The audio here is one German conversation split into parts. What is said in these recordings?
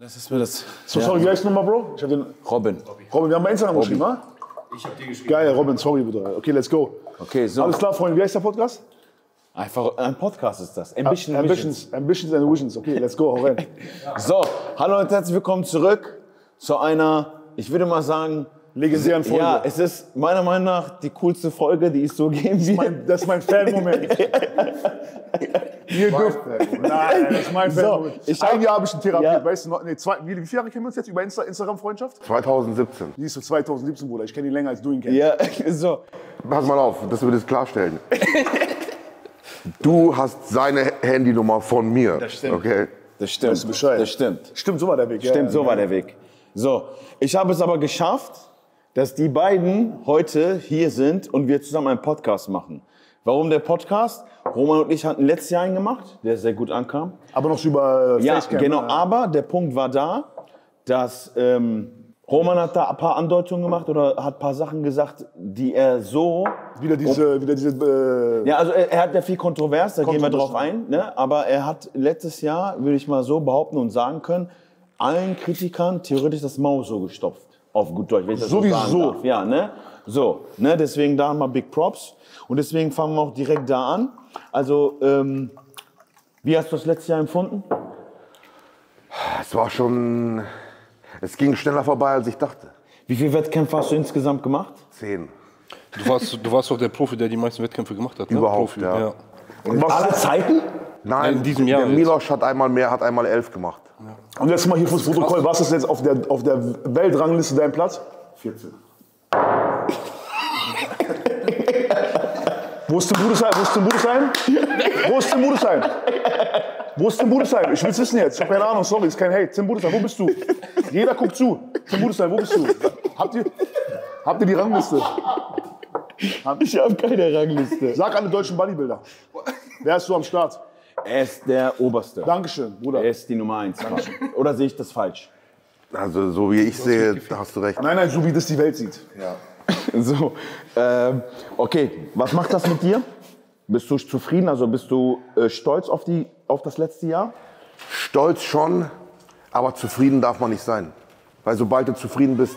Das ist mir das. So, sorry, wie heißt du nochmal, Bro? Ich hab den Robin. Robin, wir haben bei Instagram geschrieben, ne? Ich hab dir geschrieben. Geil, Robin, sorry bitte. Okay, let's go. Okay, so. Alles klar, Freunde, wie heißt der Podcast? Einfach ein Podcast ist das. Ambition, Ambitions. Ambitions, Ambitions and Visions. Okay, let's go, hau rein. So, hallo und herzlich willkommen zurück zu einer, ich würde mal sagen, Legendären Folge. ja, es ist meiner Meinung nach die coolste Folge, die es so geben wird. Mein, das ist mein Fan-Moment. Ihr dürft. Nein, das ist mein So, Fan-Moment. ich Ein Jahr habe ich schon therapiert, Ja. weißt du noch? Nee, zwei, wie, wie viele Jahre kennen wir uns jetzt über Insta Instagram-Freundschaft? 2017. Siehst du, 2017, Bruder. Ich kenne ihn länger als du ihn kennst. Ja, so. Pass mal auf, dass wir das klarstellen. Du hast seine Handynummer von mir. Das stimmt. Okay. Das stimmt. Du Bescheid? Das stimmt. Stimmt, so war der Weg. ja, Stimmt, ja. so war der Weg. So, ich habe es aber geschafft, dass die beiden heute hier sind und wir zusammen einen Podcast machen. Warum der Podcast? Roman und ich hatten letztes Jahr einen gemacht, der sehr gut ankam. Aber noch über äh, Ja, Facecam. genau. ne? Aber der Punkt war da, dass ähm, Roman hat da ein paar Andeutungen gemacht oder hat ein paar Sachen gesagt, die er so Wieder diese, wieder diese, äh, ja, also er, er hat ja viel Kontrovers, da gehen wir drauf ein. Ne? Aber er hat letztes Jahr, würde ich mal so behaupten und sagen können, allen Kritikern theoretisch das Maul so gestopft. Auf gut Deutsch, wenn ich das so sagen Sowieso. darf. Ja, ne? So, ne? deswegen da mal Big Props. Und deswegen fangen wir auch direkt da an. Also, ähm, wie hast du das letzte Jahr empfunden? Es war schon. Es ging schneller vorbei, als ich dachte. Wie viele Wettkämpfe hast du insgesamt gemacht? Zehn. Du warst, du warst doch der Profi, der die meisten Wettkämpfe gemacht hat. Ne? Überhaupt, Profi, ja. und, was, Aller Zeiten? Nein, in diesem Jahr der. Milosch hat einmal mehr, hat einmal elf gemacht. Und jetzt mal hier fürs Protokoll. Was ist jetzt auf der, auf der Weltrangliste dein Platz? 14. Wo ist Tim Budesheim? Wo ist Tim Budesheim? Wo ist Tim Budesheim? Wo ist Tim Budesheim? Ich will es wissen jetzt. Ich habe keine Ahnung, sorry, ist kein Hate. Tim Budesheim, wo bist du? Jeder guckt zu. Tim Budesheim, wo bist du? Habt ihr, habt ihr die Rangliste? Ich habe keine Rangliste. Sag alle deutschen Bodybuilder. Wer ist so am Start? Er ist der Oberste. Dankeschön, Bruder. Er ist die Nummer eins. Oder sehe ich das falsch? Also, so wie ich sehe, da hast du recht. Nein, nein, so wie das die Welt sieht. So, ähm, okay, was macht das mit dir? Bist du zufrieden? Also bist du äh, stolz auf, die, auf das letzte Jahr? Stolz schon, aber zufrieden darf man nicht sein. Weil sobald du zufrieden bist,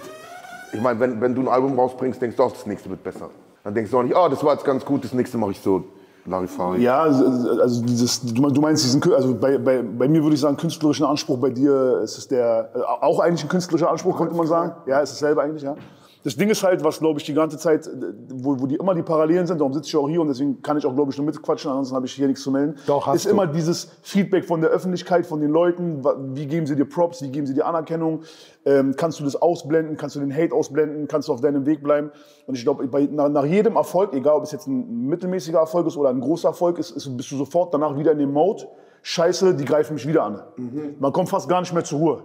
ich meine, wenn, wenn du ein Album rausbringst, denkst du auch, das nächste wird besser. Dann denkst du auch nicht, oh, das war jetzt ganz gut, das nächste mache ich so Larifari. Ja, also dieses, du mein- du meinst diesen, also bei, bei, bei mir würde ich sagen, künstlerischen Anspruch, bei dir ist es der, äh, auch eigentlich ein künstlerischer Anspruch, könnte man sagen. Ja, ist dasselbe eigentlich, ja. Das Ding ist halt, was glaube ich die ganze Zeit, äh, wo, wo die immer die Parallelen sind, darum sitze ich auch hier und deswegen kann ich auch glaube ich nur mitquatschen, ansonsten habe ich hier nichts zu melden. Doch, hast ist du. immer dieses Feedback von der Öffentlichkeit, von den Leuten, wie geben sie dir Props, wie geben sie dir Anerkennung, ähm, kannst du das ausblenden, kannst du den Hate ausblenden, kannst du auf deinem Weg bleiben. Und ich glaube, nach, nach jedem Erfolg, egal ob es jetzt ein mittelmäßiger Erfolg ist oder ein großer Erfolg ist, ist bist du sofort danach wieder in dem Mode, scheiße, die greifen mich wieder an. Man kommt fast gar nicht mehr zur Ruhe.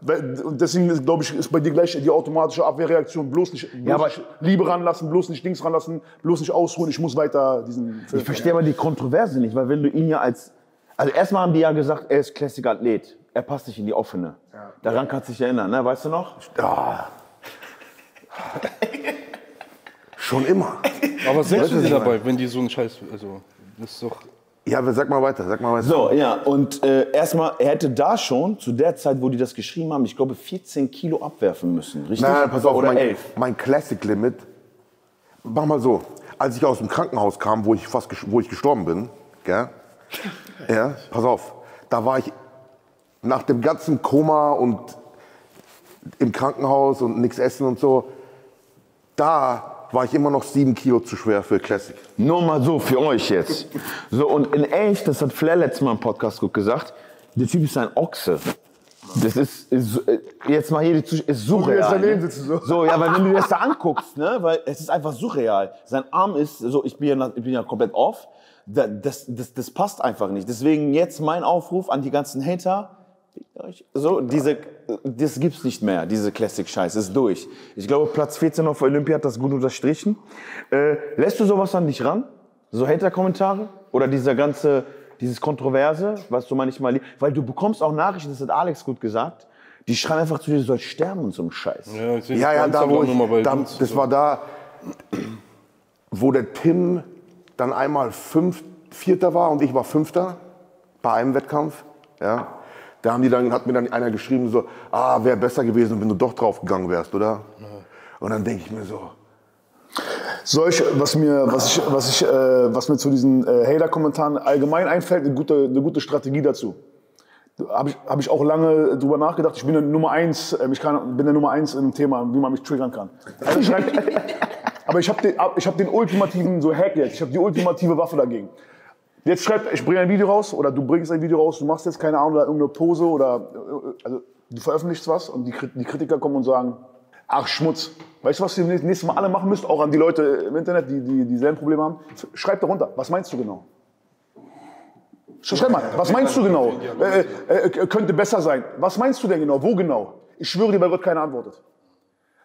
Weil- Und deswegen, ist, glaube ich, ist bei dir gleich die automatische Abwehrreaktion. Bloß nicht, bloß aber- nicht Liebe ranlassen, bloß nicht Dings ranlassen, bloß nicht ausruhen. Ich muss weiter diesen Film. Ich verstehe aber die Kontroverse nicht, weil wenn du ihn ja als. Also erstmal haben die ja gesagt, er ist Classic-Athlet. Er passt nicht in die offene. Daran kannst du dich erinnern, ne? weißt du noch? Ah. Schon immer. Aber was denkst du was dir ich dabei, wenn die so einen Scheiß. Also, das ist doch. Ja, aber sag mal weiter, sag mal weiter. So, ja, und äh, erstmal, er hätte da schon, zu der Zeit, wo die das geschrieben haben, ich glaube 14 Kilo abwerfen müssen, richtig? Nein, nein, pass auf, Oder mein, 11. mein Classic Limit. Mach mal so, als ich aus dem Krankenhaus kam, wo ich fast wo ich gestorben bin, gell? Ja, pass auf, da war ich nach dem ganzen Koma und im Krankenhaus und nichts essen und so, da war ich immer noch sieben Kilo zu schwer für Classic. Nur mal so für euch jetzt. So, und in echt, das hat Flair letztes Mal im Podcast gut gesagt, der Typ ist ein Ochse. Das ist, ist äh, jetzt mal hier, die Zusch- ist surreal. Ne? so. so, ja, weil wenn du dir das da anguckst, ne, weil es ist einfach surreal. Sein Arm ist, so, ich bin ja, ich bin ja komplett off. Da- Das, das, das passt einfach nicht. Deswegen jetzt mein Aufruf an die ganzen Hater. So, diese, das gibt's nicht mehr, diese Classic-Scheiß, ist durch. Ich glaube, Platz 14 auf Olympia hat das gut unterstrichen. Äh, lässt du sowas an dich ran? So Hater-Kommentare? Oder dieser ganze, dieses Kontroverse, was du manchmal, weil du bekommst auch Nachrichten, das hat Alex gut gesagt, die schreien einfach zu dir, du sollst sterben und so ein Scheiß. Ja, ich Ja, da wo ich, da, das war da, wo der Tim dann einmal fünf, Vierter war und ich war Fünfter bei einem Wettkampf. Ja. Da haben die dann, hat mir dann einer geschrieben, so, ah, wäre besser gewesen, wenn du doch drauf gegangen wärst, oder? Und dann denke ich mir so, Solch, was mir, was ich, was ich, äh, was mir zu diesen äh, Hater-Kommentaren allgemein einfällt, eine gute, eine gute Strategie dazu. Habe ich, hab ich auch lange drüber nachgedacht. Ich bin der Nummer eins, ähm, ich kann, bin der Nummer eins im Thema, wie man mich triggern kann. Also schreibt, aber ich habe den, ich hab den ultimativen so Hack jetzt. Ich habe die ultimative Waffe dagegen. Jetzt schreibt, ich bringe ein Video raus oder du bringst ein Video raus, du machst jetzt keine Ahnung oder irgendeine Pose oder also du veröffentlichst was und die, die Kritiker kommen und sagen, ach Schmutz. Weißt du, was ihr nächstes Mal alle machen müsst, auch an die Leute im Internet, die, die dieselben Probleme haben? Schreibt darunter, was meinst du genau? Sch- Schreib mal, was meinst du genau? Äh, äh, äh, könnte besser sein. Was meinst du denn genau? Wo genau? Ich schwöre dir, bei Gott keiner antwortet.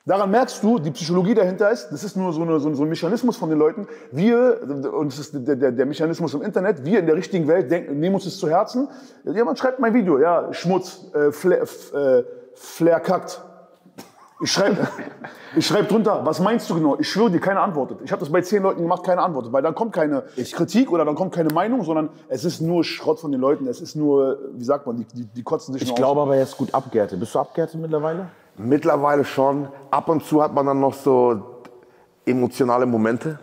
Daran merkst du, die Psychologie dahinter ist, das ist nur so, eine, so, ein- so ein Mechanismus von den Leuten. Wir, und das ist der, der, der Mechanismus im Internet, wir in der richtigen Welt denken, nehmen uns das zu Herzen. Jemand schreibt mein Video, ja, Schmutz, äh, Flair, äh, Flair kackt. Ich schreibe ich schreib drunter, was meinst du genau? Ich schwöre dir, keiner antwortet. Ich habe das bei zehn Leuten gemacht, keiner antwortet. Weil dann kommt keine Kritik oder dann kommt keine Meinung, sondern es ist nur Schrott von den Leuten. Es ist nur, wie sagt man, die, die, die kotzen sich Ich glaube aber, er ist gut abgehärtet. Bist du abgehärtet mittlerweile? Mittlerweile schon, ab und zu hat man dann noch so emotionale Momente.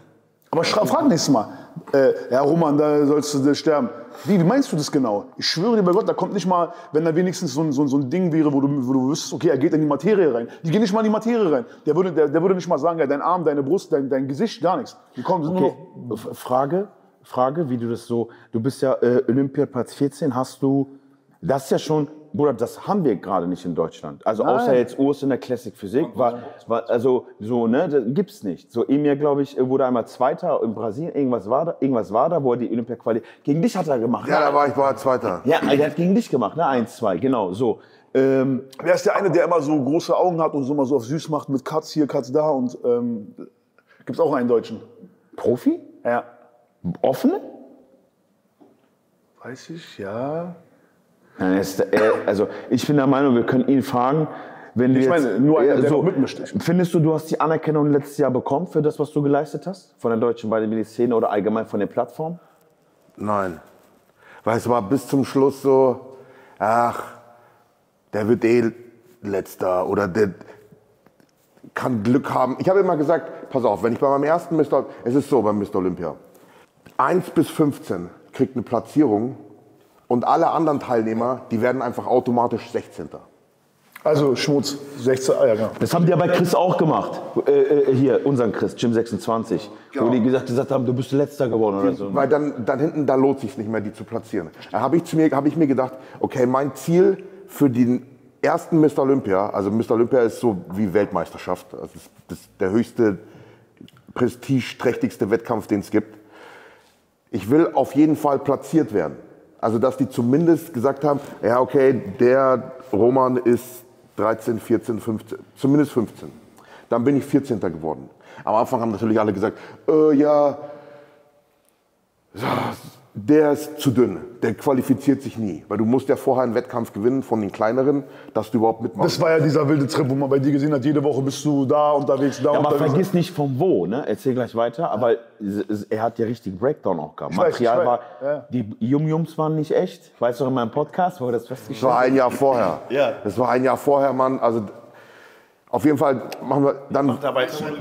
Aber schra- frag nächstes Mal. Äh, Herr Roman, da sollst du sterben. Wie, wie meinst du das genau? Ich schwöre dir bei Gott, da kommt nicht mal, wenn da wenigstens so ein, so ein, so ein Ding wäre, wo du, wo du wüsstest, okay, er geht in die Materie rein. Die gehen nicht mal in die Materie rein. Der würde, der, der würde nicht mal sagen, ja, dein Arm, deine Brust, dein, dein Gesicht, gar nichts. Die kommen Okay. nur noch. Frage, Frage, wie du das so. Du bist ja äh, Olympiaplatz 14, hast du. Das ist ja schon, Bruder, das haben wir gerade nicht in Deutschland. Also außer Nein. jetzt Urs in der Classic Physik, war, war also so, ne, das gibt's nicht. So Emir, glaube ich, wurde einmal Zweiter in Brasilien, irgendwas war da, irgendwas war da, wo er die Olympia-Quali. Gegen dich hat er gemacht. Ja, ne? da war ich war Zweiter. Ja, er hat gegen dich gemacht, ne? Eins, zwei, genau, so. Ähm, Wer ist der eine, der immer so große Augen hat und so mal so auf süß macht mit Katz hier, Katz da und ähm, gibt's auch einen Deutschen. Profi? Ja. Offene? Weiß ich, ja. Nein, ist, er, also ich bin der Meinung, wir können ihn fragen, wenn du Ich meine, nur einer, äh, der noch mitmischt. Findest du, du hast die Anerkennung letztes Jahr bekommen für das, was du geleistet hast? Von der deutschen Bodybuilding-Szene oder allgemein von den Plattformen? Nein. Weil es war bis zum Schluss so, ach, der wird eh letzter oder der kann Glück haben. Ich habe immer gesagt, pass auf, wenn ich bei meinem ersten Mr. Es ist so beim Mr. Olympia. 1 bis 15 kriegt eine Platzierung und alle anderen Teilnehmer, die werden einfach automatisch 16. Also Schmutz, 16, ah, ja genau. Das haben die ja bei Chris auch gemacht. Äh, äh, hier, unseren Chris, Jim 26. Wo die gesagt, gesagt haben, du bist letzter geworden oder so. Weil dann, dann hinten, da lohnt sich nicht mehr, die zu platzieren. Da habe ich, zu mir- habe ich mir gedacht, okay, mein Ziel für den ersten Mr. Olympia, also Mr. Olympia ist so wie Weltmeisterschaft, das ist, das ist der höchste, prestigeträchtigste Wettkampf, den es gibt. Ich will auf jeden Fall platziert werden. Also, dass die zumindest gesagt haben, ja, okay, der Roman ist 13, 14, 15, zumindest 15. Dann bin ich 14. geworden. Am Anfang haben natürlich alle gesagt, äh, ja, der ist zu dünn, der qualifiziert sich nie. Weil du musst ja vorher einen Wettkampf gewinnen von den kleineren, dass du überhaupt mitmachst. Das war ja dieser wilde Trip, wo man bei dir gesehen hat, jede Woche bist du da unterwegs, da Ja, aber unterwegs. vergiss nicht von wo, ne? Erzähl gleich weiter. Aber er hat ja richtig Breakdown auch gehabt. Ich weiß, Material ich weiß. war, Ja. die Jum-Jums waren nicht echt. Weißt du, in meinem Podcast, wo wir das Das war festgestellt ein Jahr vorher. Ja. Das war ein Jahr vorher, Mann. Also auf jeden Fall machen wir. Dann,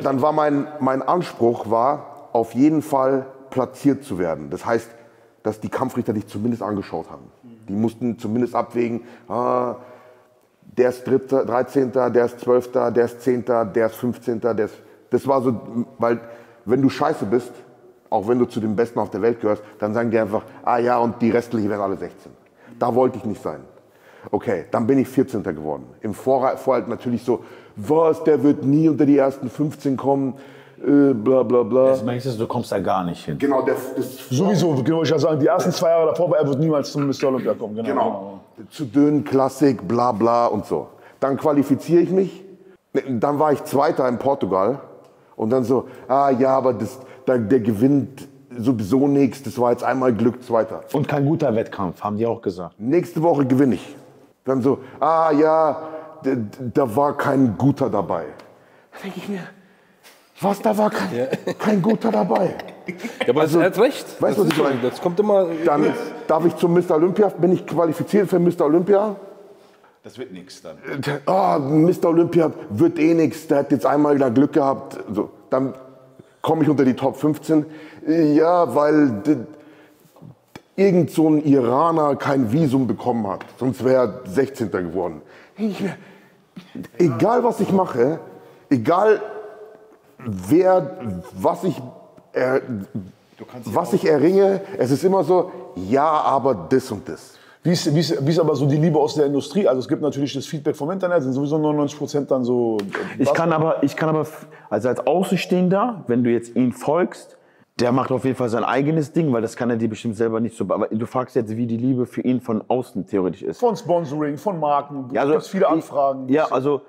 dann war mein, mein Anspruch war, auf jeden Fall platziert zu werden. Das heißt, dass die Kampfrichter dich zumindest angeschaut haben. Die mussten zumindest abwägen, ah, der ist Dritter, 13., der ist 12., der ist 10., der ist 15., der ist, das war so, weil wenn du scheiße bist, auch wenn du zu den Besten auf der Welt gehörst, dann sagen die einfach, ah ja, und die restlichen werden alle 16. Da wollte ich nicht sein. Okay, dann bin ich 14. geworden. Im Vorhalt natürlich so, was, der wird nie unter die ersten 15 kommen, äh, bla bla bla. Das meinst du, du kommst da gar nicht hin. Genau, das, das Sowieso, genau, ich ja sagen, die ersten zwei Jahre davor, war er wird niemals zum Mr. Olympia kommen. Genau. Genau. Zu dünn, Klassik, bla bla und so. Dann qualifiziere ich mich. Dann war ich Zweiter in Portugal. Und dann so, ah ja, aber das, da, der gewinnt sowieso nichts. Das war jetzt einmal Glück, Zweiter. Und kein guter Wettkampf, haben die auch gesagt. Nächste Woche gewinne ich. Dann so, ah ja, da war kein Guter dabei. Da denke ich mir, was, da war kein, kein Guter dabei. Ja, aber er hat recht. Weißt du, das, was ich meine? das kommt immer. Dann, darf ich zum Mr. Olympia? Bin ich qualifiziert für Mr. Olympia? Das wird nichts dann. Ah, Mr. Olympia wird eh nichts, der hat jetzt einmal da Glück gehabt. So, dann komme ich unter die Top 15. Ja, weil irgend so ein Iraner kein Visum bekommen hat. Sonst wäre er 16. geworden. Ich, egal was ich mache, egal wer, was ich, er, was ich erringe, es ist immer so, ja, aber das und das. Wie ist, wie, ist, wie ist aber so die Liebe aus der Industrie? Also es gibt natürlich das Feedback vom Internet, sind sowieso 99 Prozent dann so. äh, Ich kann aber, ich kann aber, also als Außenstehender, wenn du jetzt ihn folgst, der macht auf jeden Fall sein eigenes Ding, weil das kann er dir bestimmt selber nicht so. Aber du fragst jetzt, wie die Liebe für ihn von außen theoretisch ist. Von Sponsoring, von Marken, Ja, ja, also, viele Anfragen. Ja, also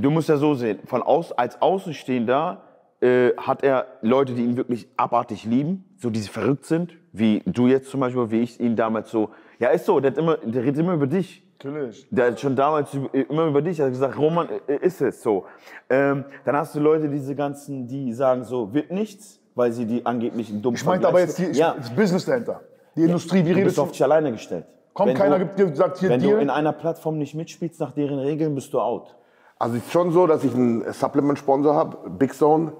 du musst ja so sehen, von aus, als Außenstehender äh, hat er Leute, die ihn wirklich abartig lieben, so die verrückt sind, wie du jetzt zum Beispiel, wie ich ihn damals so. Ja, ist so, der, hat immer, der redet immer über dich. Natürlich. Der hat schon damals immer über dich er hat gesagt, Roman, ist es so. Ähm, dann hast du Leute, diese ganzen, die sagen so, wird nichts, weil sie die angeblichen dummen Ich meinte aber jetzt die, ja, das Business dahinter. Die Industrie, wie du redest bist du? auf dich alleine gestellt. Kommt Wenn keiner, du, gibt dir, sagt hier Wenn du in einer Plattform nicht mitspielst nach deren Regeln, bist du out. Also es ist schon so, dass ich einen Supplement-Sponsor habe, Big Zone.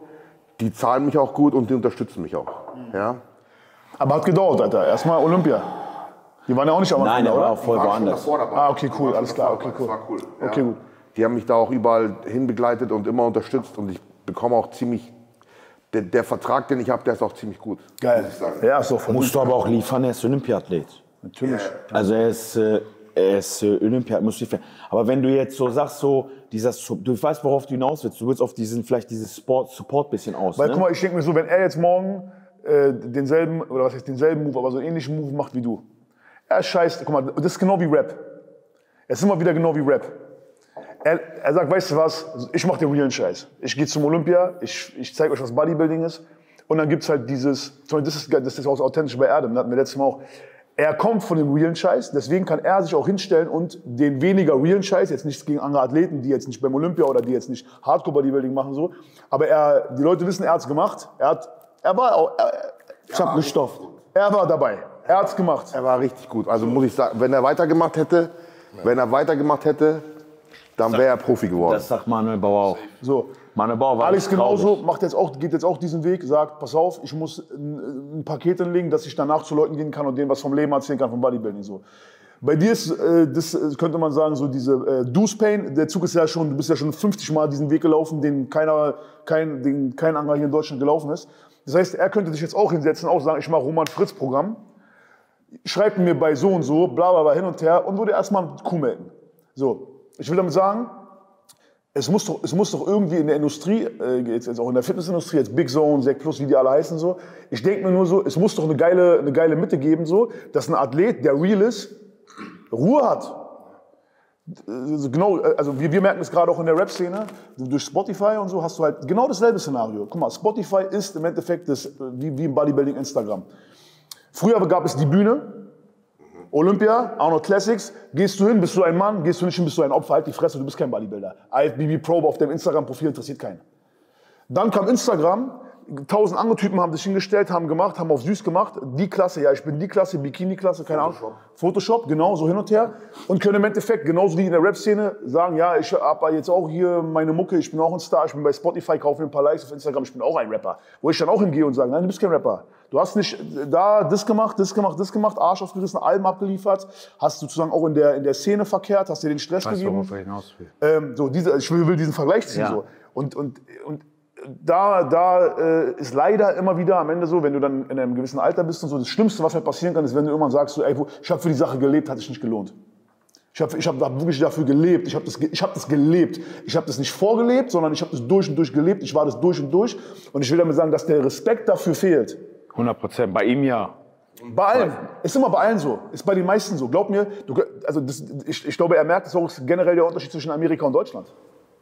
Die zahlen mich auch gut und die unterstützen mich auch. Ja. Aber hat gedauert, Alter. Erstmal Olympia. Die waren ja auch nicht am Anfang, Nein, er oder? war auch voll woanders. Ah, okay, cool, alles klar, okay, cool. Das war cool. Okay, gut. Die haben mich da auch überall hinbegleitet und immer unterstützt und ich bekomme auch ziemlich, der, der Vertrag, den ich habe, der ist auch ziemlich gut. Geil. Muss ich sagen. Ja, von Musst du aber auch liefern, er ist Olympiathlet. Natürlich. Also er ist, äh, ist Olympiat, musst du liefern. Aber wenn du jetzt so sagst, so dieser, du weißt, worauf du hinaus willst, du willst auf diesen, vielleicht dieses Sport, Support bisschen aus. Weil ne? guck mal, ich denke mir so, wenn er jetzt morgen äh, denselben, oder was heißt denselben Move, aber so einen ähnlichen Move macht wie du. Er ist scheiße, guck mal, das ist genau wie Rap. Es ist immer wieder genau wie Rap. Er, er sagt, weißt du was, ich mach den realen Scheiß. Ich gehe zum Olympia, ich, ich zeige euch, was Bodybuilding ist. Und dann gibt's halt dieses, das ist, das ist auch authentisch bei Adam, das hatten wir letztes Mal auch. Er kommt von dem realen Scheiß, deswegen kann er sich auch hinstellen und den weniger realen Scheiß, jetzt nichts gegen andere Athleten, die jetzt nicht beim Olympia oder die jetzt nicht Hardcore-Bodybuilding machen, so. Aber er, die Leute wissen, er hat's gemacht. Er hat, er war auch, er, ich hab gestofft. er war dabei. Er hat's gemacht. Er war richtig gut. Also muss ich sagen, wenn er weitergemacht hätte, wenn er weitergemacht hätte, dann wäre er Profi geworden. Das sagt Manuel Bauer auch. So. Manuel Bauer war Alex genauso, macht jetzt auch, geht jetzt auch diesen Weg, sagt, pass auf, ich muss ein, ein Paket hinlegen, dass ich danach zu Leuten gehen kann und denen was vom Leben erzählen kann, vom Bodybuilding. So. Bei dir ist, äh, das äh, könnte man sagen, so diese äh, Deuce Pain, der Zug ist ja schon, du bist ja schon 50 Mal diesen Weg gelaufen, den keiner, kein, den kein anderer hier in Deutschland gelaufen ist. Das heißt, er könnte sich jetzt auch hinsetzen, auch sagen, ich mache Roman Fritz Programm, schreibt mir bei so und so, bla bla bla hin und her und würde erstmal einen Kuh melden. So, ich will damit sagen, es muss doch, es muss doch irgendwie in der Industrie, äh, jetzt, jetzt auch in der Fitnessindustrie, jetzt Big Zone, Sec Plus, wie die alle heißen so. Ich denke mir nur so, es muss doch eine geile, eine geile Mitte geben so, dass ein Athlet, der real ist, Ruhe hat. Äh, Genau, also wir, wir merken es gerade auch in der Rap-Szene, durch Spotify und so hast du halt genau dasselbe Szenario. Guck mal, Spotify ist im Endeffekt das, äh, wie, wie im Bodybuilding Instagram. Früher gab es die Bühne, Olympia, Arnold Classics. Gehst du hin, bist du ein Mann, gehst du nicht hin, bist du ein Opfer, halt die Fresse, du bist kein Bodybuilder. IFBB Probe auf deinem Instagram-Profil interessiert keinen. Dann kam Instagram, tausend andere Typen haben sich hingestellt, haben gemacht, haben auf süß gemacht. Die Klasse, ja, ich bin die Klasse, Bikini-Klasse, keine Ahnung. Photoshop, genau, so hin und her. Und können im Endeffekt, genauso wie in der Rap-Szene, sagen, ja, ich habe jetzt auch hier meine Mucke, ich bin auch ein Star, ich bin bei Spotify, kaufe mir ein paar Likes auf Instagram, ich bin auch ein Rapper. Wo ich dann auch hingehe und sage, nein, du bist kein Rapper. Du hast nicht da das gemacht, das gemacht, das gemacht, Arsch aufgerissen, Alben abgeliefert, hast sozusagen auch in der, in der Szene verkehrt, hast dir den Stress Weißt du, gegeben. er hinaus will? Ähm, so, diese, ich will, will diesen Vergleich ziehen. Ja. So. Und, und, und da, da äh, ist leider immer wieder am Ende so, wenn du dann in einem gewissen Alter bist und so, das Schlimmste, was halt passieren kann, ist, wenn du irgendwann sagst, so, ey, ich habe für die Sache gelebt, hat sich nicht gelohnt. Ich habe ich hab wirklich dafür gelebt. Ich habe das, ich hab das gelebt. Ich habe das nicht vorgelebt, sondern ich habe das durch und durch gelebt. Ich war das durch und durch. Und ich will damit sagen, dass der Respekt dafür fehlt. 100 Prozent. Bei ihm ja. Bei allen. Ist immer bei allen so. Ist bei den meisten so. Glaub mir, du, also das, ich, ich glaube, er merkt, das ist auch generell der Unterschied zwischen Amerika und Deutschland.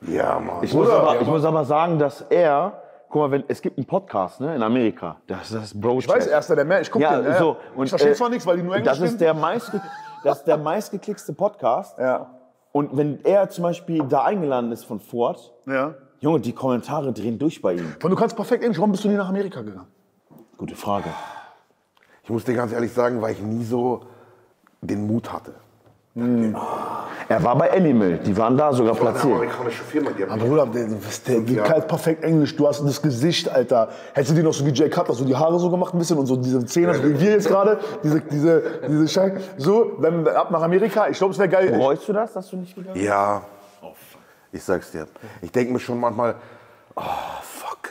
Ja, Mann. Ich muss, aber, ich muss aber sagen, dass er, guck mal, wenn, es gibt einen Podcast ne, in Amerika, das ist das Bro Ich weiß, er ist der Mensch. Ich guck Ja, den. ja, so. Und, ich verstehe äh, zwar nichts, weil die nur Englisch Das ist der, das ist der meistgeklickste Podcast. Ja. Und wenn er zum Beispiel da eingeladen ist von Ford, ja. Junge, die Kommentare drehen durch bei ihm. Und du kannst perfekt Englisch. Warum bist du nie nach Amerika gegangen? Gute Frage. Ich muss dir ganz ehrlich sagen, weil ich nie so den Mut hatte. Er war bei Animal, die waren da sogar platziert. amerikanische Firma, die Aber Bruder, der, der, Ja. perfekt Englisch. Du hast das Gesicht, Alter. Hättest du dir noch so wie Jay Cutler, so die Haare so gemacht ein bisschen und so diese Zähne, so wie wir jetzt gerade, diese, diese, diese Schein, so, dann ab nach Amerika. Ich glaube, es wäre geil. Bereust du das, dass du nicht gegangen Ja, ich sag's dir. Ich denke mir schon manchmal, oh, fuck.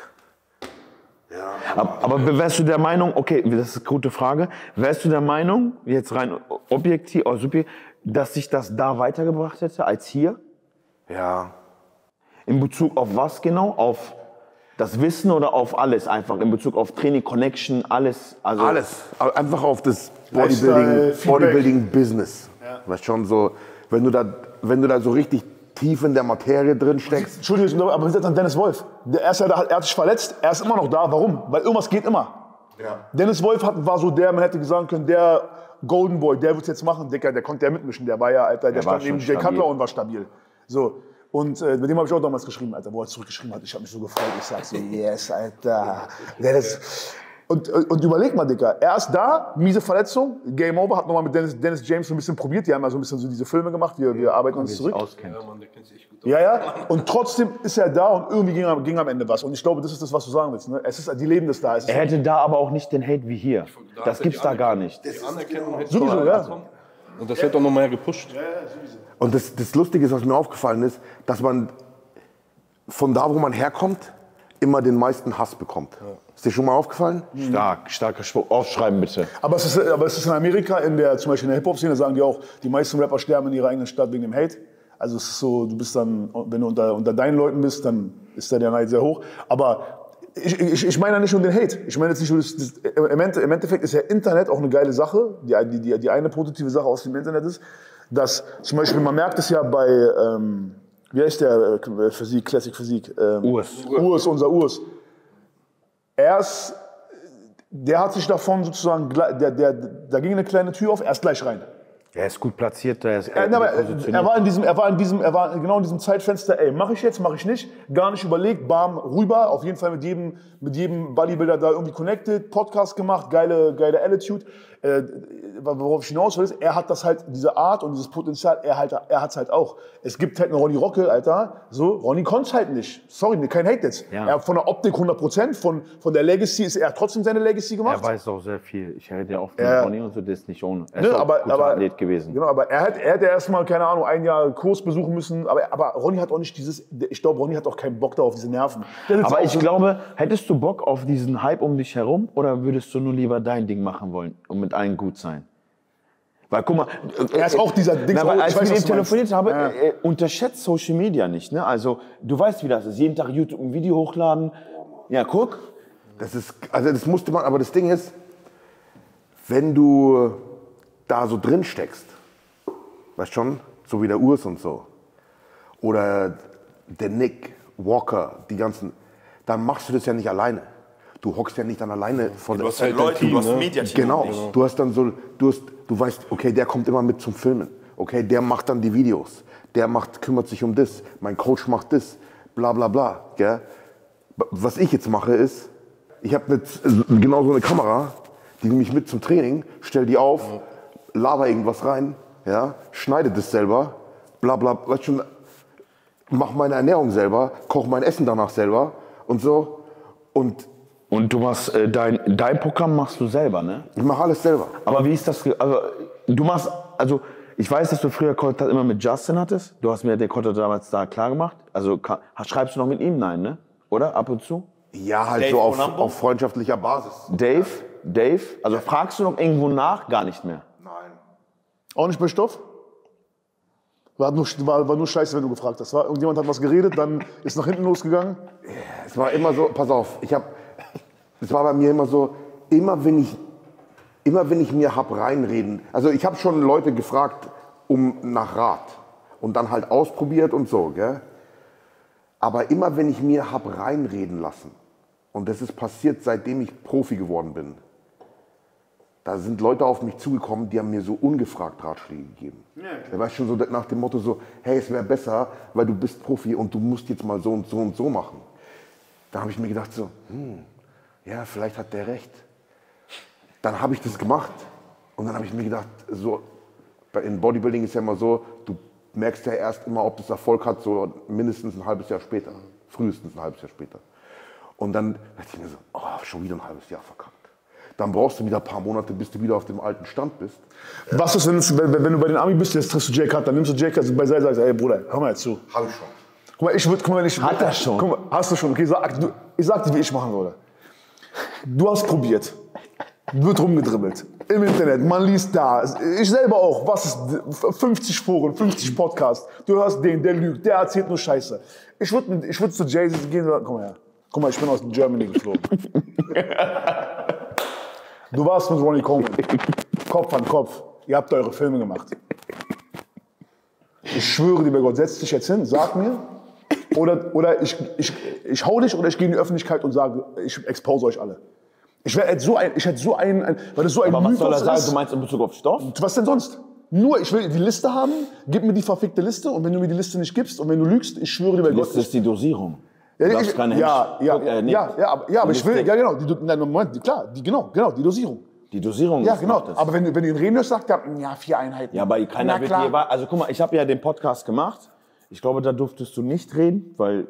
Aber, aber wärst du der Meinung, okay, das ist eine gute Frage, wärst du der Meinung, jetzt rein objektiv, oder subjektiv, dass sich das da weitergebracht hätte als hier? Ja, In Bezug auf was genau? Auf das Wissen oder auf alles einfach? In Bezug auf Training, Connection, alles? Also alles. Einfach auf das Lifestyle, Bodybuilding, Business. Weißt schon so, wenn du da, wenn du da so richtig tief in der Materie drin steckst. Entschuldigung, aber wir sind an Dennis Wolf. Der, er, ist ja da, er hat sich verletzt, er ist immer noch da. Warum? Weil irgendwas geht immer. Dennis Wolf hat, war so der, man hätte sagen können, der Golden Boy, der wird jetzt machen, Dicker, der konnte ja mitmischen. Der war ja, Alter, der, war stand neben Jay. Cutler und war stabil. So. Und äh, mit dem habe ich auch damals geschrieben, Alter, wo er zurückgeschrieben hat. Ich habe mich so gefreut. Ich sag so, yes, Alter. Der ist, und, und überleg mal, Dicker, er ist da, miese Verletzung, Game Over, hat nochmal mit Dennis, Dennis James so ein bisschen probiert. Die haben ja so ein bisschen so diese Filme gemacht, wir, wir arbeiten uns zurück. auskennt. Ja, Mann, der kennt sich echt gut aus. Ja, ja. Und trotzdem ist er da und irgendwie ging, am- ging am Ende was. Und ich glaube, das ist das, was du sagen willst. Ne? Es ist, die leben das da. Es ist Er hätte da aber auch nicht den Hate wie hier. Da Das er gibt's da gar nicht. Die Anerkennung hätte Sowieso, ja. bekommen. Und das hätte auch noch mehr gepusht. Und das, das Lustige ist, was mir aufgefallen ist, dass man von da, wo man herkommt, immer den meisten Hass bekommt. Ist dir schon mal aufgefallen? Stark, starker Spruch. Aufschreiben bitte. aber, es ist, aber es ist in Amerika, in der, zum Beispiel in der Hip-Hop-Szene, sagen die auch, die meisten Rapper sterben in ihrer eigenen Stadt wegen dem Hate. Also es ist so, du bist dann, wenn du unter, unter deinen Leuten bist, dann ist da der Neid sehr hoch. Aber ich, ich, ich meine ja nicht nur den Hate. Ich meine jetzt nicht nur das, das im, Ende, Im Endeffekt ist ja Internet auch eine geile Sache. Die, die, die, die eine positive Sache aus dem Internet ist, dass zum Beispiel, man merkt es ja bei, ähm, wie heißt der äh, Physik, Classic Physik? Ähm, Urs. Urs, unser Urs. Er ist, der hat sich davon sozusagen, der, der, da ging eine kleine Tür auf, er ist gleich rein. Er ist gut platziert, er ist Er, gut aber, positioniert. er war in diesem, er war in diesem, er war genau in diesem Zeitfenster, ey, mache ich jetzt, mache ich nicht, gar nicht überlegt, bam, rüber, auf jeden Fall mit jedem, mit jedem Bodybuilder da irgendwie connected, Podcast gemacht, geile, geile Attitude. Äh, worauf ich hinaus will, ist, er hat das halt, diese Art und dieses Potenzial, er, halt, er hat es halt auch. Es gibt halt einen Ronny Rockel, Alter, so, Ronny konnte es halt nicht. Sorry, kein Hate jetzt. Ja. Er von der Optik 100%, von, von der Legacy ist er trotzdem seine Legacy gemacht. er weiß auch sehr viel. Ich rede ja oft mit. Ronny und so, das ist nicht ohne. Er Ne, ist aber, ein guter aber, Athlet gewesen. Genau, aber er hat, er hätte erstmal, keine Ahnung, ein Jahr Kurs besuchen müssen. Aber, aber Ronny hat auch nicht dieses, ich glaube, Ronny hat auch keinen Bock da auf diese Nerven. Aber ich so- glaube, hättest du Bock auf diesen Hype um dich herum oder würdest du nur lieber dein Ding machen wollen und mit allen gut sein? Weil guck mal, Er ist auch dieser Dings- Na, weil ich als weiß, ich mit was ihm telefoniert habe, Ja. äh, unterschätzt Social Media nicht. Ne? Also du weißt, wie das ist. Jeden Tag YouTube ein Video hochladen. Ja, guck. Das ist, also das musste man, aber das Ding ist, wenn du da so drin steckst, weißt schon, so wie der Urs und so, oder der Nick, Walker, die ganzen, dann machst du das ja nicht alleine. Du hockst ja nicht dann alleine vor der Du hast halt dein Team, ne? Mediateam. Genau. Du hast dann so, du, hast, du weißt, okay, der kommt immer mit zum Filmen. Okay, der macht dann die Videos. Der macht, kümmert sich um das. Mein Coach macht das. Bla bla bla. Gell? Was ich jetzt mache ist, ich habe mit genau so eine Kamera, die nehme ich mit zum Training, stell die auf, laber irgendwas rein, ja, schneide das selber, bla bla, weißt schon, mach meine Ernährung selber, koche mein Essen danach selber und so. Und Und du machst äh, dein, dein Programm machst du selber, ne? ich mache alles selber. Aber wie ist das? Also, du machst, also ich weiß, dass du früher Kontakt immer mit Justin hattest. Du hast mir den Kontakt damals da klar gemacht. Also ka- schreibst du noch mit ihm? Nein, ne? Oder? Ab und zu? Ja, halt Dave so auf, auf freundschaftlicher Basis. Dave? Dave? Also fragst du noch irgendwo nach? Gar nicht mehr. Nein. Auch nicht bei Stoff? War nur, war, war nur scheiße, wenn du gefragt hast. War, irgendjemand hat was geredet, dann ist nach hinten losgegangen. Es war immer so, pass auf, ich habe, es war bei mir immer so, immer wenn ich, immer wenn ich mir hab reinreden, also ich habe schon Leute gefragt um nach Rat und dann halt ausprobiert und so, gell? Aber immer wenn ich mir hab reinreden lassen und das ist passiert, seitdem ich Profi geworden bin, da sind Leute auf mich zugekommen, die haben mir so ungefragt Ratschläge gegeben. da war ich schon so nach dem Motto so, hey, es wäre besser, weil du bist Profi und du musst jetzt mal so und so und so machen. Da habe ich mir gedacht so, hm, ja, vielleicht hat der recht. dann habe ich das gemacht und dann habe ich mir gedacht, so in Bodybuilding ist ja immer so, du merkst ja erst immer, ob das Erfolg hat, so mindestens ein halbes Jahr später, frühestens ein halbes Jahr später. Und dann dachte ich mir so, oh, schon wieder ein halbes Jahr verkackt. Dann brauchst du wieder ein paar Monate, bis du wieder auf dem alten Stand bist. Was ist, wenn, wenn, wenn du bei den Ami bist, jetzt triffst du Jake Hart, dann nimmst du Jake Hart beiseite und sagst, ey Bruder, hör mal jetzt zu. Habe ich schon. Guck mal, ich würde, guck mal, ich, Hat er schon? Guck mal, hast du schon, okay, sag, du, ich sag dir, wie ich machen würde. Du hast probiert. Wird rumgedribbelt. Im Internet, man liest da. Ich selber auch. Was ist 50 Foren, 50 Podcasts. Du hörst den, der lügt, der erzählt nur Scheiße. Ich würde ich würd zu Jay-Z gehen und sagen, komm her. Guck mal, ich bin aus Germany geflogen. Du warst mit Ronnie Coleman. Kopf an Kopf. Ihr habt eure Filme gemacht. Ich schwöre dir bei Gott, setz dich jetzt hin, sag mir. Oder, oder ich, ich, ich hau dich oder ich gehe in die Öffentlichkeit und sage, ich expose euch alle. Ich, hätte so ein, ich hätte so ein, ein weil das so ein Aber was soll er sagen? ist. Du meinst in Bezug auf Stoff? Was denn sonst? Nur, ich will die Liste haben, gib mir die verfickte Liste und wenn du mir die Liste nicht gibst und wenn du lügst, ich schwöre dir bei Gott, Das ist die Dosierung. ja, Du darfst ich, keine ja, ja, äh, nee. ja, ja, aber, ja, aber ich will, ja genau, die, nein, Moment, die- klar, die, genau, genau, die Dosierung. Die Dosierung Ja, ist- genau, macht das. aber wenn, du- wenn du ihn reden hörst, sagt er, ja, vier Einheiten. Ja, aber keiner Na wird klar. dir, also guck mal, ich habe ja den Podcast gemacht. Ich glaube, da durftest du nicht reden, weil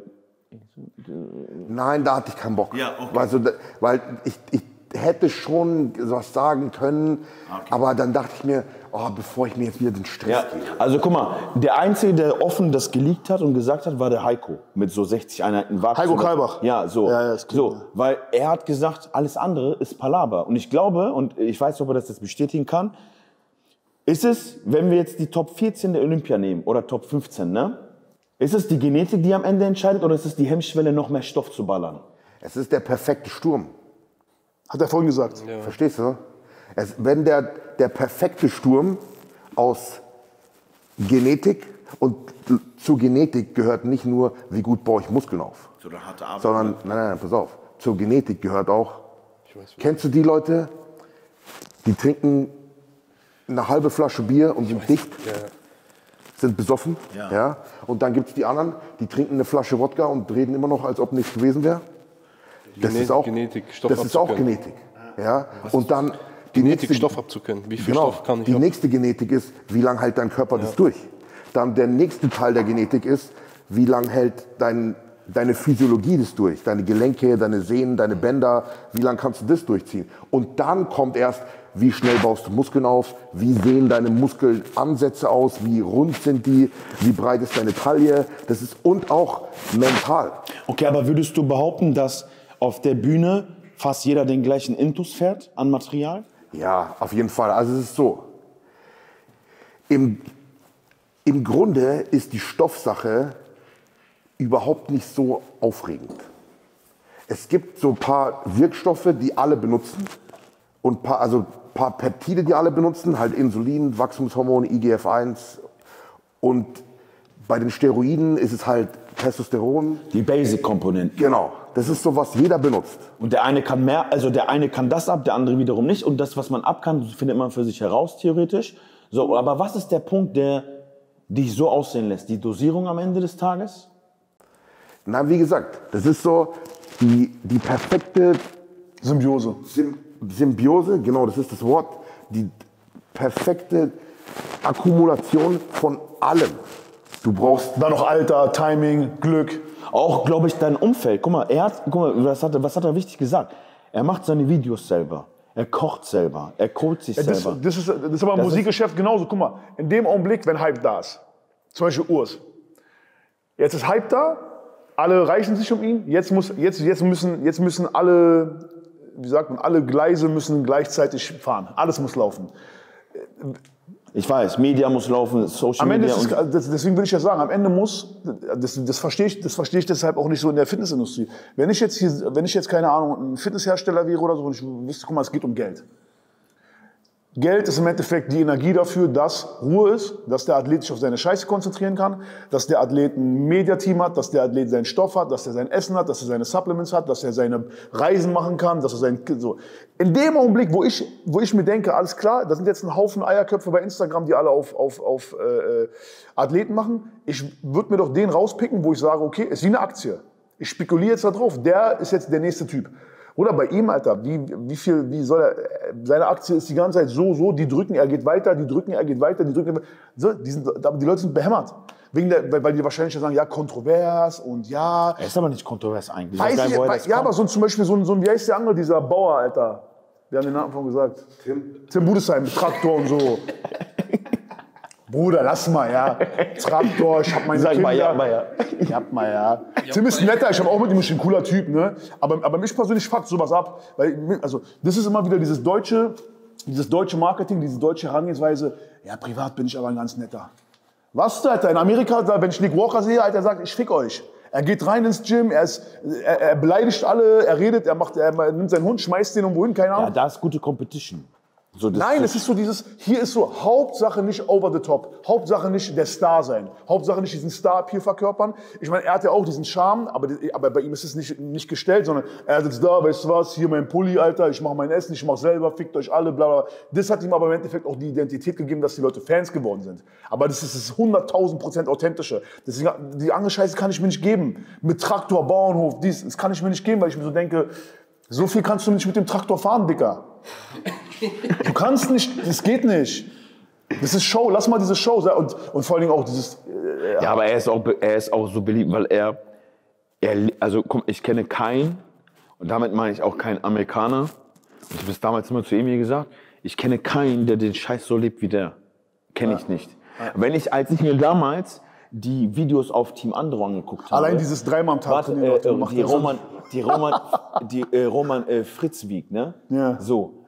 Nein, da hatte ich keinen Bock. Ja, okay. Also, weil ich, ich hätte schon was sagen können, aber dann dachte ich mir, oh, bevor ich mir jetzt wieder den Stress Ja, gebe. also guck mal, der Einzige, der offen das geleakt hat und gesagt hat, war der Heiko. Mit so 60 Einheiten Wachstum. Heiko Kalbach. Ja, so. Ja, ja, ist klar. so. Weil er hat gesagt, alles andere ist Palaber. Und ich glaube, und ich weiß nicht, ob er das jetzt bestätigen kann, ist es, wenn wir jetzt die Top 14 der Olympia nehmen oder Top 15, ne? Ist es die Genetik, die am Ende entscheidet oder ist es die Hemmschwelle, noch mehr Stoff zu ballern? Es ist der perfekte Sturm. Hat er vorhin gesagt. Verstehst du? Es, wenn der, der perfekte Sturm aus Genetik und zur Genetik gehört nicht nur, wie gut baue ich Muskeln auf, sondern, nein, nein, nein, pass auf, zur Genetik gehört auch, kennst du die Leute, die trinken eine halbe Flasche Bier und sind dicht, sind besoffen, ja. und dann gibt es die anderen, die trinken eine Flasche Wodka und reden immer noch, als ob nichts gewesen wäre. Das ist auch Genetik, Stoff das ist auch. Genetik. Ja? Und dann die Genetik, nächste, Stoff abzukönnen. Wie viel genau, Stoff kann ich die ab? nächste Genetik ist, wie lange hält dein Körper das durch. Dann der nächste Teil der Genetik ist, wie lange hält dein, deine Physiologie das durch. Deine Gelenke, deine Sehnen, deine Bänder, wie lange kannst du das durchziehen. Und dann kommt erst, wie schnell baust du Muskeln auf, wie sehen deine Muskelansätze aus, wie rund sind die, wie breit ist deine Taille. Das ist und auch mental. Okay, aber würdest du behaupten, dass auf der Bühne fast jeder den gleichen Intus fährt an Material? Ja, auf jeden Fall. Also es ist so. Im, Im Grunde ist die Stoffsache überhaupt nicht so aufregend. Es gibt so ein paar Wirkstoffe, die alle benutzen und paar, also ein paar Peptide, die alle benutzen, halt Insulin, Wachstumshormone, IGF-1 und bei den Steroiden ist es halt Testosteron. Die Basic-Komponenten. Genau, das ist so, was jeder benutzt. Und der eine kann mehr, also der eine kann das ab, der andere wiederum nicht. Und das, was man ab kann, findet man für sich heraus, theoretisch. So, aber was ist der Punkt, der dich so aussehen lässt? Die Dosierung am Ende des Tages? Na, wie gesagt, das ist so die, die perfekte Symbiose. Sym Symbiose, genau, das ist das Wort, die perfekte Akkumulation von allem. Du brauchst, Dann noch Alter, Timing, Glück. Auch, glaube ich, dein Umfeld. Guck mal, er hat, guck mal, was hat, er- was hat er wichtig gesagt? Er macht seine Videos selber. Er kocht selber. Er coacht sich Ja, Das, selber. das, ist, das ist aber im Das Musikgeschäft genauso. Guck mal, in dem Augenblick, wenn Hype da ist, zum Beispiel Urs. Jetzt ist Hype da, alle reichen sich um ihn. Jetzt, muss, jetzt, jetzt, müssen, jetzt müssen alle, wie sagt man, alle Gleise müssen gleichzeitig fahren. Alles muss laufen. Ich weiß, Media muss laufen, Social Media. ist deswegen will ich ja sagen, am Ende muss, das, das verstehe ich, das verstehe ich deshalb auch nicht so in der Fitnessindustrie. Wenn ich jetzt hier, wenn ich jetzt keine Ahnung, ein Fitnesshersteller wäre oder so, und ich wüsste, guck mal, es geht um Geld. Geld ist im Endeffekt die Energie dafür, dass Ruhe ist, dass der Athlet sich auf seine Scheiße konzentrieren kann, dass der Athlet ein Mediateam hat, dass der Athlet seinen Stoff hat, dass er sein Essen hat, dass er seine Supplements hat, dass er seine Reisen machen kann, dass er sein so. In dem Augenblick, wo ich, wo ich mir denke, alles klar, da sind jetzt ein Haufen Eierköpfe bei Instagram, die alle auf, auf, auf äh, Athleten machen. Ich würde mir doch den rauspicken, wo ich sage, okay, ist wie eine Aktie. Ich spekuliere jetzt da drauf. Der ist jetzt der nächste Typ. Oder bei ihm, Alter, wie, wie viel, wie soll er, seine Aktie ist die ganze Zeit so, so, die drücken, er geht weiter, die drücken, er geht weiter, die drücken. So, die, sind, aber die Leute sind behämmert. Wegen der, weil, die wahrscheinlich sagen, ja, kontrovers und ja. Er ist aber nicht kontrovers eigentlich. Weiß ich, weiß, das ja, kommt. aber so zum Beispiel so ein, so ein, wie heißt der andere, dieser Bauer, Alter. Wir haben den Namen von gesagt. Tim. Tim Budesheim Traktor und so. Bruder, lass mal, ja. Traktor, ich hab meine Sag Kinder. mal ja, mal ja. Ich hab mal, ja. Tim ist ein netter, ich habe auch mit ihm, ein cooler Typ, ne? Aber, aber mich persönlich fuckt sowas ab. Weil, also, das ist immer wieder dieses deutsche, dieses deutsche Marketing, diese deutsche Herangehensweise. Ja, privat bin ich aber ein ganz netter. Was, Alter? In Amerika, wenn ich Nick Walker sehe, Alter, er sagt, ich fick euch. Er geht rein ins Gym, er, ist, er, er beleidigt alle, er redet, er, macht, er nimmt seinen Hund, schmeißt den irgendwo hin, keine Ahnung. Ja, da ist gute Competition. So, das Nein, es ist so dieses, hier ist so, Hauptsache nicht over the top, Hauptsache nicht der Star sein, Hauptsache nicht diesen Star-Appeal verkörpern. Ich meine, er hat ja auch diesen Charme, aber, aber bei ihm ist es nicht, nicht gestellt, sondern er sitzt da, weißt du was, hier mein Pulli, Alter, ich mache mein Essen, ich mache selber, fickt euch alle, bla bla. Das hat ihm aber im Endeffekt auch die Identität gegeben, dass die Leute Fans geworden sind. Aber das ist das 100.000 Prozent authentische. Deswegen, die andere Scheiße kann ich mir nicht geben. Mit Traktor, Bauernhof, dies, das kann ich mir nicht geben, weil ich mir so denke, so viel kannst du nicht mit dem Traktor fahren, Dicker. Du kannst nicht, das geht nicht. Das ist Show, lass mal diese Show sein. Und, und vor allen Dingen auch dieses. Ja, aber er ist, auch, er ist auch so beliebt, weil er, er also guck, ich kenne keinen, und damit meine ich auch keinen Amerikaner, ich habe es damals immer zu Emil gesagt, ich kenne keinen, der den Scheiß so lebt wie der. Kenne ich nicht. Wenn ich, als ich mir damals die Videos auf Team Andro angeguckt habe. Allein dieses dreimal am Tag Warte, äh, äh, die. Roman, die Roman, die äh, Roman äh, Fritzwieg, ne? Ja. So.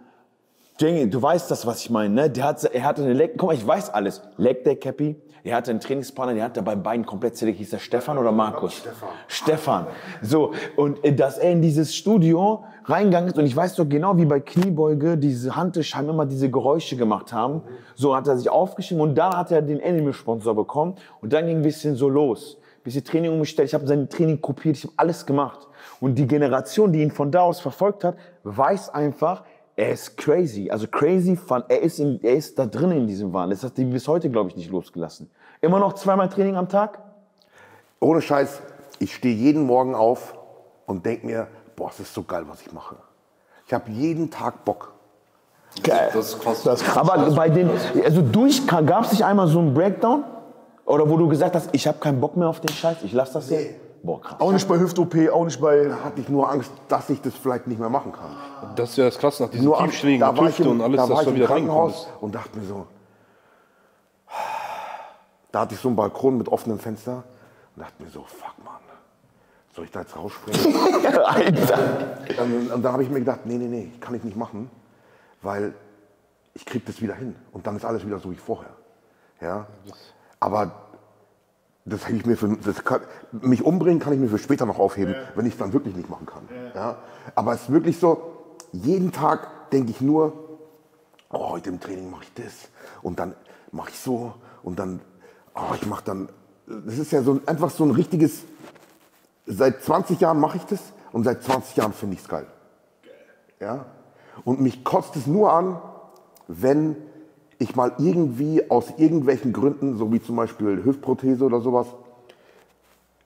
Jenny, du weißt das, was ich meine, ne? Der hat, er hatte eine Leg, guck mal, ich weiß alles. Leg Day Cappy. Er hatte einen Trainingspartner, der hatte bei beiden komplett zählig. Hieß der Stefan oder Markus? Stefan. Stefan. So. Und äh, dass er in dieses Studio reingegangen ist und ich weiß doch genau, wie bei Kniebeuge diese Handtischheim immer diese Geräusche gemacht haben. So hat er sich aufgeschrieben und da hat er den Enemy-Sponsor bekommen und dann ging ein bisschen so los. Bisschen Training umgestellt, ich habe sein Training kopiert, ich habe alles gemacht. Und die Generation, die ihn von da aus verfolgt hat, weiß einfach, er ist crazy. Also crazy fun. Er ist, in, er ist da drin in diesem Wahn. Das hat die bis heute, glaube ich, nicht losgelassen. Immer noch zweimal Training am Tag? Ohne Scheiß, ich stehe jeden Morgen auf und denke mir, boah, es ist so geil, was ich mache. Ich habe jeden Tag Bock. Geil. Das. Das krass. Aber bei den, also durch, gab es nicht einmal so einen Breakdown? Oder wo du gesagt hast, ich habe keinen Bock mehr auf den Scheiß, ich lass das hier? Boah, krass. Auch nicht bei Hüft-OP, auch nicht bei. Da hatte ich nur Angst, dass ich das vielleicht nicht mehr machen kann. Das ist ja das Krasse nach diesen Nur Tiefschlägen da Hüfte im, und alles, da war dass ich du wieder bist. und dachte mir so, da hatte ich so einen Balkon mit offenem Fenster und dachte mir so, fuck man, soll ich da jetzt rausspringen? Alter. und, und da habe ich mir gedacht, nee, nee, nee, kann ich nicht machen, weil ich krieg das wieder hin und dann ist alles wieder so wie vorher. Ja? Aber das hätte ich mir für, kann, mich umbringen kann ich mir für später noch aufheben, wenn ich es dann wirklich nicht machen kann. Ja? Aber es ist wirklich so, jeden Tag denke ich nur, oh, heute im Training mache ich das und dann mache ich so und dann, oh, ich mache dann, das ist ja so ein, einfach so ein richtiges, seit 20 Jahren mache ich das und seit 20 Jahren finde ich es geil. Ja? Und mich kotzt es nur an, wenn ich mal irgendwie aus irgendwelchen Gründen, so wie zum Beispiel Hüftprothese oder sowas,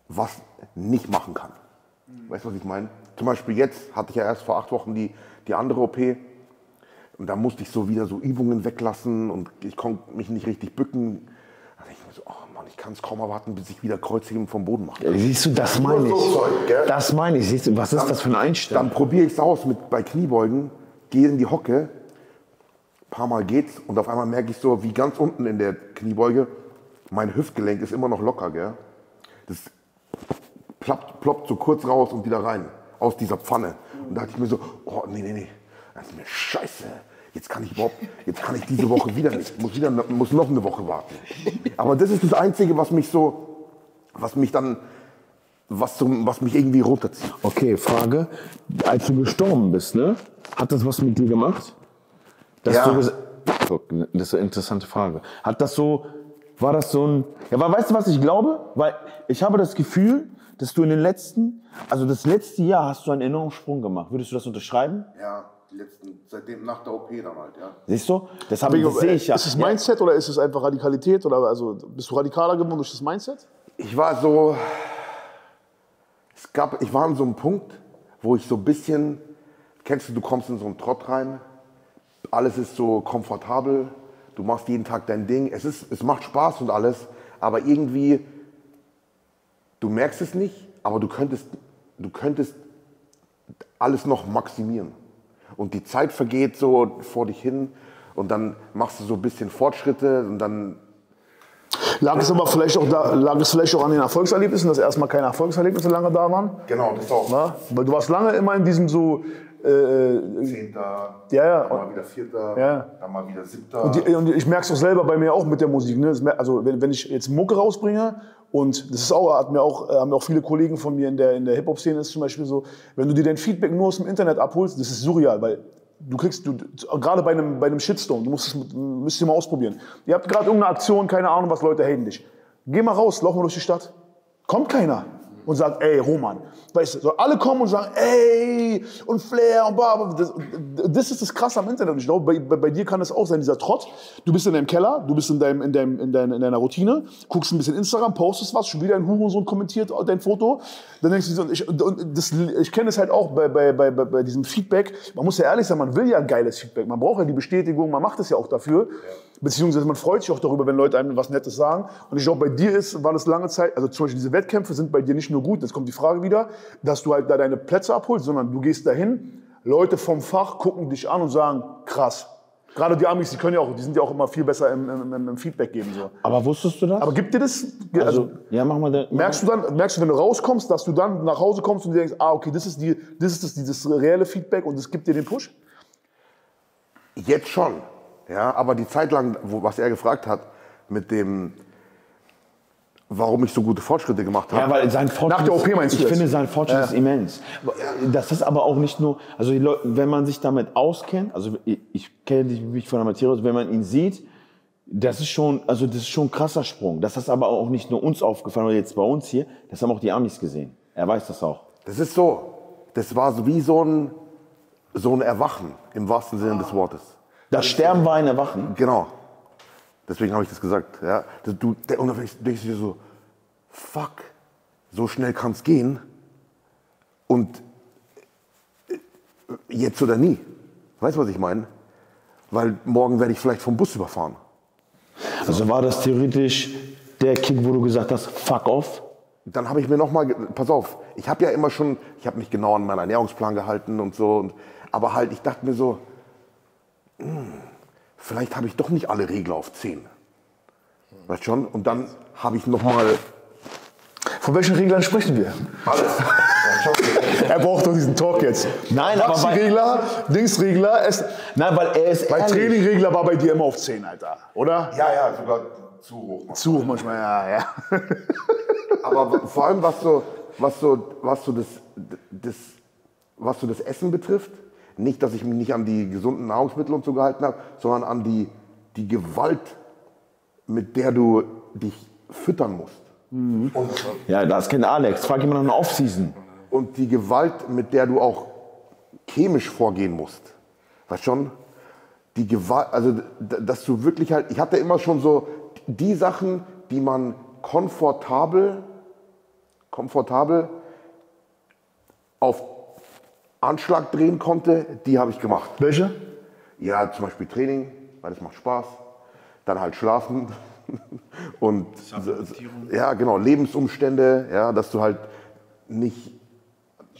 was nicht machen kann. Weißt du, was ich meine? Zum Beispiel jetzt hatte ich ja erst vor acht Wochen die, die andere OP und da musste ich so wieder so Übungen weglassen und ich konnte mich nicht richtig bücken. Da dachte ich mir so, oh Mann, ich kann es kaum erwarten, bis ich wieder Kreuzheben vom Boden mache. Siehst du, das meine Nur so Zeug, ich. Das meine ich. Siehst du, was ist das für eine Einstellung? Dann probiere ich es aus mit, bei Kniebeugen, gehe in die Hocke, ein paar Mal geht's und auf einmal merke ich so, wie ganz unten in der Kniebeuge, mein Hüftgelenk ist immer noch locker, gell? Das ploppt, ploppt so kurz raus und wieder rein, aus dieser Pfanne. Und da dachte ich mir so, oh nee, nee, nee, das ist mir scheiße. Jetzt kann ich überhaupt, jetzt kann ich diese Woche wieder nicht, muss, wieder, muss noch eine Woche warten. Aber das ist das Einzige, was mich so, was mich dann, was, so, was mich irgendwie runterzieht. Okay, Frage. Als du gestorben bist, ne? Hat das was mit dir gemacht? Dass Ja. du Guck, das ist eine interessante Frage. Hat das so, war das so ein, ja, aber weißt du, was ich glaube? Weil ich habe das Gefühl, dass du in den letzten, also das letzte Jahr hast du einen enormen Sprung gemacht. Würdest du das unterschreiben? Ja, die letzten, seitdem nach der OP dann halt, ja. Siehst du? Das, habe ich, das sehe ich ja. Ist es Ja. Mindset oder ist es einfach Radikalität? Oder also bist du radikaler geworden durch das Mindset? Ich war so, es gab, ich war an so einem Punkt, wo ich so ein bisschen, kennst du, du kommst in so einen Trott rein, alles ist so komfortabel, du machst jeden Tag dein Ding, es, ist, es macht Spaß und alles, aber irgendwie, du merkst es nicht, aber du könntest, du könntest alles noch maximieren. Und die Zeit vergeht so vor dich hin und dann machst du so ein bisschen Fortschritte und dann Lag es aber vielleicht auch, da, lag es vielleicht auch an den Erfolgserlebnissen, dass erstmal keine Erfolgserlebnisse lange da waren? Genau, das auch. Na? Weil du warst lange immer in diesem so. Äh, Zehnter, Ja, ja. dann mal wieder Vierter, Ja. dann mal wieder Siebter. und, die, und ich merke es auch selber bei mir auch mit der Musik. Ne? Also wenn, wenn ich jetzt Mucke rausbringe und das ist auch, hat mir auch, äh, haben mir auch viele Kollegen von mir in der, in der Hip-Hop-Szene ist zum Beispiel so, wenn du dir dein Feedback nur aus dem Internet abholst, das ist surreal, weil du kriegst, du, gerade bei einem, bei einem Shitstorm, du musst es müsst ihr mal ausprobieren. Ihr habt gerade irgendeine Aktion, keine Ahnung was, Leute haten dich. Geh mal raus, lauf mal durch die Stadt. Kommt keiner und sagt, ey, Roman. Weißt du, so alle kommen und sagen, ey, und Flair und bla. Das, das ist das Krasse am Internet. Und ich glaube, bei, bei, dir kann es auch sein, dieser Trott. Du bist in deinem Keller, du bist in, deinem, in, deinem, in, dein, in deiner Routine, guckst ein bisschen Instagram, postest was, schon wieder ein Hurensohn kommentiert dein Foto. Dann denkst du, so, ich, und das, ich kenne es halt auch bei, bei, bei, bei, diesem Feedback. Man muss ja ehrlich sein, man will ja ein geiles Feedback. Man braucht ja die Bestätigung, man macht es ja auch dafür. Beziehungsweise man freut sich auch darüber, wenn Leute einem was Nettes sagen. Und ich glaube, bei dir ist, war das lange Zeit, also zum Beispiel diese Wettkämpfe sind bei dir nicht nur gut, jetzt kommt die Frage wieder, dass du halt da deine Plätze abholst, sondern du gehst dahin, Leute vom Fach gucken dich an und sagen, krass. Gerade die Amis, die können ja auch, die sind ja auch immer viel besser im, im, im, Feedback geben. So. Aber wusstest du das? Aber gibt dir das, also, also, ja, mach mal. den- merkst du dann, merkst du, wenn du rauskommst, dass du dann nach Hause kommst und dir denkst, ah, okay, das ist die, das ist das, dieses reelle Feedback und das gibt dir den Push? Jetzt schon, ja, aber die Zeit lang, wo, was er gefragt hat, mit dem, warum ich so gute Fortschritte gemacht habe. Ja, weil sein Fortschritt, Nach der OP meinst du ich jetzt? finde, sein Fortschritt ist immens. Das ist aber auch nicht nur, also die Leute, wenn man sich damit auskennt, also ich, ich kenne dich mich von der Materie, aus, wenn man ihn sieht, das ist schon, also das ist schon ein krasser Sprung. Das ist aber auch nicht nur uns aufgefallen oder jetzt bei uns hier, das haben auch die Amis gesehen. Er weiß das auch. Das ist so, das war so wie so ein, so ein Erwachen im wahrsten Sinne des Wortes. Das Sterben war ein Erwachen. Genau. Deswegen habe ich das gesagt. Ja. Du, der- und dann denkst du dir so, fuck, so schnell kann es gehen. Und äh, jetzt oder nie. Weißt du, was ich meine? Weil morgen werde ich vielleicht vom Bus überfahren. Also war das theoretisch der Kick, wo du gesagt hast, fuck off. Dann habe ich mir noch mal, ge- pass auf, ich habe ja immer schon, ich habe mich genau an meinen Ernährungsplan gehalten und so, und, aber halt, ich dachte mir so, hm, vielleicht habe ich doch nicht alle Regler auf 10. Weißt schon? Und dann habe ich noch mal Von welchen Reglern sprechen wir? er braucht doch diesen Talk jetzt. Nein, aber bei- Regler, Dingsregler, es, Nein, weil er ist bei. Trainingregler war bei dir immer auf 10, Alter. Oder? Ja, ja, sogar zu hoch. Zu hoch manchmal, ja, ja. Aber vor allem, was so, was so, was so das, das, was so das Essen betrifft, nicht, dass ich mich nicht an die gesunden Nahrungsmittel und so gehalten habe, sondern an die, die Gewalt, mit der du dich füttern musst. Und, Ja, das kennt Alex. Frag nach einer Offseason. und die Gewalt, mit der du auch chemisch vorgehen musst. Weißt schon? Die Gewalt, also dass du wirklich halt, ich hatte immer schon so die Sachen, die man komfortabel, komfortabel auf Anschlag drehen konnte, die habe ich gemacht. Welche? Ja, zum Beispiel Training, weil das macht Spaß. Dann halt schlafen. Und ja, genau, Lebensumstände, ja, dass du halt nicht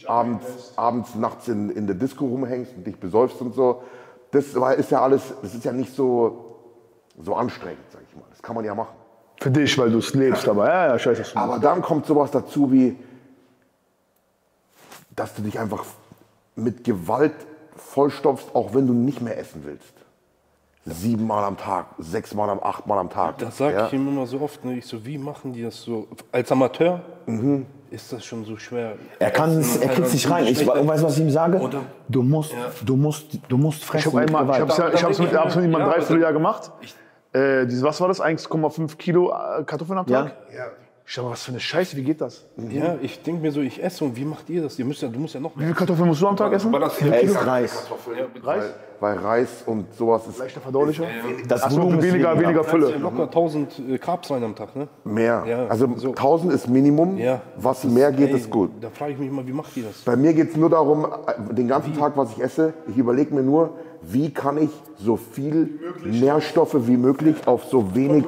abends, abends nachts in, in der Disco rumhängst und dich besäufst und so. Das ist ja alles, das ist ja nicht so, so anstrengend, sag ich mal. Das kann man ja machen. Für dich, weil du es lebst, aber ja, ja, scheiße. Aber dann kommt sowas dazu wie, dass du dich einfach mit Gewalt vollstopfst, auch wenn du nicht mehr essen willst. Siebenmal am Tag, sechsmal am, achtmal am Tag. Das sage ja? ich ihm immer so oft. Ne? Ich so, wie machen die das so? Als Amateur Mhm. ist das schon so schwer. Er kann es, er kriegt es nicht rein. Ich weißt du, was ich ihm sage? Dann- Du musst, du musst, du musst fressen. Ich habe einmal, ich hab's ja, ich hab's mit, hab's mit ihm ein Ja, Dreivierteljahr also- gemacht. Äh, dieses, was war das? 1,5 Kilo äh, Kartoffeln am Ja. Ich sag mal, was für eine Scheiße, wie geht das? Ja, ich denke mir so, ich esse und wie macht ihr das? Ihr müsst ja, du musst ja noch Wie viele Kartoffeln musst du am Tag essen? Er isst Reis. Reis? Weil Reis und sowas ist Leichter verdaulicher? Das Volumen ist weniger, weniger. Fülle. locker 1000 äh, Carbs rein am Tag, ne? mehr. Ja, also so. 1000 ist Minimum. Ja. Was mehr geht, Ey, ist gut. Da frage ich mich immer, wie macht ihr das? Bei mir geht es nur darum, äh, den ganzen Tag, was ich esse, ich überlege mir nur, wie kann ich so viel Nährstoffe wie möglich auf so wenig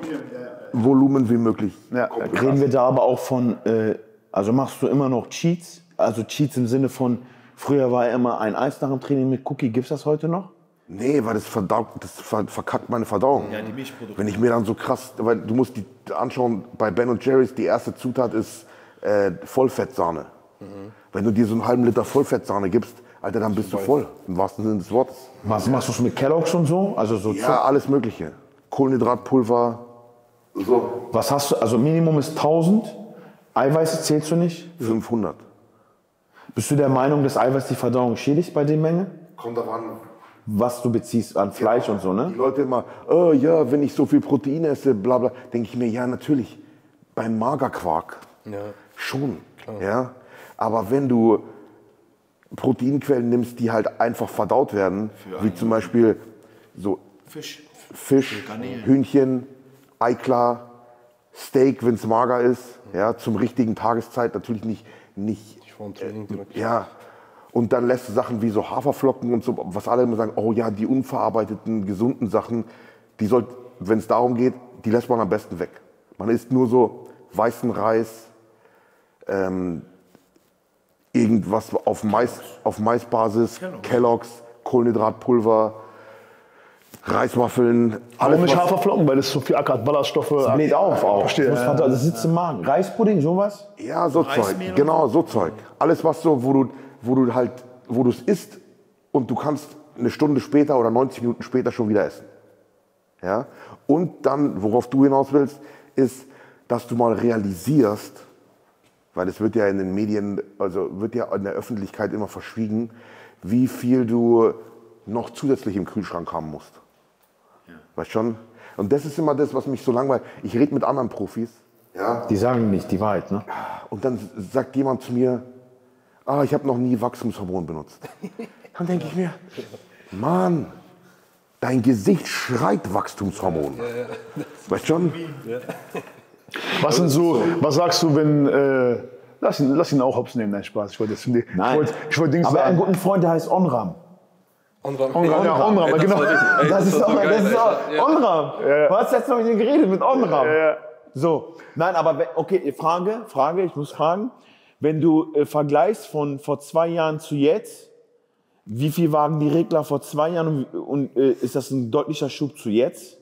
Volumen wie möglich. Ja, Reden wir da aber auch von, äh, also machst du immer noch Cheats? Also Cheats im Sinne von, früher war immer ein Eis nach dem Training mit Cookie. Gibt's das heute noch? Nee, weil das, verdaut, das ver- verkackt meine Verdauung. Ja, die Milchprodukte. Wenn ich mir dann so krass, weil du musst die anschauen, bei Ben Jerry's, die erste Zutat ist äh, Vollfettsahne. Wenn du dir so einen halben Liter Vollfettsahne gibst, Alter, dann bist du voll, im wahrsten Sinne des Wortes. Was machst du mit Kellogg's und so? Also so Ja, alles Mögliche. Kohlenhydratpulver, so Was hast du? Also Minimum ist 1000. Eiweiße zählst du nicht? 500. Bist du der Meinung, dass Eiweiß die Verdauung schädigt bei der Menge? Kommt daran, Was du beziehst an Fleisch und so, Die ne? Leute immer, oh ja, wenn ich so viel Protein esse, bla bla, denke ich mir, ja natürlich, beim Magerquark schon, ja. Aber wenn du Proteinquellen nimmst, die halt einfach verdaut werden, wie zum Beispiel so Fisch. Fisch, Hühnchen, Eiklar, Steak, wenn es mager ist, ja, zum richtigen Tageszeit natürlich nicht, nicht Vor dem Training direkt. ja. Und dann lässt du Sachen wie so Haferflocken und so, was alle immer sagen, oh ja, die unverarbeiteten, gesunden Sachen, die soll, wenn es darum geht, die lässt man am besten weg. Man isst nur so weißen Reis, ähm, irgendwas auf, Mais, auf Maisbasis, Kellogg's, Kohlenhydratpulver, Reiswaffeln, alles Warum nicht Haferflocken? Weil das so viel ackert, Ballaststoffe. Das bläht auf auch. Verstehe. Das, muss ja. Das sitzt im Magen. Reispudding, sowas? Ja, so Reismehl Zeug. Genau, so Zeug. Alles, was so, wo du, wo du halt, wo du es isst und du kannst eine Stunde später oder 90 Minuten später schon wieder essen. Ja? Und dann, worauf du hinaus willst, ist, dass du mal realisierst, weil es wird ja in den Medien, also wird ja in der Öffentlichkeit immer verschwiegen, wie viel du noch zusätzlich im Kühlschrank haben musst. Weißt schon? Und das ist immer das, was mich so langweilt. Ich rede mit anderen Profis. Ja, Die sagen nicht die Wahrheit, ne? und dann sagt jemand zu mir, ah, ich habe noch nie Wachstumshormon benutzt. Dann denke ich mir, Mann, dein Gesicht schreit Wachstumshormon. Weißt schon? Was sind so, was sagst du, wenn, äh, lass, ihn, lass ihn auch hops nehmen, nein, Spaß. Ich wollte jetzt, ich wollte, ich wollte Dings Aber einen sagen. guten Freund, der heißt Onram. Onram, ja, Onram, genau. Das ist auch, das ist auch Onram. Du hast jetzt noch mit ihm geredet, mit Onram. Ja. So, nein, aber okay, Frage, Frage, ich muss fragen. Wenn du äh, vergleichst von vor zwei Jahren zu jetzt, wie viel waren die Regler vor zwei Jahren und, und äh, ist das ein deutlicher Schub zu jetzt?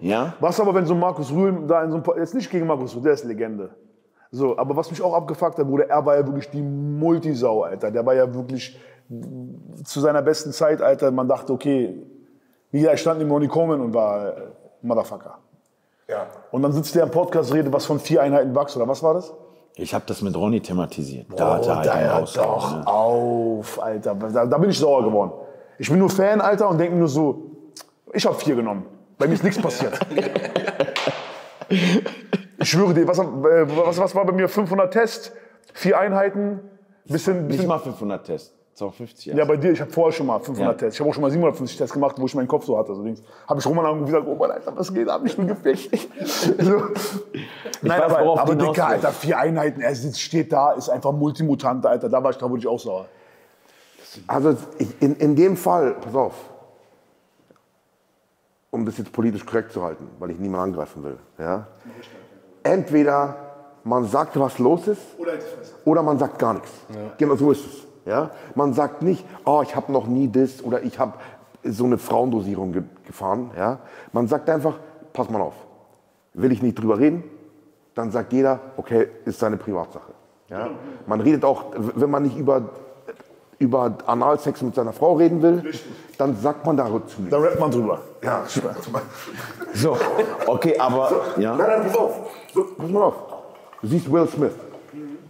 Ja. Was aber, wenn so Markus Rühl da in so einem, jetzt nicht gegen Markus Rühl, der ist Legende. So, aber was mich auch abgefuckt hat, Bruder, er war ja wirklich die Multisau, Alter. Der war ja wirklich zu seiner besten Zeit, Alter. Man dachte, okay, wie gesagt, er stand im Ronnie Coleman und war äh, Motherfucker. Ja. Und dann sitzt der im Podcast, redet was von vier Einheiten Wachs, oder was war das? Ich habe das mit Ronny thematisiert. Da hat Oh, er halt da doch ne? auf, Alter. Da, da bin ich sauer geworden. Ich bin nur Fan, Alter, und denke mir nur so, ich habe vier genommen. Bei mir ist nichts passiert. ich schwöre dir, was, äh, was, was war bei mir? 500 Test, vier Einheiten, bisschen, Nicht bisschen mal 500 Test, 250 jetzt. ja, bei dir, ich habe vorher schon mal 500 Ja. Tests. Ich habe auch schon mal 750 Tests gemacht, wo ich meinen Kopf so hatte. So habe ich Roman angerufen und gesagt, oh Mann, Alter, was geht ab? Ich bin gefickt. so. Nein, weiß, aber, aber willst. Alter, vier Einheiten, er sitzt, steht da, ist einfach Multimutant, Alter. Da, war ich, da wurde ich auch sauer. Also in, in dem Fall, pass auf, um das jetzt politisch korrekt zu halten, weil ich niemanden angreifen will. Ja? Entweder man sagt, was los ist, oder man sagt gar nichts. Genau so ist es. Ja? Man sagt nicht, oh, ich habe noch nie das oder ich habe so eine Frauendosierung ge gefahren. Ja? Man sagt einfach, pass mal auf, will ich nicht drüber reden, dann sagt jeder, okay, ist seine Privatsache. Ja? Man redet auch, wenn man nicht über, über Analsex mit seiner Frau reden will, dann sagt man dazu nichts. Da rappt man drüber. Ja. So, okay, aber ja. Nein, nein, pass auf. So, pass mal auf. Du siehst Will Smith.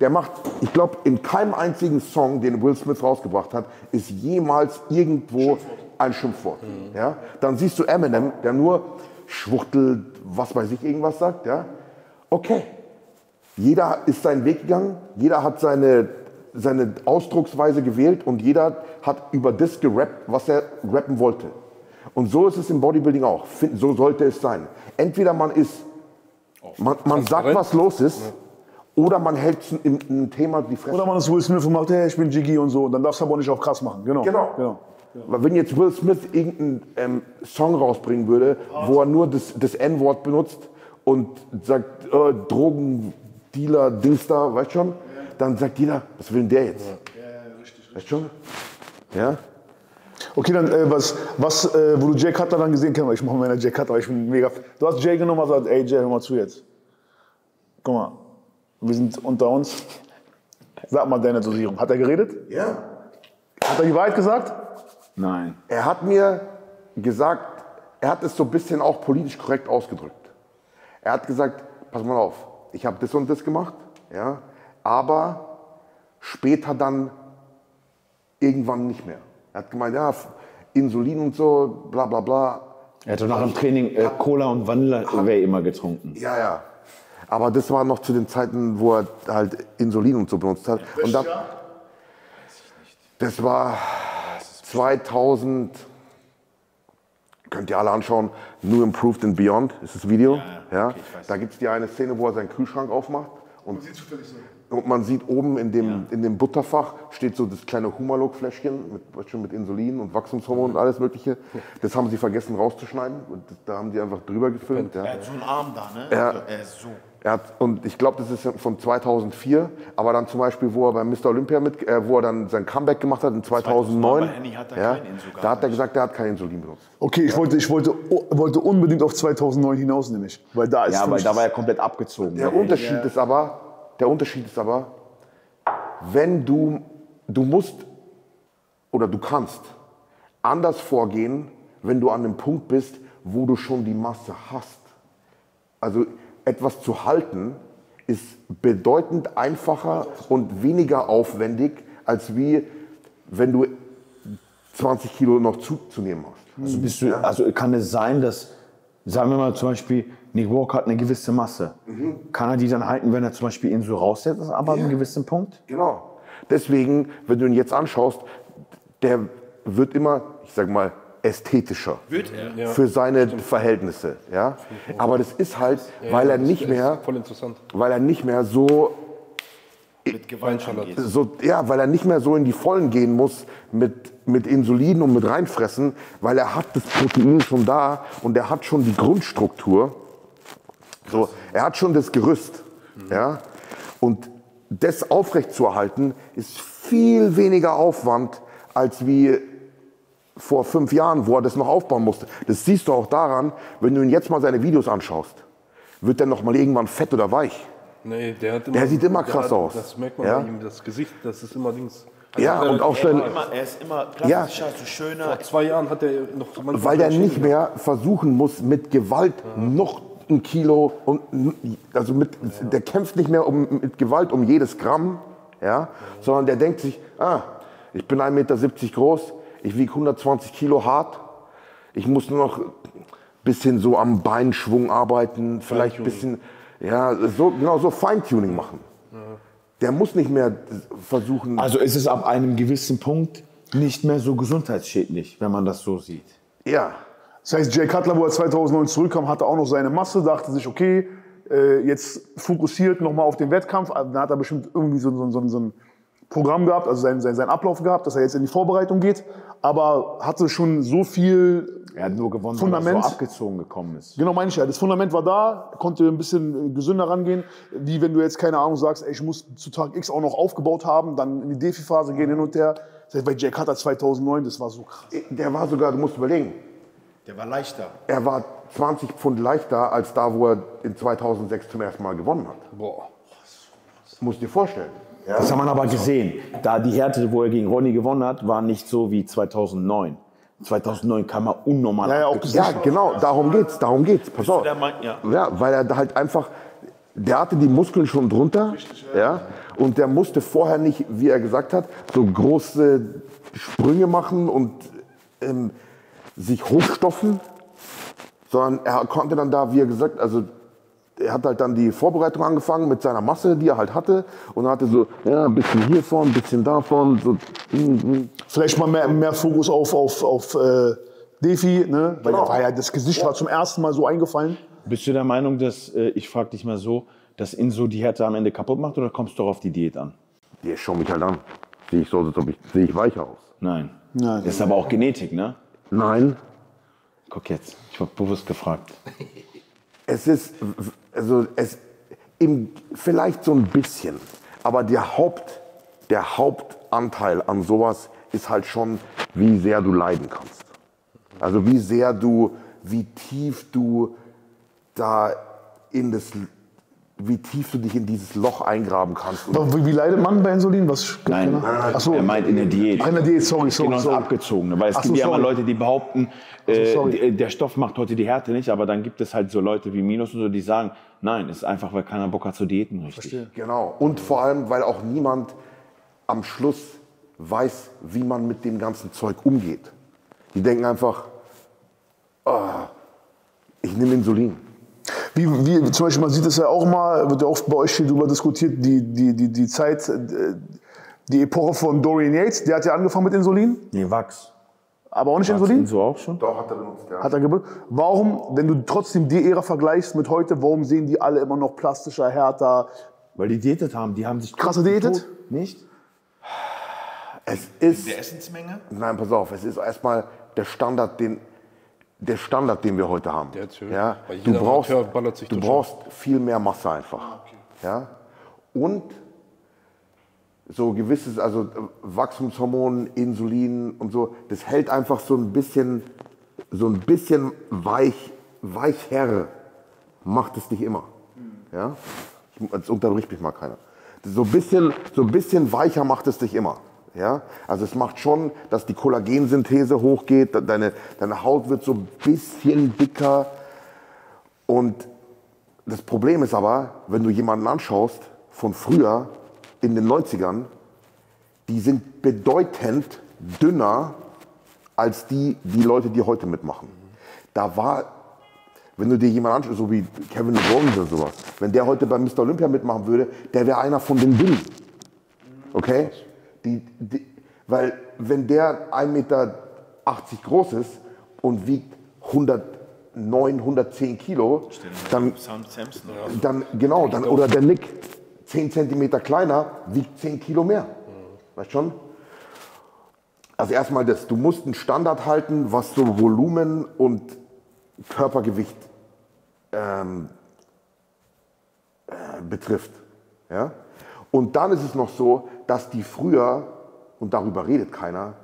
Der macht, ich glaube, in keinem einzigen Song, den Will Smith rausgebracht hat, ist jemals irgendwo ein Schimpfwort. Ja? Dann siehst du Eminem, der nur Schwuchtel, was weiß ich, irgendwas sagt, ja. Okay. Jeder ist seinen Weg gegangen, jeder hat seine, seine Ausdrucksweise gewählt und jeder hat über das gerappt, was er rappen wollte. Und so ist es im Bodybuilding auch. So sollte es sein. Entweder man ist, man, man sagt, was los ist, oder man hält im, im Thema die Fresse. Oder man ist Will Smith und macht, hey, ich bin Jiggy und so. Und dann darfst du aber auch nicht auf krass machen. Genau. Genau. genau. Weil wenn jetzt Will Smith irgendeinen ähm, Song rausbringen würde, wo er nur das, das N-Wort benutzt und sagt, äh, Drogendealer, Dings da, weißt schon, dann sagt jeder, was will denn der jetzt? Weißt schon? Ja? Okay, dann äh, was, was äh, wo du Jay Cutler dann gesehen hast, ich mache meiner Jay Cutler, ich bin mega. Du hast Jay genommen und gesagt, ey Jay, hör mal zu jetzt. Guck mal, wir sind unter uns. Sag mal deine Dosierung. Hat er geredet? Ja. Hat er die Wahrheit gesagt? Nein. Er hat mir gesagt, er hat es so ein bisschen auch politisch korrekt ausgedrückt. Er hat gesagt, pass mal auf, ich habe das und das gemacht, ja, aber später dann irgendwann nicht mehr. Er hat gemeint, ja, Insulin und so, bla bla bla. Er hat doch nach dem Training äh, Cola und Vanilla Whey immer getrunken. Ja, ja. Aber das war noch zu den Zeiten, wo er halt Insulin und so benutzt hat. Und da, das war 2000, könnt ihr alle anschauen, New Improved and Beyond ist das Video. Ja, da gibt es die eine Szene, wo er seinen Kühlschrank aufmacht und, und man sieht oben in dem, in dem Butterfach steht so das kleine Humalog-Fläschchen mit, mit Insulin und Wachstumshormon und alles mögliche. Das haben sie vergessen rauszuschneiden und das, da haben die einfach drüber gefilmt. Ja. Er hat so einen Arm da, ne? Ja. Also er ist so. Er hat, und ich glaube, das ist von 2004, aber dann zum Beispiel, wo er bei Mr. Olympia mit, äh, wo er dann sein Comeback gemacht hat in 2009, bei Henny hat er ja, da hat er gesagt, er hat kein Insulin benutzt. Okay, ich wollte, ich wollte, wollte unbedingt auf 2009 hinaus, nämlich. Weil da ist Ja, weil da war er komplett abgezogen. Der Unterschied ist aber, der Unterschied ist aber, wenn du, du musst oder du kannst anders vorgehen, wenn du an dem Punkt bist, wo du schon die Masse hast. Also etwas zu halten ist bedeutend einfacher und weniger aufwendig, als wie wenn du 20 Kilo noch zuzunehmen hast. Also, bist du, also kann es sein, dass, sagen wir mal zum Beispiel, Nick Walker hat eine gewisse Masse. Kann er die dann halten, wenn er zum Beispiel ihn so raussetzt, aber an einem gewissen Punkt? Genau. Deswegen, wenn du ihn jetzt anschaust, der wird immer, ich sag mal, ästhetischer Wird er? für seine Verhältnisse. Ja? Aber das ist halt, weil er nicht mehr, Voll interessant. weil er nicht mehr so, Mit Gewalt angeht. so, ja, weil er nicht mehr so in die Vollen gehen muss mit, mit Insulin und mit reinfressen, weil er hat das Protein schon da und er hat schon die Grundstruktur. So, er hat schon das Gerüst. Ja? Und das aufrechtzuerhalten ist viel weniger Aufwand als wie vor fünf Jahren, wo er das noch aufbauen musste. Das siehst du auch daran, wenn du ihn jetzt mal seine Videos anschaust. Wird der noch mal irgendwann fett oder weich? Nee, der, hat immer, Der sieht immer der krass hat, aus. Das merkt man Ja. bei ihm, das Gesicht, das ist immer Dings. Ja, Also, und auch Immer, er ist immer Ja. plastischer, so schöner. Vor zwei Jahren hat er noch manchmal weil der Schäden nicht mehr versuchen muss, mit Gewalt noch ein Kilo und also mit, der kämpft nicht mehr um, mit Gewalt um jedes Gramm, ja, sondern der denkt sich, ah, ich bin 1,70 Meter groß, ich wiege 120 Kilo hart, ich muss nur noch ein bisschen so am Beinschwung arbeiten, vielleicht ein bisschen, ja, so, genau so Feintuning machen. Der muss nicht mehr versuchen, Also ist es ab einem gewissen Punkt nicht mehr so gesundheitsschädlich, wenn man das so sieht. ja, Das heißt, Jay Cutler, wo er 2009 zurückkam, hatte auch noch seine Masse, dachte sich, okay, äh, jetzt fokussiert nochmal auf den Wettkampf. Da hat er bestimmt irgendwie so, so, so, so ein Programm gehabt, also seinen sein, sein Ablauf gehabt, dass er jetzt in die Vorbereitung geht. Aber hatte schon so viel Er hat nur gewonnen, Fundament. weil er so abgezogen gekommen ist. Genau, meine ich ja. Das Fundament war da, konnte ein bisschen äh, gesünder rangehen. Wie wenn du jetzt, keine Ahnung, sagst, ey, ich muss zu Tag X auch noch aufgebaut haben, dann in die Defi-Phase gehen hin und her. Das heißt, bei Jay Cutter 2009, das war so krass. der war sogar, du musst überlegen, Der war leichter. Er war 20 Pfund leichter als da, wo er in 2006 zum ersten Mal gewonnen hat. Boah. Musst dir vorstellen. Das hat man aber gesehen. Da die Härte, wo er gegen Ronny gewonnen hat, war nicht so wie 2009. 2009 kam er unnormal Ja, ja, auch. Ja, genau, darum geht's, darum geht's. Pass auf. Ja. Ja, weil er da halt einfach, der hatte die Muskeln schon drunter, ja, und der musste vorher nicht, wie er gesagt hat, so große Sprünge machen und ähm, sich hochstoffen, sondern er konnte dann da, wie er gesagt, also er hat halt dann die Vorbereitung angefangen mit seiner Masse, die er halt hatte und hatte so, ja, ein bisschen hiervon, ein bisschen davon, so, mm, mm. Vielleicht mal mehr, mehr Fokus auf, auf, auf äh, Defi, ne? Weil Genau. ja, das Gesicht war zum ersten Mal so eingefallen. Bist du der Meinung, dass, äh, ich frage dich mal so, dass Inso die Härte am Ende kaputt macht oder kommst du doch auf die Diät an? Ja, schau mich halt an. Sehe ich so, als ob ich, sehe ich weicher aus. Nein. Nein. Das ist aber auch Genetik, ne? Nein, Guck jetzt, ich habe bewusst gefragt. es ist, also es, im, vielleicht so ein bisschen, aber der Haupt, der Hauptanteil an sowas ist halt schon, wie sehr du leiden kannst. Also wie sehr du, wie tief du da in das, wie tief du dich in dieses Loch eingraben kannst. Wie, wie leidet man bei Insulin? Was, Nein, Ach so. er meint in der Diät. Ach, in der Diät, sorry, sorry, Genau, sorry. Abgezogene. Weil es Ach gibt so, ja immer. Leute, die behaupten, äh, d- der Stoff macht heute die Härte nicht, aber dann gibt es halt so Leute wie Minus und so, die sagen, nein, ist einfach, weil keiner Bock hat zu diäten, richtig. Genau. Und vor allem, weil auch niemand am Schluss weiß, wie man mit dem ganzen Zeug umgeht. Die denken einfach, ah, ich nehme Insulin. Wie, wie, zum Beispiel, man sieht es ja auch mal, wird ja oft bei euch viel darüber diskutiert, die, die, die, die Zeit, äh, die Epoche von Dorian Yates, der hat ja angefangen mit Insulin, Nee, Wachs. aber auch nicht Insulin. Inso auch schon? Doch, hat er benutzt, ja. Hat er gebildet. Warum, wenn du trotzdem die Ära vergleichst mit heute, warum sehen die alle immer noch plastischer, härter? Weil die diätet haben, die haben sich Krasser diätet? Nicht? Es ist, Der Essensmenge? nein, pass auf, es ist erstmal der Standard, den, der Standard, den wir heute haben. Ja? Du, brauchst, du brauchst viel mehr Masse einfach. Ja? Und so gewisses, also äh, Wachstumshormon, Insulin und so, das hält einfach so ein bisschen, so ein bisschen weich, weicher, macht es nicht immer. Ja? Ich, jetzt unterbricht mich mal keiner. So ein bisschen, so ein bisschen weicher macht es dich immer. Ja? Also es macht schon, dass die Kollagensynthese hochgeht, deine, deine Haut wird so ein bisschen dicker. Und das Problem ist aber, wenn du jemanden anschaust von früher, in den 90ern, die sind bedeutend dünner als die, die Leute, die heute mitmachen. Da war, wenn du dir jemanden anschaust, so wie Kevin LeBron oder sowas, wenn der heute bei Mr. Olympia mitmachen würde, der wäre einer von den Dünnen. Okay? Die, die, weil wenn der 1,80 Meter groß ist und wiegt 109, 110 Kilo, dann, Sam Samson. dann genau, dann, oder der Nick 10 Zentimeter kleiner, wiegt 10 Kilo mehr. Weißt schon? Also erstmal das, du musst einen Standard halten, was so Volumen und Körpergewicht ähm, äh, betrifft. Ja? Und dann ist es noch so, dass die früher, und darüber redet keiner,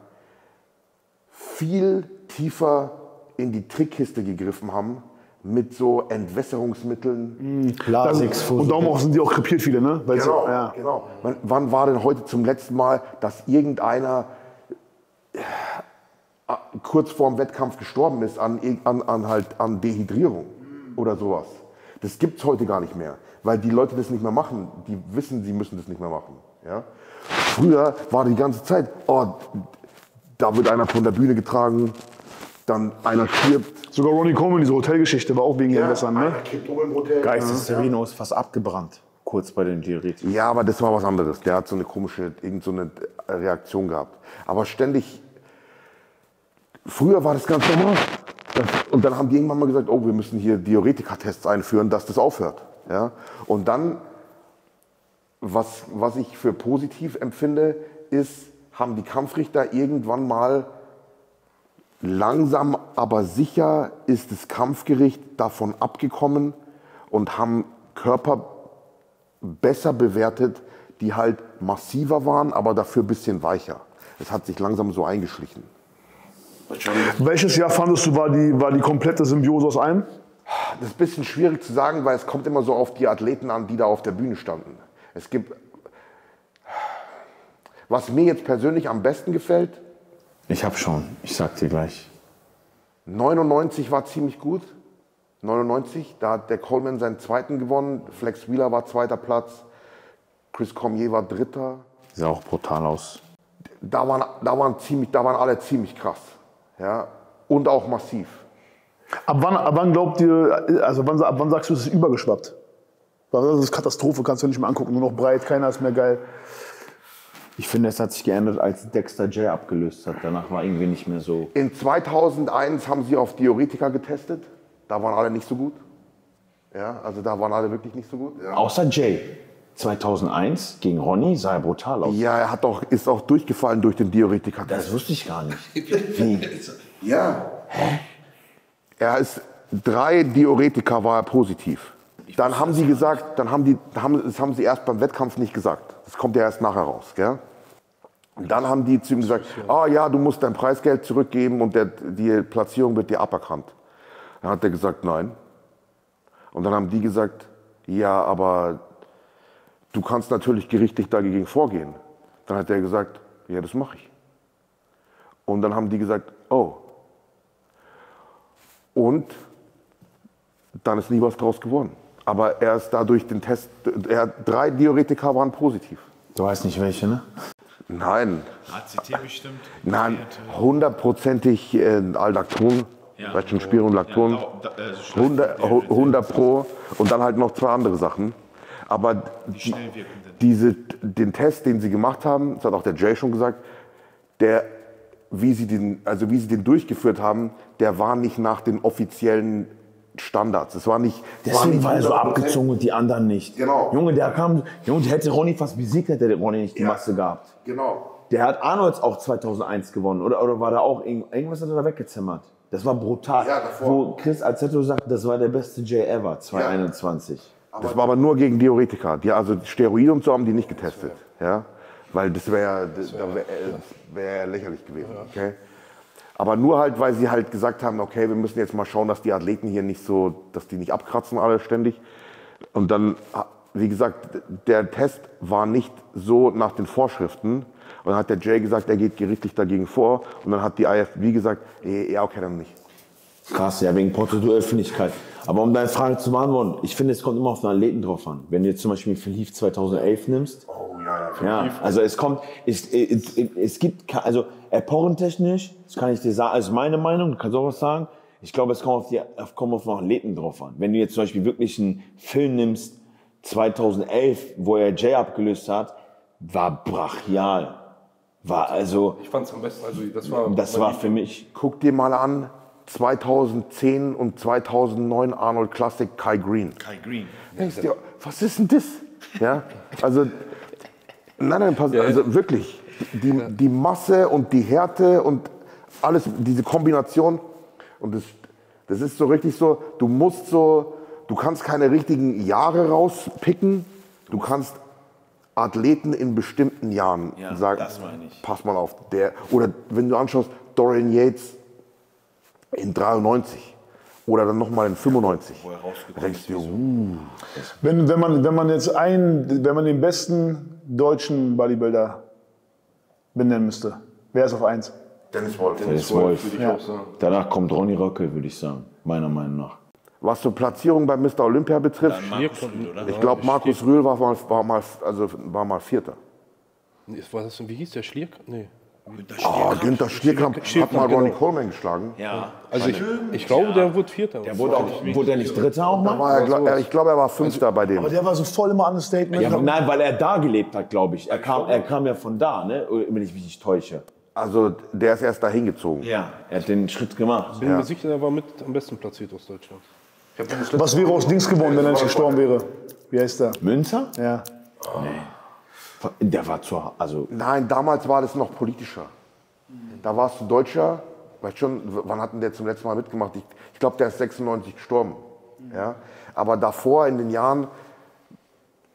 viel tiefer in die Trickkiste gegriffen haben mit so Entwässerungsmitteln. Lasix, Und darum auch sind die auch krepiert viele, ne? Weil Genau, sie, ja. genau. Wann, wann war denn heute zum letzten Mal, dass irgendeiner äh, kurz vorm Wettkampf gestorben ist an, an, an, halt, an Dehydrierung oder sowas? Das gibt es heute gar nicht mehr, weil die Leute das nicht mehr machen. Die wissen, sie müssen das nicht mehr machen. Ja? Früher war die ganze Zeit, oh, da wird einer von der Bühne getragen, dann einer stirbt. Sogar Ronnie Coleman, diese Hotelgeschichte, war auch wegen den Wässern, ne? Hotel. Geistes Serino ist fast abgebrannt. Kurz bei den Diuretik. Ja, aber das war was anderes. Der hat so eine komische, irgend so eine Reaktion gehabt. Aber ständig. Früher war das ganz normal. Und dann haben die irgendwann mal gesagt, oh, wir müssen hier Diuretika-Tests einführen, dass das aufhört. Ja? Und dann, was, was ich für positiv empfinde, ist, haben die Kampfrichter irgendwann mal langsam, aber sicher ist das Kampfgericht davon abgekommen und haben Körper besser bewertet, die halt massiver waren, aber dafür ein bisschen weicher. Es hat sich langsam so eingeschlichen. Welches Jahr fandest du, war die, war die komplette Symbiose aus einem? Das ist ein bisschen schwierig zu sagen, weil es kommt immer so auf die Athleten an, die da auf der Bühne standen. Es gibt, was mir jetzt persönlich am besten gefällt, Ich hab schon, ich sag dir gleich. 99 war ziemlich gut. 99, da hat der Coleman seinen zweiten gewonnen, Flex Wheeler war zweiter Platz, Chris Cormier war dritter. Sieht auch brutal aus. da waren, da waren, ziemlich, da waren alle ziemlich krass. Ja? Und auch massiv. Ab wann, ab wann glaubt ihr, also wann, ab wann sagst du, es ist übergeschwappt? Das ist Katastrophe, kannst du nicht mehr angucken, nur noch breit, keiner ist mehr geil. Ich finde, es hat sich geändert, als Dexter J abgelöst hat. Danach war irgendwie nicht mehr so. In 2001 haben sie auf Diuretika getestet. Da waren alle nicht so gut. Ja, also da waren alle wirklich nicht so gut. Ja, Außer Jay. 2001 gegen Ronny sah er brutal aus. ja er hat auch, ist auch durchgefallen durch den Diuretika-Test. Das wusste ich gar nicht. Wie? Ja. Er ist drei Diuretika war er positiv. Dann haben sie gesagt, dann haben die, haben, das haben sie erst beim Wettkampf nicht gesagt. Das kommt ja erst nachher raus, gell? Und dann haben die zu ihm gesagt, ah ja, du musst dein Preisgeld zurückgeben und der, die Platzierung wird dir aberkannt. Dann hat er gesagt, nein. Und dann haben die gesagt, ja, aber du kannst natürlich gerichtlich dagegen vorgehen. Dann hat er gesagt, ja, das mache ich. Und dann haben die gesagt, oh. Und dann ist nie was draus geworden. Aber er ist dadurch den Test, er hat drei Diuretika waren positiv. Du weißt nicht welche, ne? Nein, ACT bestimmt. nein, hundertprozentig äh, Aldacton, Ja. weißt schon, Spirulacton, Ja, da- da- äh, so schnell 100, wirkende. 100 pro und dann halt noch zwei andere Sachen. Aber die, diese, den Test, den sie gemacht haben, das hat auch der Jay schon gesagt, der, wie sie den, also wie sie den durchgeführt haben, der war nicht nach den offiziellen Standards. Es war nicht, Deswegen nicht war er so 100%. abgezogen und die anderen nicht. Genau. Junge, der kam, Junge, der hätte Ronny fast besiegt, hätte Ronny nicht die Masse gehabt. Genau. Der hat Arnolds auch 2001 gewonnen, oder? Oder war da auch irgend- irgendwas hat er da weggezimmert? Das war brutal. Ja, davor. Wo Chris Alzetto sagt, das war der beste J ever, 2021. Das war aber nur gegen Diuretika. Die, also Steroide und so haben die nicht getestet. Ja? Weil das wäre wär, wär lächerlich gewesen. Okay? Aber nur halt, weil sie halt gesagt haben, okay, wir müssen jetzt mal schauen, dass die Athleten hier nicht so, dass die nicht abkratzen alle ständig. Und dann, wie gesagt, der Test war nicht so nach den Vorschriften. Und dann hat der Jay gesagt, er geht gerichtlich dagegen vor. Und dann hat die IFB gesagt, eh, ja, okay, dann nicht. Krass, ja, wegen Porto-Öffentlichkeit. Aber um deine Frage zu beantworten, ich finde, es kommt immer auf den Athleten drauf an. Wenn du jetzt zum Beispiel Philippe 2011 nimmst, Oh, ja, ja. Ja, also es kommt, es, es, es gibt, also epochentechnisch, das kann ich dir sagen, also meine Meinung, du kannst auch was sagen, ich glaube, es kommt auf die, kommt auf den Athleten drauf an. Wenn du jetzt zum Beispiel wirklich einen Film nimmst, 2011, wo er Jay abgelöst hat, war brachial. War also, Ich fand es am besten. Also das war. das war für mich, Guck dir mal an, 2010 und 2009 Arnold Classic Kai Green. Kai Green. Denkst dir, was ist denn das? Ja, also, nein, nein, pass, also wirklich, die, die Masse und die Härte und alles, diese Kombination und das, das ist so richtig so, du musst so, du kannst keine richtigen Jahre rauspicken, du kannst Athleten in bestimmten Jahren Ja, sagen, das meine ich. pass mal auf, der, oder wenn du anschaust, Dorian Yates in 93 oder dann nochmal in 95, Wo er rausgekommen denkst du, uh, Wenn, wenn, man, wenn man jetzt einen, wenn man den besten deutschen Bodybuilder benennen müsste, wer ist auf eins? Dennis Wolf. Dennis Wolf. Würde ich Ja. auch sagen. Danach kommt Ronny Röckel, würde ich sagen, meiner Meinung nach. Was so Platzierung bei Mr. Olympia betrifft, Rühl, oder? ich glaube, Markus Rühl war mal, war, mal, also war mal Vierter. Das, wie hieß der Schlierk? Nee. Günter Oh, Stierkamp. Günther Stierkamp hat mal Ronnie genau. Coleman geschlagen. Ja. Also ich, ich glaube, der wurde Vierter. Der wurde, auch, wurde er nicht Dritter auch Da mal? war er, glaub, er, ich glaube, er war Fünfter bei dem. Aber der war so voll immer Understatement. Ja, nein, weil er da gelebt hat, glaube ich. Er kam, er kam ja von da, ne? wenn ich mich nicht täusche. Also der ist erst dahin gezogen. Ja. Er hat den Schritt gemacht. bin mir sicher, der war mit am besten platziert aus Deutschland. Ich Was wäre aus Dings geworden, wenn er nicht gestorben wäre? Wie heißt der? Münzer? Ja. Der war zu, also Nein, damals war das noch politischer. Da warst du Deutscher, weißt schon, wann hat denn der zum letzten Mal mitgemacht? Ich, ich glaube, der ist 96 gestorben. Ja? Aber davor in den Jahren,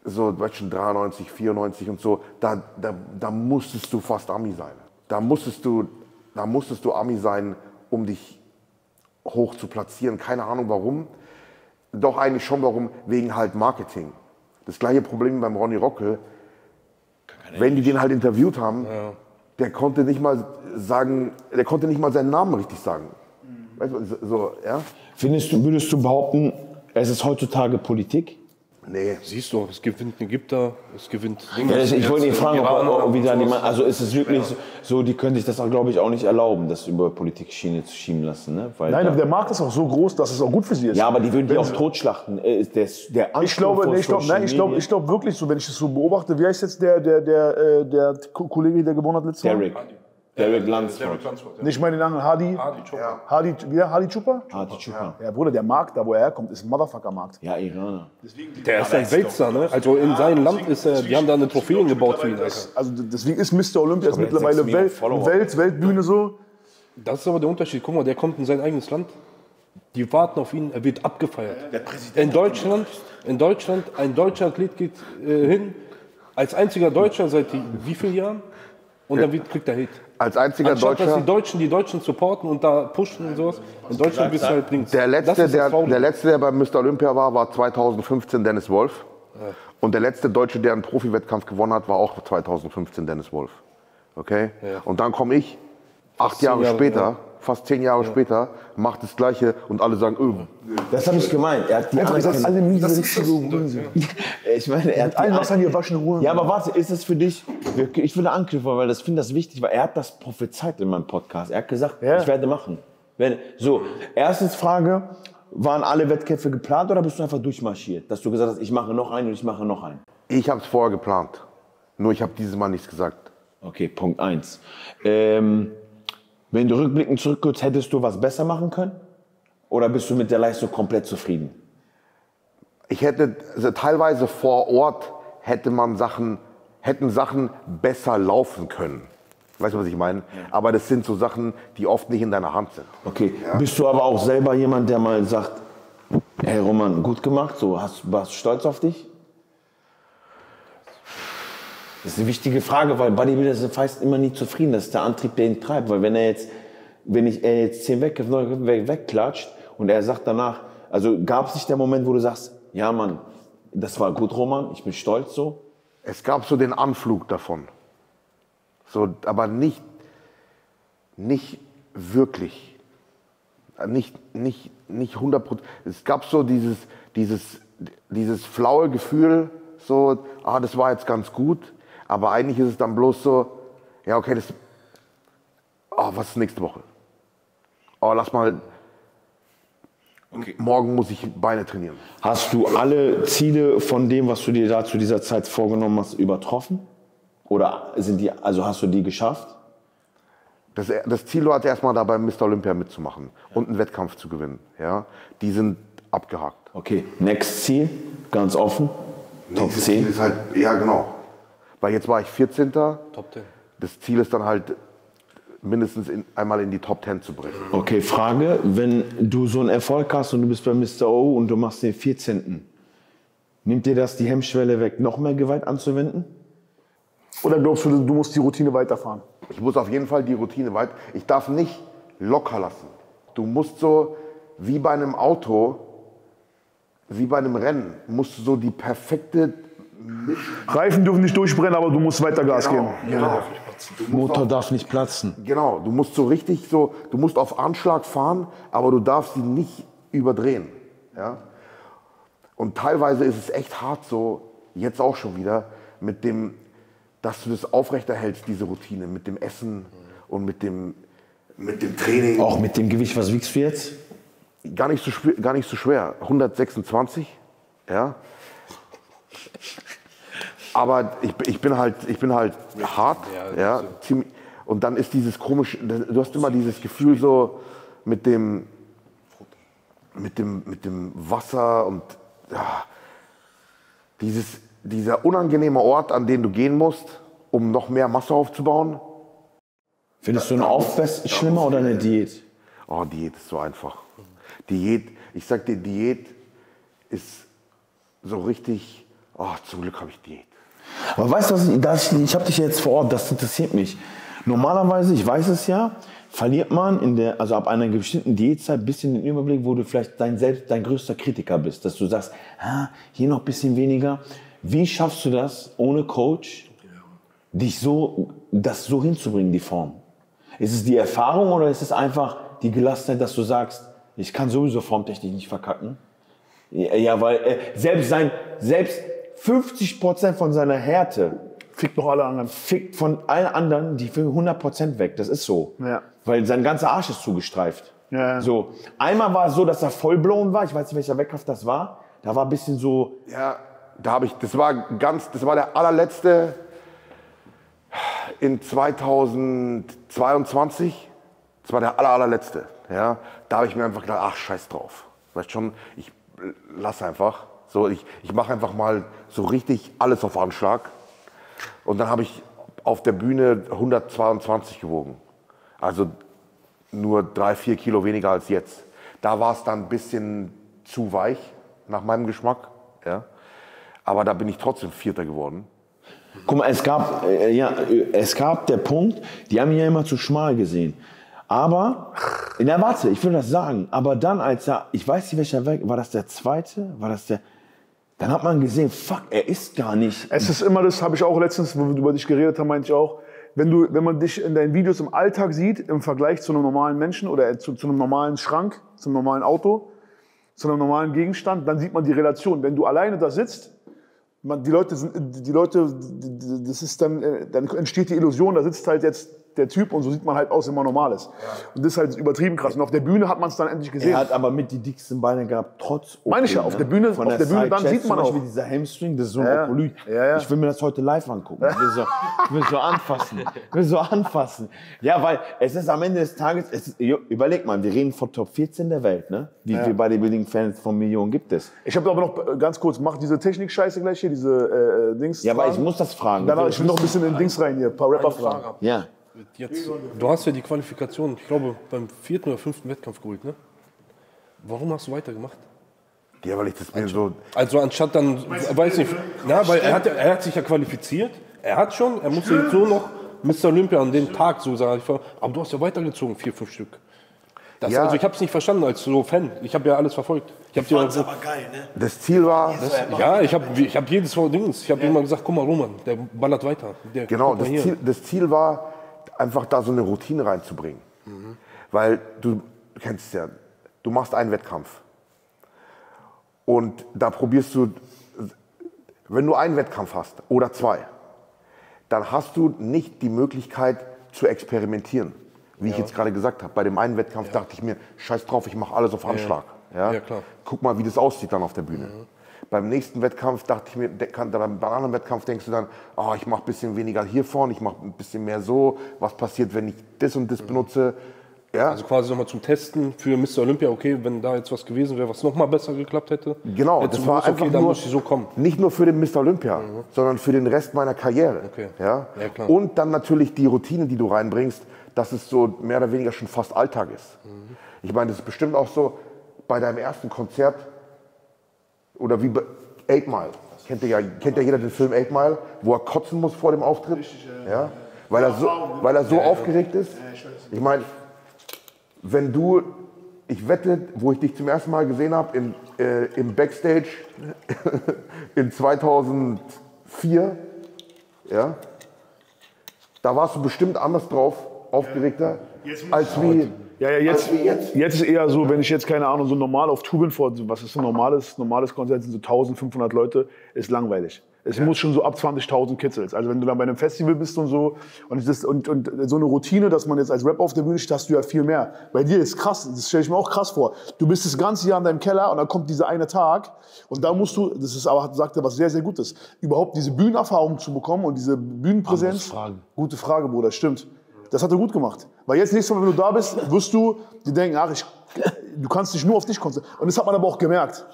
so weißt schon, 93, 94 und so, da, da, da musstest du fast Ami sein. Da musstest du, da musstest du Ami sein, um dich hoch zu platzieren. Keine Ahnung warum. Doch eigentlich schon warum, wegen halt Marketing. Das gleiche Problem beim Ronny Rockel. Wenn die den halt interviewt haben, der konnte nicht mal sagen, der konnte nicht mal seinen Namen richtig sagen. Weißt du, so, so, ja? findest du, würdest du behaupten, es ist heutzutage Politik? Nee. Siehst du, es gewinnt ein Ägypter, es gewinnt Ja, ich, ich wollte ihn fragen, ob, ob, wie da die, also ist es wirklich so, so, die können sich das auch, glaube ich, auch nicht erlauben, das über Politikschiene zu schieben lassen. Ne? Weil Nein, aber der Markt ist auch so groß, dass es auch gut für sie ist. ja, aber die würden die Wenn auch sie- totschlachten. Äh, ist Der, der Ich glaube, nee, ich glaube, nein, ich glaube, ich glaube wirklich so, wenn ich das so beobachte, wie heißt jetzt der, der, der, äh, der Ko- Kollege, der gewonnen hat letztes Jahr? Derek. Derek Derek Lansford, ja. Nicht meine den anderen, Hadi. Hadi Chopra. Hadi, wie der? Hadi Chupa? Die Chupa. Ja, Bruder, der Markt, da wo er herkommt, ist ein Motherfucker-Markt. Ja, Iraner. Der ist ein Weltstar, ne? Also in seinem Land ist er, die haben da eine Trophäen gebaut für ihn. Also deswegen ist Mr. Olympia hat mittlerweile Welt. Welt, Weltbühne so. Das ist aber der Unterschied. Guck mal, der kommt in sein eigenes Land. Die warten auf ihn, er wird abgefeiert. In Deutschland, in Deutschland, ein deutscher Athlet geht äh, hin, als einziger Deutscher seit wie vielen Jahren? Und dann wird, kriegt er Hit. Als einziger Anstatt dass Deutscher. die Deutschen die Deutschen supporten und da pushen und sowas. In Deutschland bist du halt links. Der letzte, der, der letzte, der bei Mr. Olympia war, war 2015 Dennis Wolf. Und der letzte Deutsche, der einen Profi-Wettkampf gewonnen hat, war auch 2015 Dennis Wolf. Okay? Und dann komme ich, acht Jahre, Jahre, später, ja. Fast zehn Jahre später, macht das Gleiche und alle sagen, öh. Das habe ich gemeint. Er hat die seid Anerkennung- alle miese richtige Hurensohn. Ich meine, er hat die Allen Wassern hier waschen Ruhe. Ja, aber warte, ist es für dich, ich will anknüpfen, weil das finde das wichtig, weil er hat das prophezeit in meinem Podcast. Er hat gesagt, Ja. ich werde machen. Wenn, so, erstens Frage, waren alle Wettkämpfe geplant oder bist du einfach durchmarschiert? Dass du gesagt hast, ich mache noch einen und ich mache noch einen. Ich habe es vorher geplant. Nur ich habe dieses Mal nichts gesagt. Okay, Punkt eins. Ähm, wenn du rückblickend zurückguckst, hättest du was besser machen können? Oder bist du mit der Leistung komplett zufrieden? Ich hätte also teilweise vor Ort hätte man Sachen, hätten Sachen besser laufen können. Weißt du, was ich meine? Aber das sind so Sachen, die oft nicht in deiner Hand sind. Okay, bist du aber auch selber jemand, der mal sagt, hey Roman, gut gemacht, so, hast, warst du stolz auf dich? Das ist eine wichtige Frage, weil Bodybuilder sind fast immer nie zufrieden. Das ist der Antrieb, der ihn treibt. Weil wenn er jetzt, wenn ich, er jetzt zehn weg, weg, wegklatscht und er sagt danach, also gab es nicht der Moment, wo du sagst, ja Mann, das war gut, Roman, ich bin stolz so. Es gab so den Anflug davon. So, aber nicht, nicht wirklich. Nicht, nicht, nicht 100 Prozent. Es gab so dieses, dieses, dieses flaue Gefühl, so, ah, das war jetzt ganz gut. Aber eigentlich ist es dann bloß so, ja, okay, das, oh, was ist nächste Woche? Oh, lass mal, morgen muss ich Beine trainieren. Hast du alle Ziele von dem, was du dir da zu dieser Zeit vorgenommen hast, übertroffen? Oder sind die, also hast du die geschafft? Das, das Ziel war erstmal dabei, Mr. Olympia mitzumachen und einen Wettkampf zu gewinnen. Ja? Die sind abgehakt. Okay, next Ziel, ganz offen. Top Dieses Ziel 10. ist halt, ja, genau. Weil jetzt war ich 14. Top 10. Das Ziel ist dann halt, mindestens in, einmal in die Top 10 zu brechen. Okay, Frage, wenn du so einen Erfolg hast und du bist bei Mr. O und du machst den 14. Nimmt dir das die Hemmschwelle weg, noch mehr Gewalt anzuwenden? Oder glaubst du, du musst die Routine weiterfahren? Ich muss auf jeden Fall die Routine weit. Ich darf nicht locker lassen. Du musst so, wie bei einem Auto, wie bei einem Rennen, musst du so die perfekte. Reifen dürfen nicht durchbrennen, aber du musst weiter Gas geben. genau. Motor darf nicht platzen. Genau, du musst so richtig so, du musst auf Anschlag fahren, aber du darfst sie nicht überdrehen. Ja? Und teilweise ist es echt hart so, jetzt auch schon wieder, mit dem, dass du das aufrechterhältst, diese Routine, mit dem Essen und mit dem, mit dem Training. Auch mit dem Gewicht, was wiegst du jetzt? Gar, nicht so schwer, gar nicht so schwer. 126, ja. Aber ich, ich bin halt, ich bin halt hart, ja, ziemlich, und dann ist dieses komische, du hast immer dieses Gefühl so mit dem, mit dem, mit dem Wasser und ja, dieses, dieser unangenehme Ort, an den du gehen musst, um noch mehr Masse aufzubauen. Findest du eine Aufwärts schlimmer oder eine Diät? Oh, Diät ist so einfach. Diät, ich sag dir, Diät ist so richtig, oh, zum Glück habe ich Diät. Aber weißt du, was ich, ich habe dich jetzt vor Ort, das interessiert mich. Normalerweise, ich weiß es ja, verliert man in der, also ab einer bestimmten Diätzeit ein bisschen den Überblick, wo du vielleicht dein selbst dein größter Kritiker bist, dass du sagst, ah, hier noch ein bisschen weniger. Wie schaffst du das ohne Coach, dich so, das so hinzubringen, die Form? Ist es die Erfahrung oder ist es einfach die Gelassenheit, dass du sagst, ich kann sowieso formtechnisch nicht verkacken? Ja weil äh, selbst sein, selbst 50% von seiner Härte Fickt noch alle anderen. fickt von allen anderen die für 100% weg. Das ist so. Ja. Weil sein ganzer Arsch ist zugestreift. Ja. So. Einmal war es so, dass er vollblown war. Ich weiß nicht, welcher Wettkampf das war. Da war ein bisschen so, Ja, da habe ich, das war ganz, das war der allerletzte in 2022. Das war der aller, allerletzte. Ja, da habe ich mir einfach gedacht, ach, scheiß drauf. Weißt schon, ich lass einfach. So, ich, ich mache einfach mal so richtig alles auf Anschlag. Und dann habe ich auf der Bühne 122 gewogen. Also nur drei, vier Kilo weniger als jetzt. Da war es dann ein bisschen zu weich, nach meinem Geschmack. Ja. Aber da bin ich trotzdem Vierter geworden. Guck mal, es gab, äh, ja, es gab der Punkt, die haben ihn ja immer zu schmal gesehen. Aber, na warte, ich will das sagen, aber dann als er, ich weiß nicht welcher Weg, war das der zweite, war das der, dann hat man gesehen, fuck, er ist gar nicht. Es ist immer das, habe ich auch letztens, wo wir über dich geredet haben, meinte ich auch, wenn, du, wenn man dich in deinen Videos im Alltag sieht, im Vergleich zu einem normalen Menschen oder zu, zu einem normalen Schrank, zu einem normalen Auto, zu einem normalen Gegenstand, dann sieht man die Relation. Wenn du alleine da sitzt, man, die Leute sind, die Leute, das ist dann, äh, dann entsteht die Illusion, da sitzt halt jetzt der Typ und so sieht man halt aus, wenn man normal ist. Und das ist halt übertrieben krass. Und auf der Bühne hat man es dann endlich gesehen. Er hat aber mit die dicksten Beine gehabt, trotz OP, Meine ich ja, auf der Bühne- Von auf der Bühne, dann sieht man zum Beispiel auch. dieser Hamstring, das ist so ein Ja, ja, ja. Ich will mir das heute live angucken. Ich will so, ich will so anfassen. Ich will so anfassen. Ja, weil es ist am Ende des Tages, es ist, überleg mal, wir reden von Top 14 der Welt, ne? Wie viele Bodybuilding-Fans von Millionen gibt es? Ich habe aber noch äh, ganz kurz, mach diese Technik-Scheiße gleich hier, diese äh, Dings. Ja, aber ich muss das fragen. Danach, ich will noch ein bisschen in Dings rein hier, ein paar Rapper fragen. Ja. Jetzt, du hast ja die Qualifikation, ich glaube, beim vierten oder fünften Wettkampf geholt, ne? Warum hast du weitergemacht? Ja, weil ich das mir so. Also anstatt dann, weiß nicht, na, weil er hat, ja- er hat sich ja qualifiziert, er hat schon, er musste jetzt nur noch Mr. Olympia an dem Tag so sagen, ich war- aber du hast ja weitergezogen, vier, fünf Stück. Das, Ja. Also ich habe es nicht verstanden als so Fan, ich habe ja alles verfolgt. Ich habe aber geil, ne? Das Ziel war, ja, ich habe ich hab jedes Dings, ich habe immer gesagt, guck mal Roman, der ballert weiter. Der, genau, das. Ziel, das Ziel war, einfach da so eine Routine reinzubringen. Weil du kennst es ja, du machst einen Wettkampf. Und da probierst du, wenn du einen Wettkampf hast oder zwei, dann hast du nicht die Möglichkeit zu experimentieren. Wie ich jetzt gerade gesagt habe, bei dem einen Wettkampf dachte ich mir, scheiß drauf, ich mache alles auf Anschlag. Ja. Ja, klar. Guck mal, wie das aussieht dann auf der Bühne. Beim nächsten Wettkampf dachte ich mir, beim anderen Wettkampf denkst du dann, oh, ich mache ein bisschen weniger hier vorne, ich mache ein bisschen mehr so. Was passiert, wenn ich das und das benutze? Ja, Also quasi nochmal zum Testen für Mr. Olympia, okay, wenn da jetzt was gewesen wäre, was nochmal besser geklappt hätte. genau. hättest Das war gewusst, einfach okay, nur, so kommen. nicht nur für den Mr. Olympia, sondern für den Rest meiner Karriere. Okay. Ja? Ja, klar. Und dann natürlich die Routine, die du reinbringst, dass es so mehr oder weniger schon fast Alltag ist. Ich meine, das ist bestimmt auch so bei deinem ersten Konzert oder wie bei Eight Mile. Kennt ja, kennt ja jeder den Film Eight Mile, wo er kotzen muss vor dem Auftritt? ja. Weil er so, weil er so aufgeregt ist. Ich meine, wenn du, ich wette, wo ich dich zum ersten Mal gesehen habe, im, äh, im Backstage in 2004, ja, da warst du bestimmt anders drauf, aufgeregter, als wie, Ja, ja, jetzt, als wie jetzt. jetzt ist eher so, wenn ich jetzt, keine Ahnung, so normal auf Tour bin, vor, was ist so ein normales, normales Konzert, sind so 1500 Leute, ist langweilig. Es muss schon so ab 20.000 Kitzels. Also wenn du dann bei einem Festival bist und so und, das, und, und so eine Routine, dass man jetzt als Rap auf der Bühne steht, hast du ja viel mehr. Bei dir ist krass, das stelle ich mir auch krass vor. Du bist das ganze Jahr in deinem Keller und dann kommt dieser eine Tag und da musst du, das ist aber, sagt er was sehr, sehr Gutes, überhaupt diese Bühnenerfahrung zu bekommen und diese Bühnenpräsenz. Fragen. Gute Frage, Bruder, stimmt. Das hat er gut gemacht. Weil jetzt nächstes Mal, wenn du da bist, wirst du dir denken, ach, ich, du kannst dich nur auf dich konzentrieren. Und das hat man aber auch gemerkt.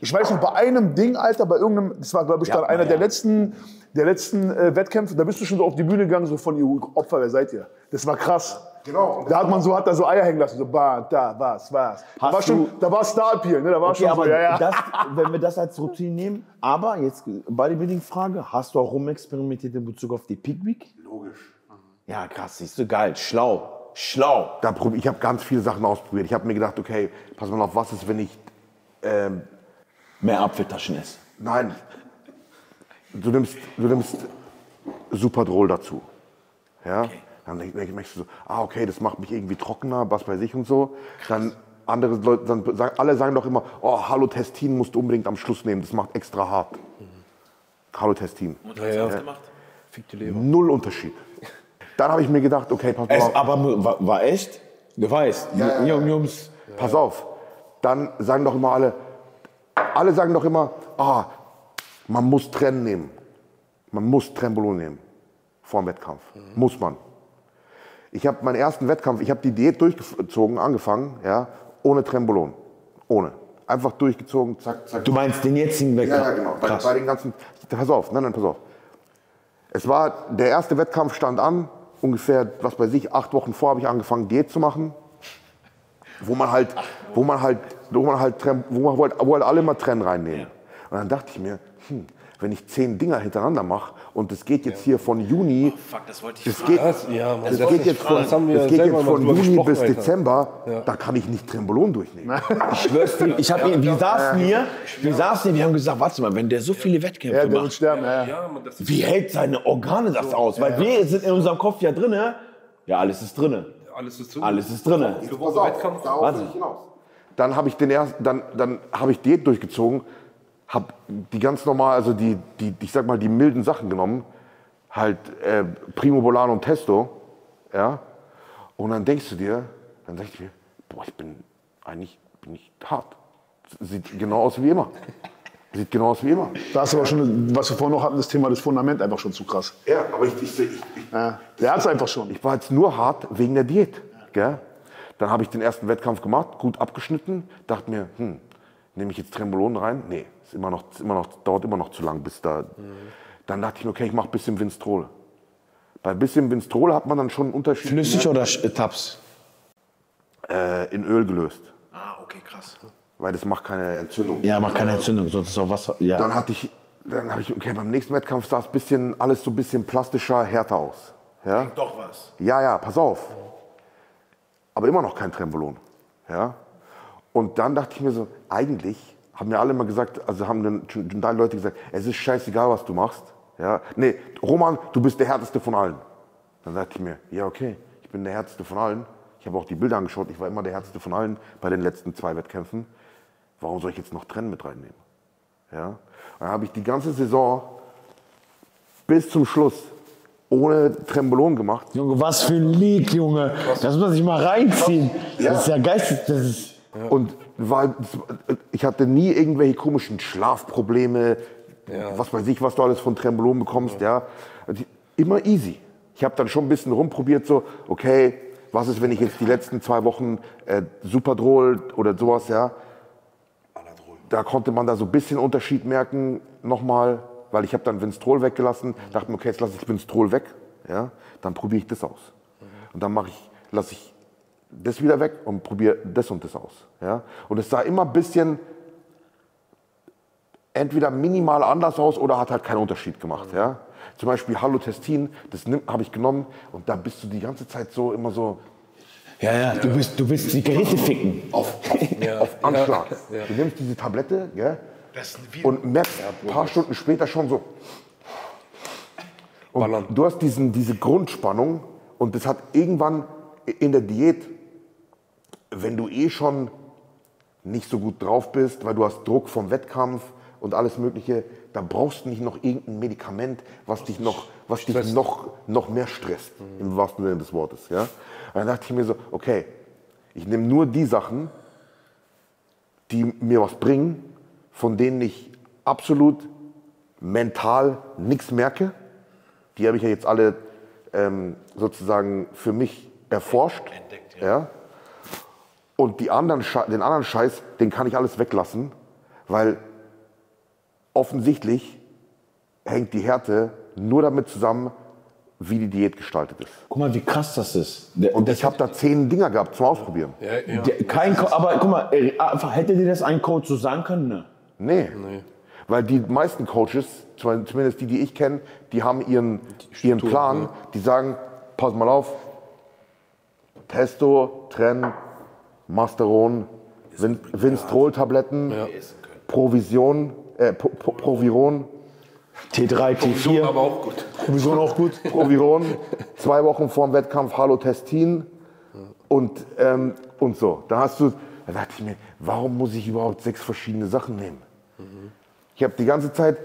Ich weiß noch, bei einem Ding, Alter, bei irgendeinem, das war, glaube ich, dann einer der letzten, der letzten äh, Wettkämpfe, da bist du schon so auf die Bühne gegangen, so von, ihr Opfer, wer seid ihr? Das war krass. Genau. Da hat man so, hat da so Eier hängen lassen, so, bah, da, was, was. Da Hast war schon, du- da war Star Appeal, ne, da war Okay, schon aber so, ja, ja. Das, wenn wir das als Routine nehmen, aber jetzt Bodybuilding-Frage, hast du auch rumexperimentiert in Bezug auf die Peak Week? Logisch. Ja, krass, siehst du, geil, schlau, schlau. Da prob- ich habe ganz viele Sachen ausprobiert. Ich habe mir gedacht, okay, pass mal auf, was ist, wenn ich ähm, Mehr Apfeltaschen essen. Nein. Du nimmst, du nimmst Superdrol dazu. Ja? Dann denk- denk- merkst du so, ah, okay, das macht mich irgendwie trockener, was bei sich und so. Dann andere Leute, dann sagen, alle sagen doch immer, oh, Halotestin musst du unbedingt am Schluss nehmen, das macht extra hart. Halotestin. Und hast du was gemacht? Fick die Leber. Null Unterschied. Dann habe ich mir gedacht, okay, pass Es, auf. aber war, war echt? Du weißt, ja, ja. Jungs. Pass auf. Dann sagen doch immer alle, alle sagen doch immer, ah, man muss Trennen nehmen. Man muss Trembolon nehmen vor dem Wettkampf. Muss man. Ich habe meinen ersten Wettkampf, ich habe die Diät durchgezogen, angefangen, ja, ohne Trembolon. Ohne. Einfach durchgezogen, zack, zack. Du meinst den jetzigen Ja, Wettkampf? ja, genau. Bei, bei den ganzen. Pass auf, nein, nein, pass auf. Es war, der erste Wettkampf stand an, ungefähr, was weiß ich, acht Wochen vor habe ich angefangen, Diät zu machen. Wo man halt, wo man halt, wo man halt, wo man halt, wo halt alle mal Trennen reinnehmen. Und dann dachte ich mir, hm, wenn ich zehn Dinger hintereinander mache und das geht jetzt hier von Juni, Fuck, das wollte ich das geht, Das, ja, Mann, das das geht ist jetzt von, Das geht jetzt von Juni bis Alter. Dezember, da kann ich nicht Trembolon durchnehmen. Ich schwör's dir, ich hab ihn, wir saßen hier, wir saßen hier, wir haben gesagt, warte mal, wenn der so viele Wettkämpfe Ja, der wird macht, sterben. Ja. ja. Ja, Mann, das ist wie hält seine Organe das aus? Weil wir sind in unserem Kopf ja drinne. Ja, alles ist drinne. alles ist drin. Alles ist darauf Warte. will ich hinaus. Dann habe ich den ersten, dann, dann habe ich Diät durchgezogen, habe die ganz normal, also die, die, ich sag mal die milden Sachen genommen, halt äh, Primobolan und Testo, ja. Und dann denkst du dir, dann sag ich mir, boah, ich bin eigentlich bin ich hart. Sieht genau aus wie immer. Sieht genau aus wie immer. Da ist aber schon, was wir vorhin noch hatten, das Thema das Fundament einfach schon zu krass. Ja, aber ich, ich, ich, Ja. Der hat es einfach schon. Ich war jetzt nur hart wegen der Diät. Gell? Dann habe ich den ersten Wettkampf gemacht, gut abgeschnitten, dachte mir, hm, nehme ich jetzt Trembolon rein? Nee, ist immer noch, immer noch, dauert immer noch zu lang, bis da. Dann dachte ich mir, okay, ich mache ein bisschen Winstrol. Bei ein bisschen Winstrol hat man dann schon einen Unterschied Flüssig oder Sch- Tabs? äh, in Öl gelöst, Ah, okay, krass. weil das macht keine Entzündung. Ja, macht keine Entzündung, sonst ist auch Wasser. Ja. Dann hatte ich, dann habe ich, okay, beim nächsten Wettkampf sah es bisschen, alles so ein bisschen plastischer, härter aus. Ja? Doch was. Ja, ja, pass auf. Aber immer noch kein Trembolon. Ja? Und dann dachte ich mir so, eigentlich haben mir alle immer gesagt, also haben dann schon drei Leute gesagt, es ist scheißegal, was du machst. Ja? Nee, Roman, du bist der härteste von allen. Dann dachte ich mir, ja, okay, ich bin der härteste von allen. Ich habe auch die Bilder angeschaut, ich war immer der härteste von allen bei den letzten zwei Wettkämpfen. Warum soll ich jetzt noch Trennen mit reinnehmen? Ja? Dann habe ich die ganze Saison bis zum Schluss ohne Trembolon gemacht. Junge, was für ein Leak, Junge. Das muss man sich mal reinziehen. Das ist ja geistig. Das ist Und weil ich hatte nie irgendwelche komischen Schlafprobleme, was weiß ich, was du alles von Trembolon bekommst, ja. Die- Immer easy. Ich habe dann schon ein bisschen rumprobiert, so, okay, was ist, wenn ich jetzt die letzten zwei Wochen äh, Superdrol oder sowas, ja. Da konnte man da so ein bisschen Unterschied merken, nochmal, weil ich habe dann Winstrol weggelassen, dachte mir, okay, jetzt lasse ich Winstrol weg, ja, dann probiere ich das aus. Und dann mache ich, lasse ich das wieder weg und probiere das und das aus. Ja? Und es sah immer ein bisschen entweder minimal anders aus oder hat halt keinen Unterschied gemacht. Ja? Zum Beispiel Halotestin, das habe ich genommen und da bist du die ganze Zeit so immer so ja, ja, du, bist, du willst die Geräte ficken. auf, auf, auf Anschlag. Du nimmst diese Tablette gell, und merkst ein paar Stunden später schon so. Und du hast diesen, diese Grundspannung und das hat irgendwann in der Diät, wenn du eh schon nicht so gut drauf bist, weil du hast Druck vom Wettkampf und alles Mögliche, da brauchst du nicht noch irgendein Medikament, was dich noch, was dich noch, noch mehr stresst, im wahrsten Sinne des Wortes. Ja? Und dann dachte ich mir so, okay, ich nehme nur die Sachen, die mir was bringen, von denen ich absolut mental nichts merke. Die habe ich ja jetzt alle ähm, sozusagen für mich erforscht. Entdeckt, ja. Und die anderen, den anderen Scheiß, den kann ich alles weglassen, weil offensichtlich hängt die Härte nur damit zusammen, wie die Diät gestaltet ist. Guck mal, wie krass das ist. Der, Und ich habe da zehn Dinger gehabt zum Ausprobieren. der, kein Co aber guck mal, äh, einfach, hätte dir das ein Coach so sagen können? Ne? Nee. Weil die meisten Coaches, zum- zumindest die, die ich kenne, die haben ihren, ihren Plan. Die sagen, pass mal auf, Testo, Tren, Masteron, Vin Vinstrol-Tabletten, Provision, äh, Pro Pro Proviron, T3, T4. Aber auch gut. Provision auch gut. Proviron, zwei Wochen vor dem Wettkampf Halotestin und, ähm, und so. Da hast du, Da dachte ich mir, warum muss ich überhaupt sechs verschiedene Sachen nehmen? Ich habe die ganze Zeit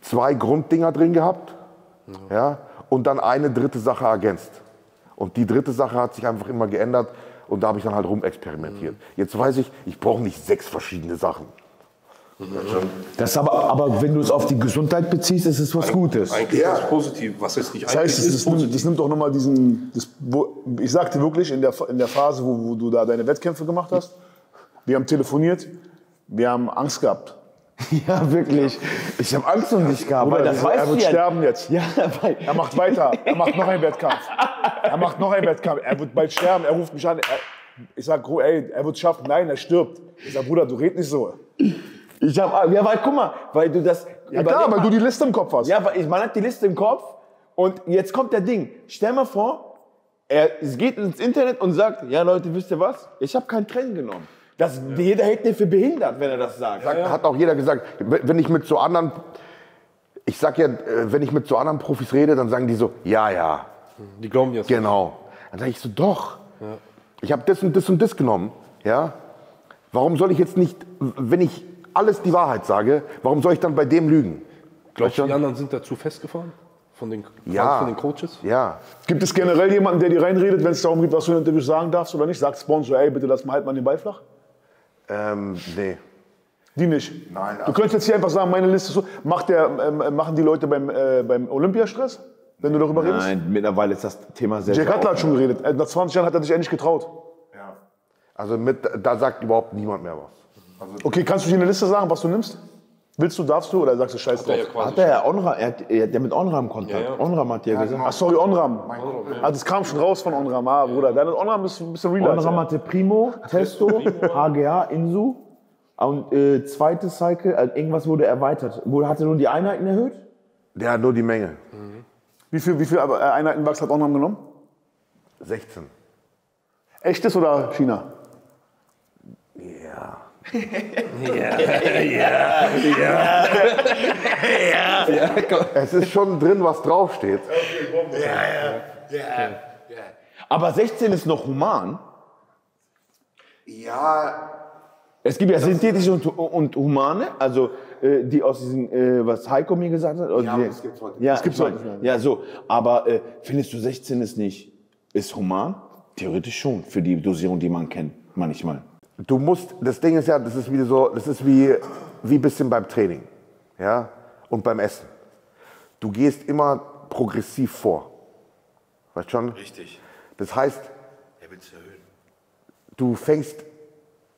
zwei Grunddinger drin gehabt ja, und dann eine dritte Sache ergänzt. Und die dritte Sache hat sich einfach immer geändert und da habe ich dann halt rumexperimentiert. Jetzt weiß ich, ich brauche nicht sechs verschiedene Sachen. Das aber, aber wenn du es auf die Gesundheit beziehst, ist es was Gutes. Eigentlich ist das positiv. Was ist nicht Das heißt, eigentlich das, ist das, nimmt, das nimmt doch nochmal diesen. Das, wo, ich sagte wirklich in der, in der Phase, wo, wo du da deine Wettkämpfe gemacht hast, wir haben telefoniert, wir haben Angst gehabt. Ja, wirklich. Ich habe Angst um dich gehabt. Bruder, das er weißt wird du ja. sterben jetzt. Ja, Er macht weiter. Er macht noch einen Wettkampf. Er macht noch einen Wettkampf. Er wird bald sterben. Er ruft mich an. Er, ich sag, Bro, ey, er wird es schaffen. Nein, er stirbt. Ich sag, Bruder, du red nicht so. ich habe, ja, weil guck mal, weil du das. Ja klar, weil du die Liste im Kopf hast. Ja, weil ich, man hat die Liste im Kopf und jetzt kommt der Ding. Stell mal vor, er geht ins Internet und sagt, ja Leute, wisst ihr was? Ich habe kein Training genommen. Das, Jeder hält den für behindert, wenn er das sagt. Sagt, Hat auch jeder gesagt, wenn ich mit so anderen, ich sag ja, äh, wenn ich mit so anderen Profis rede, dann sagen die so, ja, ja, Die glauben jetzt. genau. Dann sage ich so, doch. Ich habe das und das und das genommen, ja. Warum soll ich jetzt nicht, wenn ich alles die Wahrheit sage, warum soll ich dann bei dem lügen? Glaubst du, die anderen sind dazu festgefahren? Von den, Ja. von den Coaches? Ja, Gibt es generell jemanden, der dir reinredet, wenn es darum geht, was du in Interviews sagen darfst oder nicht? Sagt Sponsor, ey, bitte lass mal halt mal den Ball flach? Ähm, nee. Die nicht. Nein, Du also- könntest jetzt hier einfach sagen, meine Liste ist so. Macht der, ähm, machen die Leute beim, äh, beim Olympiastress, wenn du darüber redest? Nein, mittlerweile ist das Thema sehr, Jack sehr Cutler hat schon geredet. Äh, Nach 20 Jahren hat er sich endlich getraut. Also mit, da sagt überhaupt niemand mehr was. Okay, kannst du dir eine Liste sagen, was du nimmst? Willst du, darfst du oder sagst du Scheiß drauf? Ja, quasi. Hat er ja Onram, er hat, er hat ja mit Onram Kontakt. Ja, ja. Onram hat ja, gesagt. Ach sorry, Onram. Ah, das kam schon raus von Onram. Ah, Bruder, dein Onram ist ein bisschen als Onram er. hatte Primo, Testo, HGA, Insu. Und äh, zweite Cycle, also irgendwas wurde erweitert. Wurde, hat er nur die Einheiten erhöht? Der hat nur die Menge. Wie viel, wie viel äh, Einheiten Wachs hat Onram genommen? 16. Echtes oder China? Ja. Es ist schon drin, was draufsteht. Aber 16 ist noch human. Ja, Es gibt ja synthetische und, und humane, also äh, die aus diesen, äh, was Heiko mir gesagt hat. Ja, die, das gibt's heute. Ja, Das gibt's heute. Ja, so. Aber äh, findest du 16 ist nicht, ist human? Theoretisch schon, für die Dosierung, die man kennt, manchmal. Du musst, das Ding ist ja, das ist wie so, das ist wie, wie ein bisschen beim Training. Ja, und beim Essen. Du gehst immer progressiv vor. Weißt schon? Richtig. Das heißt, du fängst,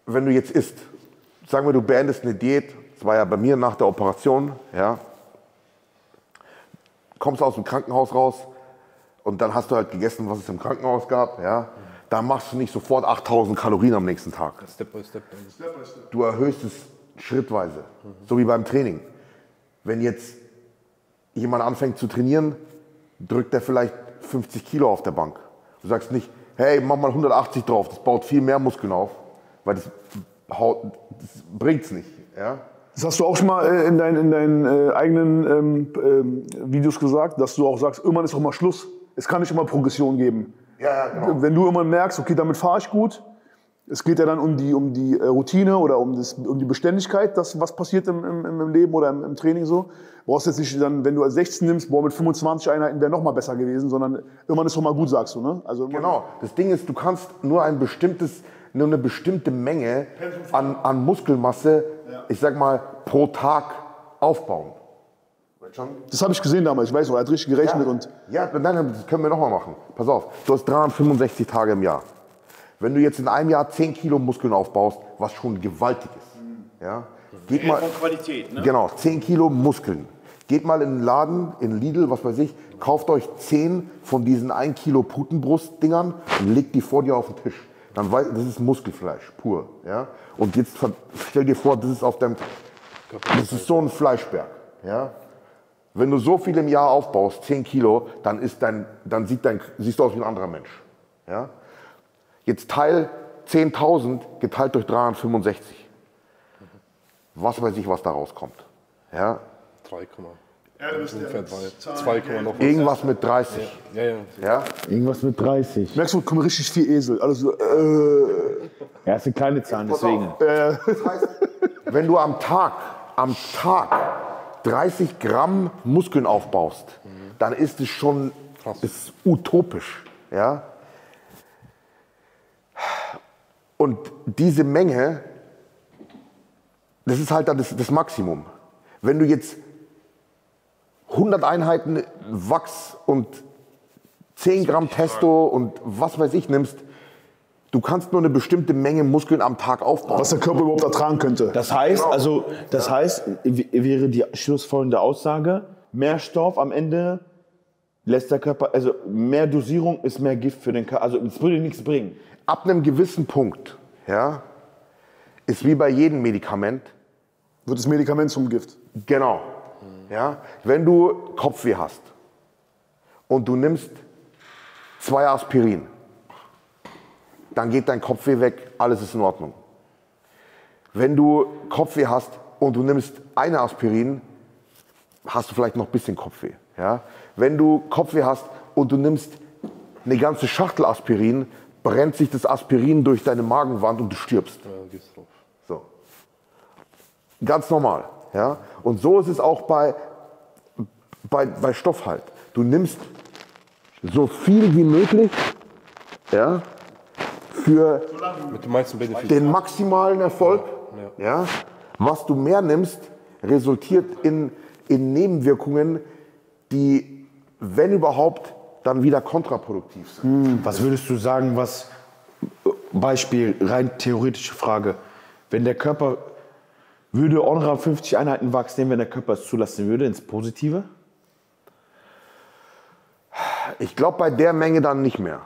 wenn du jetzt isst, sagen wir, du beendest eine Diät, das war ja bei mir nach der Operation, ja, kommst aus dem Krankenhaus raus und dann hast du halt gegessen, was es im Krankenhaus gab, ja, da machst du nicht sofort 8000 Kalorien am nächsten Tag. Step by step. Du erhöhst es schrittweise, so wie beim Training. Wenn jetzt jemand anfängt zu trainieren, drückt er vielleicht 50 Kilo auf der Bank. Du sagst nicht, hey, mach mal 180 drauf, das baut viel mehr Muskeln auf, weil das, das bringt's nicht. Ja? Das hast du auch schon mal äh, in, dein, in deinen äh, eigenen ähm, ähm, Videos gesagt, dass du auch sagst, irgendwann ist auch mal Schluss. Es kann nicht immer Progression geben. Ja, ja, genau. Wenn du immer merkst, okay, damit fahre ich gut, es geht ja dann um die, um die äh, Routine oder um, das, um die Beständigkeit, das, was passiert im, im, im Leben oder im, im Training so. Brauchst jetzt nicht dann, wenn du 16 nimmst, boah, mit 25 Einheiten wäre noch mal besser gewesen, sondern irgendwann ist auch mal gut, sagst du, ne? Also Genau. Das Ding ist, du kannst nur ein bestimmtes, nur eine bestimmte Menge an, an Muskelmasse, ich sag mal, pro Tag aufbauen. Das habe ich gesehen damals, ich weiß noch, er hat richtig gerechnet und Ja, nein, das können wir nochmal machen. Pass auf, du hast 365 Tage im Jahr. Wenn du jetzt in einem Jahr 10 Kilo Muskeln aufbaust, was schon gewaltig ist, ja, geht mal, Von Qualität, ne? genau, 10 Kilo Muskeln. Geht mal in den Laden, in Lidl, was weiß ich, kauft euch 10 von diesen 1 Kilo Putenbrust-Dingern und legt die vor dir auf den Tisch. Dann weiß, das ist Muskelfleisch, pur. Ja? Und jetzt stell dir vor, das ist auf deinem, das ist so ein Fleischberg. Ja? Wenn du so viel im Jahr aufbaust, 10 Kilo, dann, ist dein, dann sieht dein, siehst du aus wie ein anderer Mensch. Ja? Jetzt teil 10.000 geteilt durch 365. Was weiß ich, was da rauskommt. Ja? 3, Ungefähr drei. Zwei kann man noch was. Irgendwas mit 30. Ja, ja. Ja? Irgendwas mit 30. Merkst du, kommen richtig viel Esel. Alles so, äh, Er ist eine kleine Zahlen, deswegen. Wenn du am Tag, am Tag 30 Gramm Muskeln aufbaust, dann ist es schon ist utopisch. Ja? Und diese Menge, das ist halt dann das, das Maximum. Wenn du jetzt 100 Einheiten Wachs und 10 Gramm Testo und was weiß ich nimmst, du kannst nur eine bestimmte Menge Muskeln am Tag aufbauen. was der Körper überhaupt ertragen könnte. Das heißt, also, das heißt, w- wäre die schlussfolgende Aussage, mehr Stoff am Ende lässt der Körper, also mehr Dosierung ist mehr Gift für den Körper. Also es würde nichts bringen. ab einem gewissen Punkt, ja, ist wie bei jedem Medikament, Wird das Medikament zum Gift. genau, ja, wenn du Kopfweh hast und du nimmst zwei Aspirin, dann geht dein Kopfweh weg, alles ist in Ordnung. Wenn du Kopfweh hast und du nimmst eine Aspirin, hast du vielleicht noch ein bisschen Kopfweh. Ja? Wenn du Kopfweh hast und du nimmst eine ganze Schachtel Aspirin, brennt sich das Aspirin durch deine Magenwand und du stirbst. So. Ganz normal. Ja? Und so ist es auch bei, bei, bei Stoff halt. Du nimmst so viel wie möglich ja, für Mit den maximalen Erfolg. Ja. Was du mehr nimmst, resultiert in, in Nebenwirkungen, die, wenn überhaupt, dann wieder kontraproduktiv sind. Was würdest du sagen, was, Beispiel, rein theoretische Frage, wenn der Körper, würde Onra 50 Einheiten Wachs nehmen, wenn der Körper es zulassen würde, ins Positive? Ich glaube bei der Menge dann nicht mehr.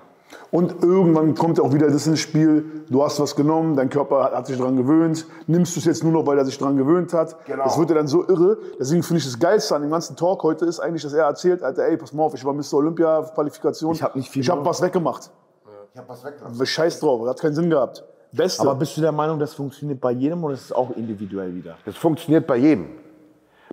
Und irgendwann kommt auch wieder das ins Spiel, du hast was genommen, dein Körper hat, hat sich daran gewöhnt, nimmst du es jetzt nur noch, weil er sich daran gewöhnt hat. Genau. Das wird ja dann so irre. Deswegen finde ich das Geilste an dem ganzen Talk heute ist eigentlich, dass er erzählt, Alter, ey, pass mal auf, ich war Mr. Olympia-Qualifikation. Ich hab nicht viel Ich habe was weggemacht. Ich habe was weggelassen. Scheiß drauf, hat keinen Sinn gehabt. Beste. Aber bist du der Meinung, das funktioniert bei jedem oder ist es auch individuell wieder? Das funktioniert bei jedem.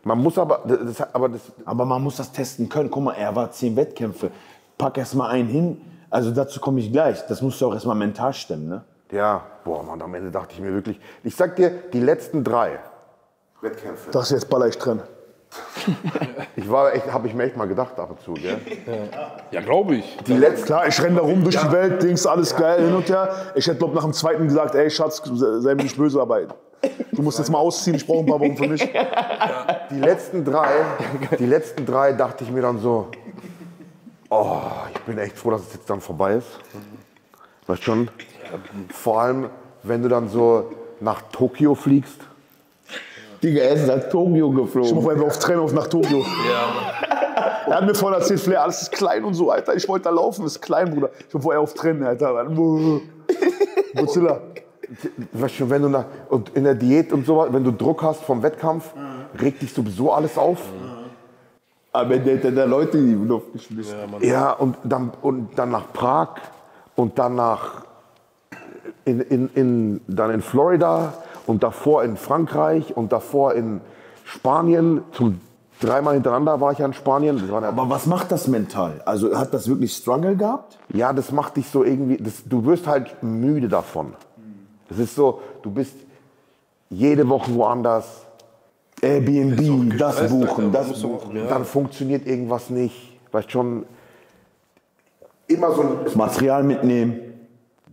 Man muss aber, das, aber das, Aber man muss das testen können. Guck mal, er war zehn Wettkämpfe. Pack erst mal einen hin. Also dazu komme ich gleich. Das musst du auch erst mal mental stemmen, ne? ja, boah, Mann, am Ende dachte ich mir wirklich, ich sag dir, die letzten drei Wettkämpfe, das jetzt baller ich drin. ich war echt, habe ich mir echt mal gedacht ab und zu, gell? Ja, glaube ich. Die letzten, Klar, ich renne da rum durch die Welt, Dings, alles geil, hin und her. Ich hätte, glaube nach dem zweiten gesagt, ey Schatz, sei mir nicht böse, aber du musst jetzt mal ausziehen, ich brauche ein paar Wochen für mich. die letzten drei, die letzten drei dachte ich mir dann so, oh, ich bin echt froh, dass es jetzt dann vorbei ist. Weißt schon? Vor allem, wenn du dann so nach Tokio fliegst. Digga, er ist nach Tokio Ich geflogen. mach einfach auf Tränen auf nach Tokio. Er hat mir vorhin erzählt, Flair, alles ist klein und so, Alter. Ich wollte da laufen, ist klein, Bruder. Ich bin vorher auf Tränen, Alter. Godzilla. Weißt schon, wenn du nach, und in der Diät und so, wenn du Druck hast vom Wettkampf, regt dich sowieso alles auf. Aber der hat da Leute in die Luft geschmissen. Ja, und dann, und dann nach Prag und dann nach in, in, in, dann in Florida und davor in Frankreich und davor in Spanien. Zum dreimal hintereinander war ich ja in Spanien. Aber was macht das mental? Also hat das wirklich Struggle gehabt? ja, das macht dich so irgendwie, das, du wirst halt müde davon. Das ist so, du bist jede Woche woanders, Airbnb, das buchen, das buchen. ja. dann funktioniert irgendwas nicht. Weißt schon, immer so ein, Material mitnehmen.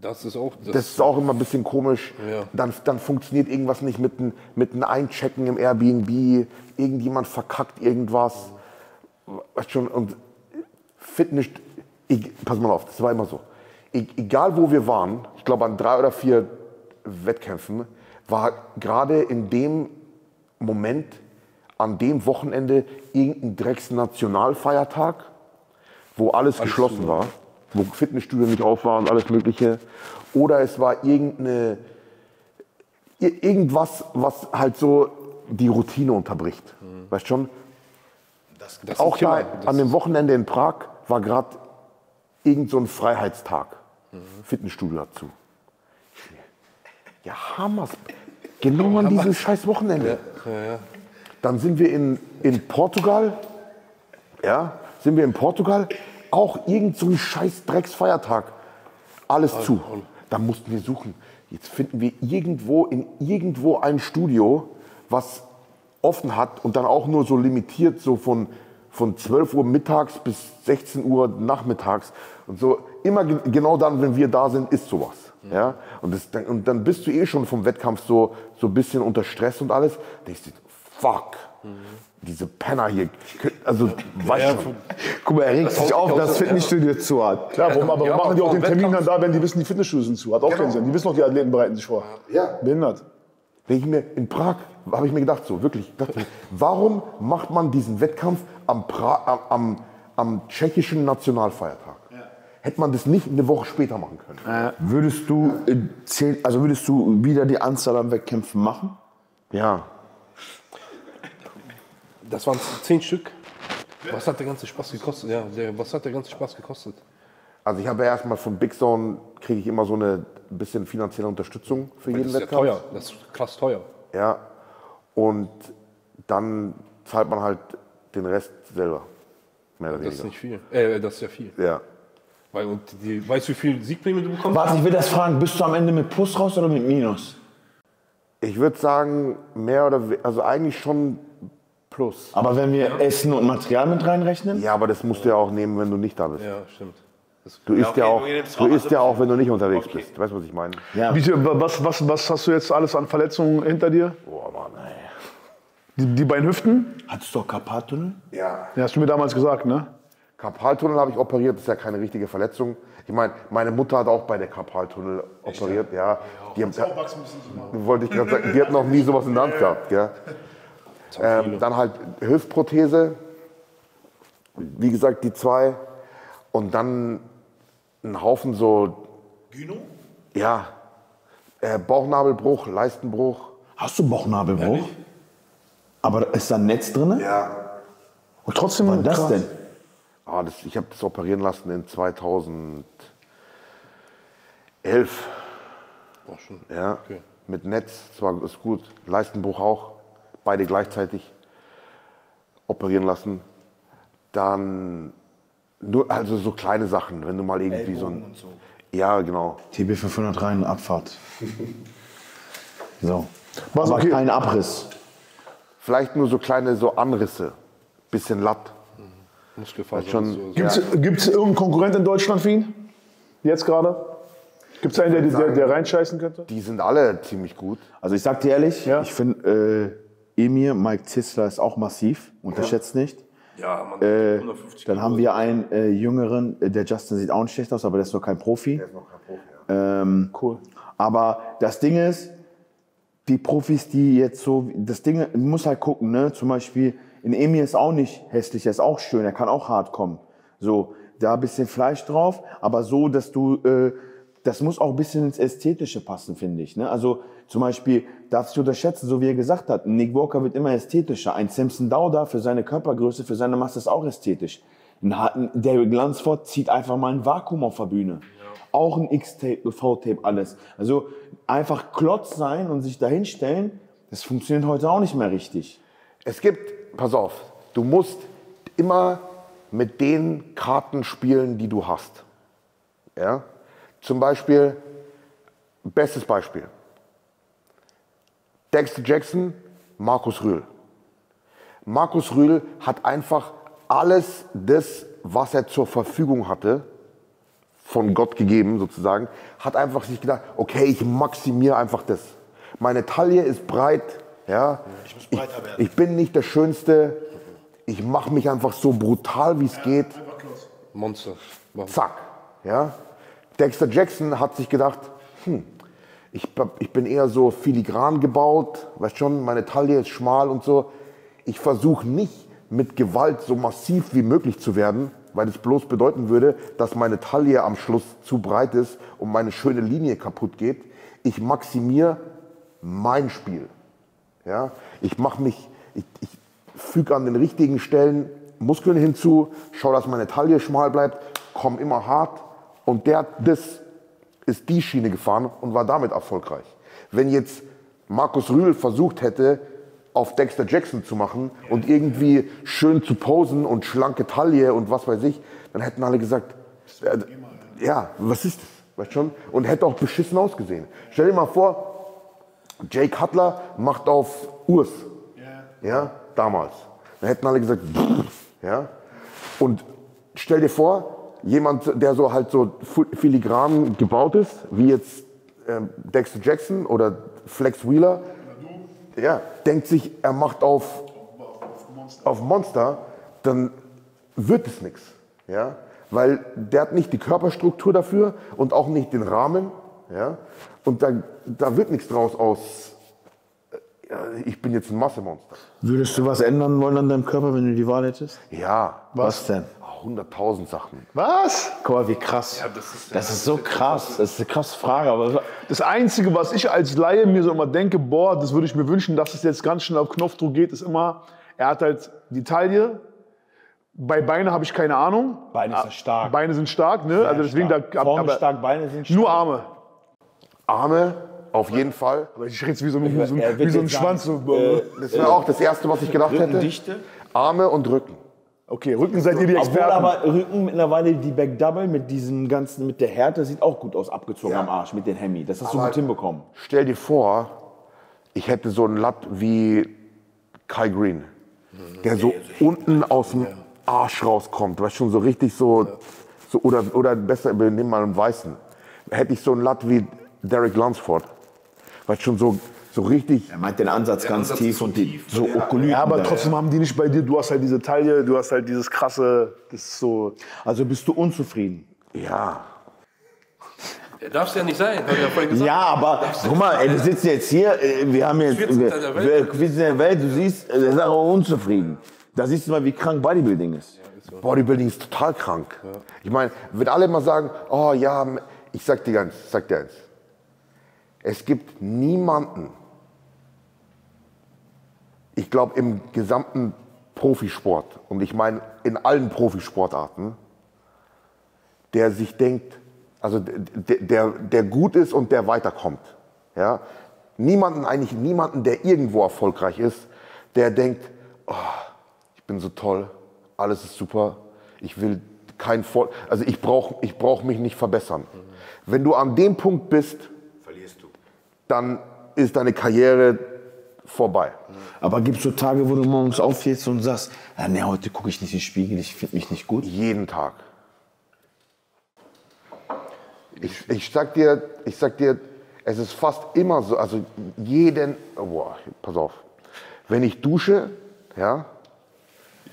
Das ist auch. Das, Das ist auch immer ein bisschen komisch. Ja. Dann, dann funktioniert irgendwas nicht mit einem mit einem Einchecken im Airbnb. Irgendjemand verkackt irgendwas. Weißt schon, und Fitness, ich, pass mal auf, das war immer so. E- egal wo wir waren, ich glaube an drei oder vier Wettkämpfen, war gerade in dem Moment, an dem Wochenende irgendein Drecks-Nationalfeiertag, wo alles, geschlossen zu, war, wo Fitnessstudio nicht auf war und alles Mögliche. Oder es war irgendeine, ir- irgendwas, was halt so die Routine unterbricht. Weißt schon? das ist Auch da Das an dem Wochenende in Prag war gerade irgend so ein Freiheitstag. Fitnessstudio dazu. Ja, Hammers. Genau an diesem scheiß Wochenende. Dann sind wir in, in Portugal Ja, sind wir in Portugal, auch irgend so ein scheiß Drecksfeiertag. Alles zu. Da mussten wir suchen. Jetzt finden wir irgendwo in irgendwo ein Studio, was offen hat und dann auch nur so limitiert, so von, von 12 Uhr mittags bis 16 Uhr nachmittags. Und so immer ge genau dann, wenn wir da sind, ist sowas. Ja? Und, das, dann, und dann bist du eh schon vom Wettkampf so, so ein bisschen unter Stress und alles. Denkst du, fuck, diese Penner hier, also weißt schon. Guck mal, er regt sich auf, dass das Fitnessstudio zu hat. Klar, warum, aber Ja, warum machen die auch den Termin dann da, wenn die wissen, die Fitnessstudios sind zu? Hat auch keinen Sinn. Die wissen doch, die Athleten bereiten sich vor. Ja. Behindert. Denke ich mir, in Prag habe ich mir gedacht, so wirklich, dachte warum macht man diesen Wettkampf am, pra am, am, am tschechischen Nationalfeiertag? Hätte man das nicht eine Woche später machen können? Würdest du, äh, zählen, also würdest du wieder die Anzahl an Wettkämpfen machen? Ja. Das waren zehn Stück. Was hat der ganze Spaß gekostet? Ja, der, was hat der ganze Spaß gekostet? Also ich habe ja erstmal von Big Zone kriege ich immer so eine bisschen finanzielle Unterstützung für Das jeden ja Wettkampf. teuer. Das ist krass teuer. Ja. Und dann zahlt man halt den Rest selber. Mehr oder Das ist weniger. nicht viel. Äh, das ist ja viel. Ja. Weil, und die, weißt du, wie viel Siegprämie du bekommst? Warte, ich will das fragen. Bist du am Ende mit Plus raus oder mit Minus? Ich würde sagen, mehr oder we- also eigentlich schon plus. Aber wenn wir Essen und Material mit reinrechnen? Ja, aber das musst du ja auch nehmen, wenn du nicht da bist. Ja, stimmt. Du isst okay, ja auch, du isst ja auch, wenn du nicht unterwegs Okay. bist. Weißt du, was ich meine? Ja. Wie, was, was, was hast du jetzt alles an Verletzungen hinter dir? Boah, Mann, ey. Die, die beiden Hüften? Hattest du auch Karpattunnel? Ja. Ja, hast du mir damals gesagt, ne? Karpaltunnel habe ich operiert, das ist ja keine richtige Verletzung. Ich meine, meine Mutter hat auch bei der Karpaltunnel operiert, ja. Die, haben, wollte ich gerade sagen, die hat noch nie sowas in der Hand gehabt, gell? Ähm, dann halt Hüftprothese, wie gesagt, die zwei. Und dann ein Haufen so, Gyno? ja, äh, Bauchnabelbruch, Leistenbruch. Hast du Bauchnabelbruch? Aber ist da ein Netz drin? Ja. Und trotzdem. Was das krass. denn? Ah, das, ich habe das operieren lassen in 2011. war schon. Ja, Okay. mit Netz, zwar ist gut, Leistenbruch auch, beide gleichzeitig operieren lassen. Dann nur, also so kleine Sachen, wenn du mal irgendwie so ein. Ja, genau. TB 500 rein, Abfahrt. So. Was, Aber okay. kein Abriss. Vielleicht nur so kleine so Anrisse, bisschen Latt. Muskelfaser. so, so. Gibt's, gibt's irgendeinen Konkurrent in Deutschland für ihn? Jetzt gerade? Gibt es einen, der, der, der reinscheißen könnte? Die sind alle ziemlich gut. Also ich sag dir ehrlich, Ja. ich finde äh, Emir, Mike Zissler ist auch massiv, unterschätzt nicht. Ja, Mann. Äh, 150 dann haben wir einen äh, jüngeren, äh, der Justin sieht auch nicht schlecht aus, aber der ist noch kein Profi. Ähm, Cool. Aber das Ding ist, die Profis, die jetzt so, das Ding, du musst halt gucken, ne? Zum Beispiel, in Emir ist auch nicht hässlich, er ist auch schön, er kann auch hart kommen. So, da ein bisschen Fleisch drauf, aber so, dass du, äh, das muss auch ein bisschen ins Ästhetische passen, finde ich. Ne? Also zum Beispiel, darfst du unterschätzen, so wie er gesagt hat, Nick Walker wird immer ästhetischer. Ein Samson Dauda für seine Körpergröße, für seine Masse ist auch ästhetisch. Ein David Lunsford zieht einfach mal ein Vakuum auf der Bühne. Auch ein X-Tape, V-Tape, alles. Also einfach Klotz sein und sich dahinstellen, das funktioniert heute auch nicht mehr richtig. Es gibt, pass auf, du musst immer mit den Karten spielen, die du hast. Ja? Zum Beispiel, bestes Beispiel. Dexter Jackson, Markus Rühl. Markus Rühl hat einfach alles das, was er zur Verfügung hatte, von Gott gegeben sozusagen, hat einfach sich gedacht, okay, ich maximiere einfach das. Meine Taille ist breit, ja. Ich, muss breiter werden. ich bin nicht der Schönste. Ich mache mich einfach so brutal, wie es geht. Monster. Machen. Zack, ja. Dexter Jackson hat sich gedacht, hm, ich, ich bin eher so filigran gebaut, weißt schon, meine Taille ist schmal und so. Ich versuche nicht mit Gewalt so massiv wie möglich zu werden, weil es bloß bedeuten würde, dass meine Taille am Schluss zu breit ist und meine schöne Linie kaputt geht. Ich maximiere mein Spiel. Ja? Ich mache mich, ich, ich füge an den richtigen Stellen Muskeln hinzu, schaue, dass meine Taille schmal bleibt, komme immer hart und der das ist die Schiene gefahren und war damit erfolgreich. Wenn jetzt Markus Rühl versucht hätte, auf Dexter Jackson zu machen und irgendwie schön zu posen und schlanke Taille und was weiß ich, dann hätten alle gesagt, äh, ja, was ist das? Weißt schon? Und hätte auch beschissen ausgesehen. Stell dir mal vor, Jay Cutler macht auf Urs. Ja, damals. Dann hätten alle gesagt, ja. Und stell dir vor, jemand, der so halt so filigran gebaut ist, wie jetzt ähm, Dexter Jackson oder Flex Wheeler, ja, denkt sich, er macht auf, auf Monster, dann wird es nichts. Ja? Weil der hat nicht die Körperstruktur dafür und auch nicht den Rahmen. Ja? Und da, da wird nichts draus aus, äh, ja, ich bin jetzt ein Massemonster. Würdest du was ändern wollen an deinem Körper, wenn du die Wahl hättest? Ja, Was denn? 100.000 Sachen. Was? Guck mal, wie krass. das, ist, so krass. Das ist eine krasse Frage. Aber Das Einzige, was ich als Laie mir so immer denke, boah, das würde ich mir wünschen, dass es jetzt ganz schnell auf Knopfdruck geht, ist immer, er hat halt die Taille. Bei Beine habe ich keine Ahnung. Beine sind stark. Beine sind stark, ne? also deswegen da, Form aber stark, Beine sind stark. nur Arme. Arme, auf jeden Fall. Aber ich rede wie so, ein- wie so, wie so ein jetzt sagen, Schwanz. So, Das wäre auch das Erste, was ich gedacht hätte. Rückendichte. Arme und Rücken. okay, Rücken seid ihr die Obwohl Experten. aber Rücken mittlerweile die Back Double mit diesem ganzen, mit der Härte sieht auch gut aus, abgezogen am Arsch mit den Hemi. Das hast du gut hinbekommen. Stell dir vor, ich hätte so einen Latt wie Kai Green, der so unten aus dem Arsch rauskommt, weißt schon so richtig so, so oder, oder besser, wir nehmen mal einen Weißen. Hätte ich so einen Latt wie Derek Lunsford, weißt schon so, so richtig, Er meint den Ansatz ganz tief und die so Okolyten. ja, aber trotzdem haben die nicht bei dir, du hast halt diese Taille, du hast halt dieses krasse, das ist so. Also bist du unzufrieden? ja, darf es ja nicht sein, habe ich ja vorhin gesagt. Ja, aber guck mal, ey, du sitzt jetzt hier, äh, wir haben jetzt, 14. wir, der wir, Welt. wir sind in der Welt, du siehst, äh, der ist auch unzufrieden. Da siehst du mal, wie krank Bodybuilding ist. Bodybuilding ist total krank. Ich meine, wenn alle immer sagen, oh ja, ich sag dir ganz, ich sag dir eins. Es gibt niemanden, ich glaube im gesamten Profisport, und ich meine in allen Profisportarten, der sich denkt, also der, der, der gut ist und der weiterkommt. Ja? Niemanden, eigentlich niemanden, der irgendwo erfolgreich ist, der denkt, oh, ich bin so toll, alles ist super, ich will kein Voll, also ich brauche ich brauch mich nicht verbessern. Wenn du an dem Punkt bist. Dann ist deine Karriere vorbei. Aber gibt es so Tage, wo du morgens aufstehst und sagst, ja, nee, heute gucke ich nicht in den Spiegel, ich finde mich nicht gut? Jeden Tag. Ich, ich, sag dir, ich sag dir, es ist fast immer so, also jeden, boah, pass auf, wenn ich dusche, ja,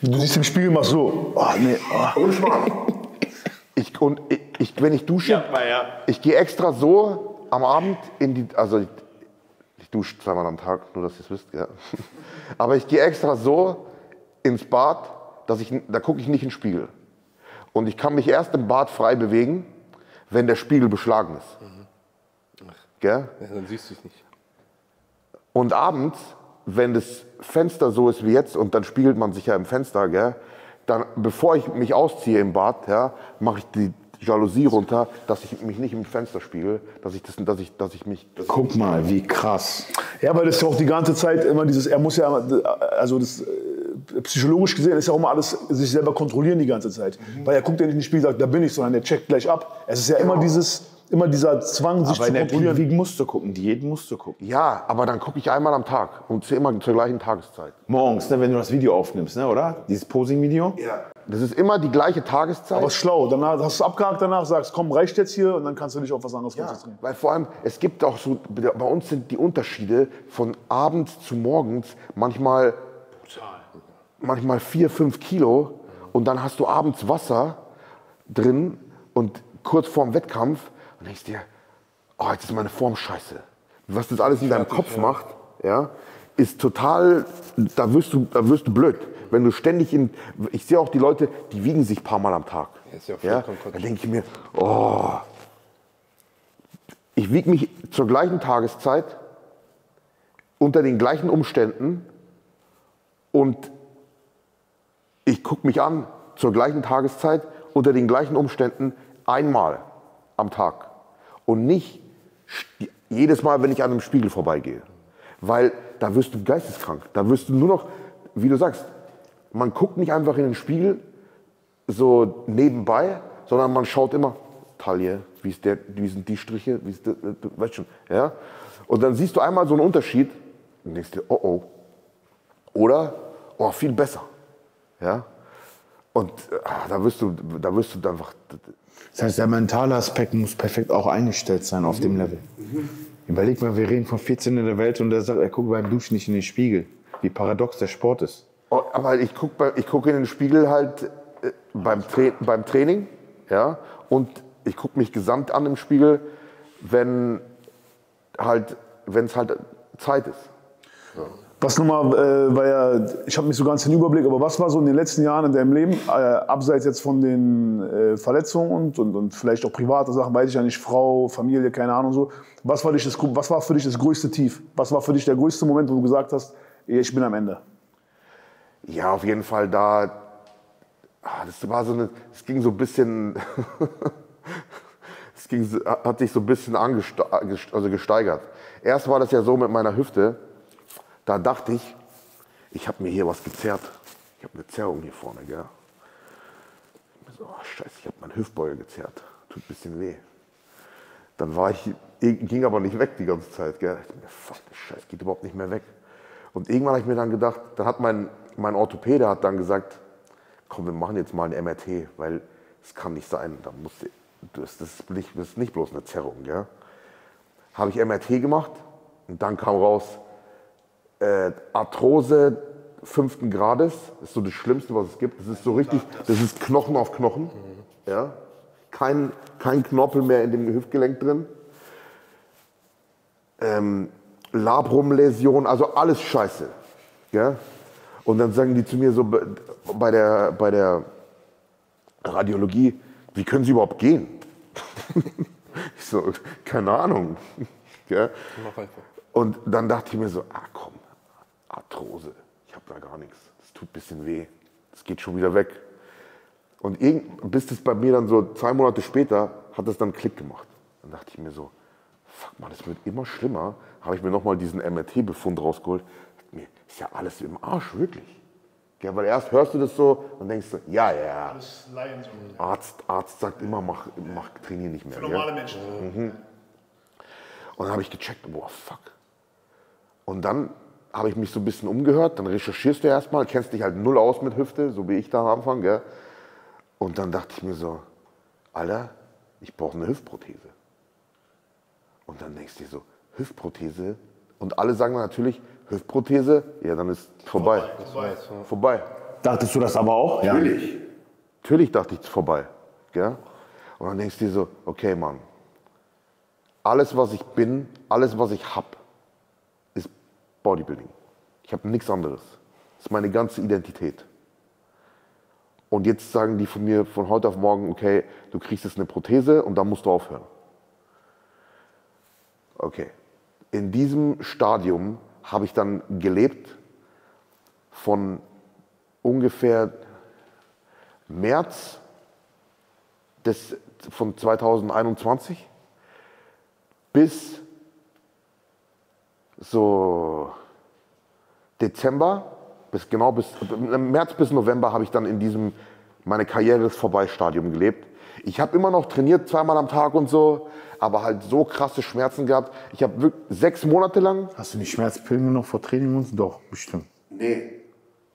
Du siehst im Spiegel mal so. Oh, nee, oh. ich, und ich, ich, wenn ich dusche, ich gehe extra so am Abend in die, also ich, ich dusche zweimal am Tag, nur dass ihr es wisst, ja. Aber ich gehe extra so ins Bad, dass ich, da gucke ich nicht in den Spiegel. Und ich kann mich erst im Bad frei bewegen, wenn der Spiegel beschlagen ist. Gell? Ja, dann siehst du es nicht. Und abends, wenn das Fenster so ist wie jetzt und dann spiegelt man sich ja im Fenster, gell, dann, bevor ich mich ausziehe im Bad, ja, mache ich die Jalousie runter, dass ich mich nicht im Fenster spiegel, dass ich, das, dass ich, dass ich mich... Dass Guck mal, wie krass. Ja, weil das ist ja auch die ganze Zeit immer dieses, er muss ja, also das äh, psychologisch gesehen ist ja auch immer alles sich selber kontrollieren die ganze Zeit. Weil er guckt ja nicht in den Spiegel und sagt, da bin ich, sondern der checkt gleich ab. Es ist ja immer dieses, immer dieser Zwang, sich Aber zu in der kontrollieren. Peak musst du gucken, Diäten musst du gucken. ja, aber dann gucke ich einmal am Tag und zu immer zur gleichen Tageszeit. Morgens, ne, wenn du das Video aufnimmst, ne, oder? Dieses Posing-Video? Das ist immer die gleiche Tageszeit. Aber ist schlau. Danach hast du es abgehakt danach, sagst, komm, reicht jetzt hier und dann kannst du dich auf was anderes Ja, konzentrieren. weil vor allem, es gibt auch so, bei uns sind die Unterschiede von abends zu morgens manchmal, manchmal vier, fünf Kilo und dann hast du abends Wasser drin und kurz vorm Wettkampf und denkst dir, oh, jetzt ist meine Form scheiße. Was das alles in deinem Kopf macht, ja, ist total, da wirst du, da wirst du blöd. Wenn du ständig in, ich sehe auch die Leute, die wiegen sich ein paar Mal am Tag. ja Ja, vollkommen dann denke ich mir, oh, ich wiege mich zur gleichen Tageszeit, unter den gleichen Umständen und ich gucke mich an zur gleichen Tageszeit, unter den gleichen Umständen einmal am Tag und nicht jedes Mal, wenn ich an einem Spiegel vorbeigehe. Weil da wirst du geisteskrank. Da wirst du nur noch, wie du sagst, man guckt nicht einfach in den Spiegel so nebenbei, sondern man schaut immer, Taille, wie, ist der, wie sind die Striche, wie ist der, du weißt schon, ja. Und dann siehst du einmal so einen Unterschied und denkst dir, oh oh. Oder, oh, viel besser. Ja. Und ah, da wirst du, da wirst du einfach, Das heißt, der mentale Aspekt muss perfekt auch eingestellt sein auf dem Level. Überleg mal, wir reden von 14 in der Welt und der sagt, er guckt beim Duschen nicht in den Spiegel. Wie paradox der Sport ist. Oh, aber ich gucke guck in den Spiegel halt äh, beim, Tra beim Training, ja, und ich gucke mich gesamt an im Spiegel, wenn halt, wenn es halt Zeit ist. Was nochmal, äh, weil ja, ich habe nicht so ganz den Überblick, aber was war so in den letzten Jahren in deinem Leben, äh, abseits jetzt von den äh, Verletzungen und, und, und vielleicht auch private Sachen, weiß ich ja nicht, Frau, Familie, keine Ahnung so, was war, dich das, was war für dich das größte Tief? Was war für dich der größte Moment, wo du gesagt hast, ich bin am Ende? Ja, auf jeden Fall da. ah, Das war so eine. Es ging so ein bisschen. Es ging, hat sich so ein bisschen angeste- gest- also gesteigert. Erst war das ja so mit meiner Hüfte. Da dachte ich, ich habe mir hier was gezerrt. Ich habe eine Zerrung hier vorne, gell? Ich so, oh, Scheiße, ich habe meinen Hüftbeuger gezerrt. Tut ein bisschen weh. Dann war ich, ging aber nicht weg die ganze Zeit. Gell? Ich mir, fuck, das Scheiß geht überhaupt nicht mehr weg. Und irgendwann habe ich mir dann gedacht, dann hat mein, mein Orthopäde hat dann gesagt, komm, wir machen jetzt mal ein MRT, weil es kann nicht sein. Da muss, das, das, ist nicht, das ist nicht bloß eine Zerrung. Gell? Habe ich MRT gemacht und dann kam raus, äh, Arthrose fünften Grades, ist so das Schlimmste, was es gibt. Das ist so richtig, das ist Knochen auf Knochen. Ja? Kein, kein Knorpel mehr in dem Hüftgelenk drin. Ähm, Labrumläsion, also alles scheiße. Ja? Und dann sagen die zu mir so be- bei der, bei der Radiologie, wie können Sie überhaupt gehen? ich so, keine Ahnung. Ja? Und dann dachte ich mir so, ah Arthrose, ich habe da gar nichts. Das tut ein bisschen weh. Das geht schon wieder weg. Und irgend, bis das bei mir dann so zwei Monate später hat es dann Klick gemacht. Dann dachte ich mir so, fuck mal, das wird immer schlimmer. Habe ich mir nochmal diesen MRT-Befund rausgeholt. Dachte mir, ist ja alles im Arsch, wirklich. Ja, weil erst hörst du das so und denkst du, ja, ja. Arzt, Arzt sagt immer, mach, mach trainier nicht mehr. gell? Menschen. Und dann habe ich gecheckt, boah, fuck. Und dann habe ich mich so ein bisschen umgehört, dann recherchierst du erstmal, kennst dich halt null aus mit Hüfte, so wie ich da am Anfang, gell? Und dann dachte ich mir so, Alter, ich brauche eine Hüftprothese. Und dann denkst du dir so, Hüftprothese? Und alle sagen dann natürlich, Hüftprothese, ja, dann ist vorbei. Vorbei. Dachtest du das aber auch? Ja. Natürlich. Natürlich dachte ich, es ist vorbei. Gell? Und dann denkst du dir so, okay, Mann, alles, was ich bin, alles, was ich hab, ist Bodybuilding. Ich habe nichts anderes. Das ist meine ganze Identität. Und jetzt sagen die von mir von heute auf morgen, okay, du kriegst jetzt eine Prothese und dann musst du aufhören. Okay. In diesem Stadium habe ich dann gelebt von ungefähr März des, von 2021 bis so Dezember, bis genau bis März bis November habe ich dann in diesem meine Karriere ist vorbei Stadium gelebt. Ich habe immer noch trainiert, zweimal am Tag und so, aber halt so krasse Schmerzen gehabt. Ich habe wirklich sechs Monate lang Hast du nicht Schmerzpillen noch vor Training und? Doch, bestimmt. Nee.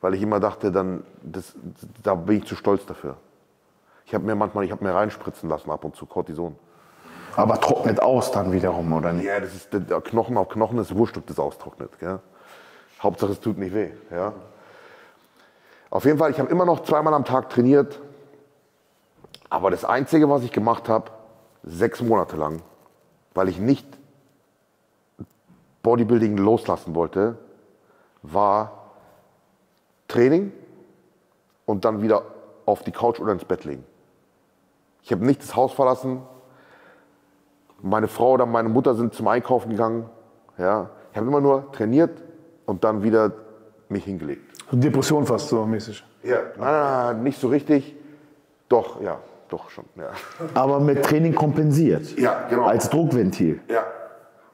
Weil ich immer dachte, dann, das, da bin ich zu stolz dafür. Ich habe mir manchmal, ich habe mir reinspritzen lassen ab und zu Cortison. Aber trocknet aus dann wiederum, oder nicht? Ja, das ist der, Knochen auf Knochen ist wurscht, ob das austrocknet. Gell? Hauptsache es tut nicht weh. Ja? Auf jeden Fall, ich habe immer noch zweimal am Tag trainiert. Aber das Einzige, was ich gemacht habe, sechs Monate lang, weil ich nicht Bodybuilding loslassen wollte, war Training und dann wieder auf die Couch oder ins Bett legen. Ich habe nicht das Haus verlassen. Meine Frau oder meine Mutter sind zum Einkaufen gegangen. Ja. Ich habe immer nur trainiert und dann wieder mich hingelegt. Depression fast so mäßig. Ja. Nein, nein, nein, nicht so richtig. Doch, ja, doch schon. Ja. Aber mit Training kompensiert. Ja, genau. Als Druckventil. Ja.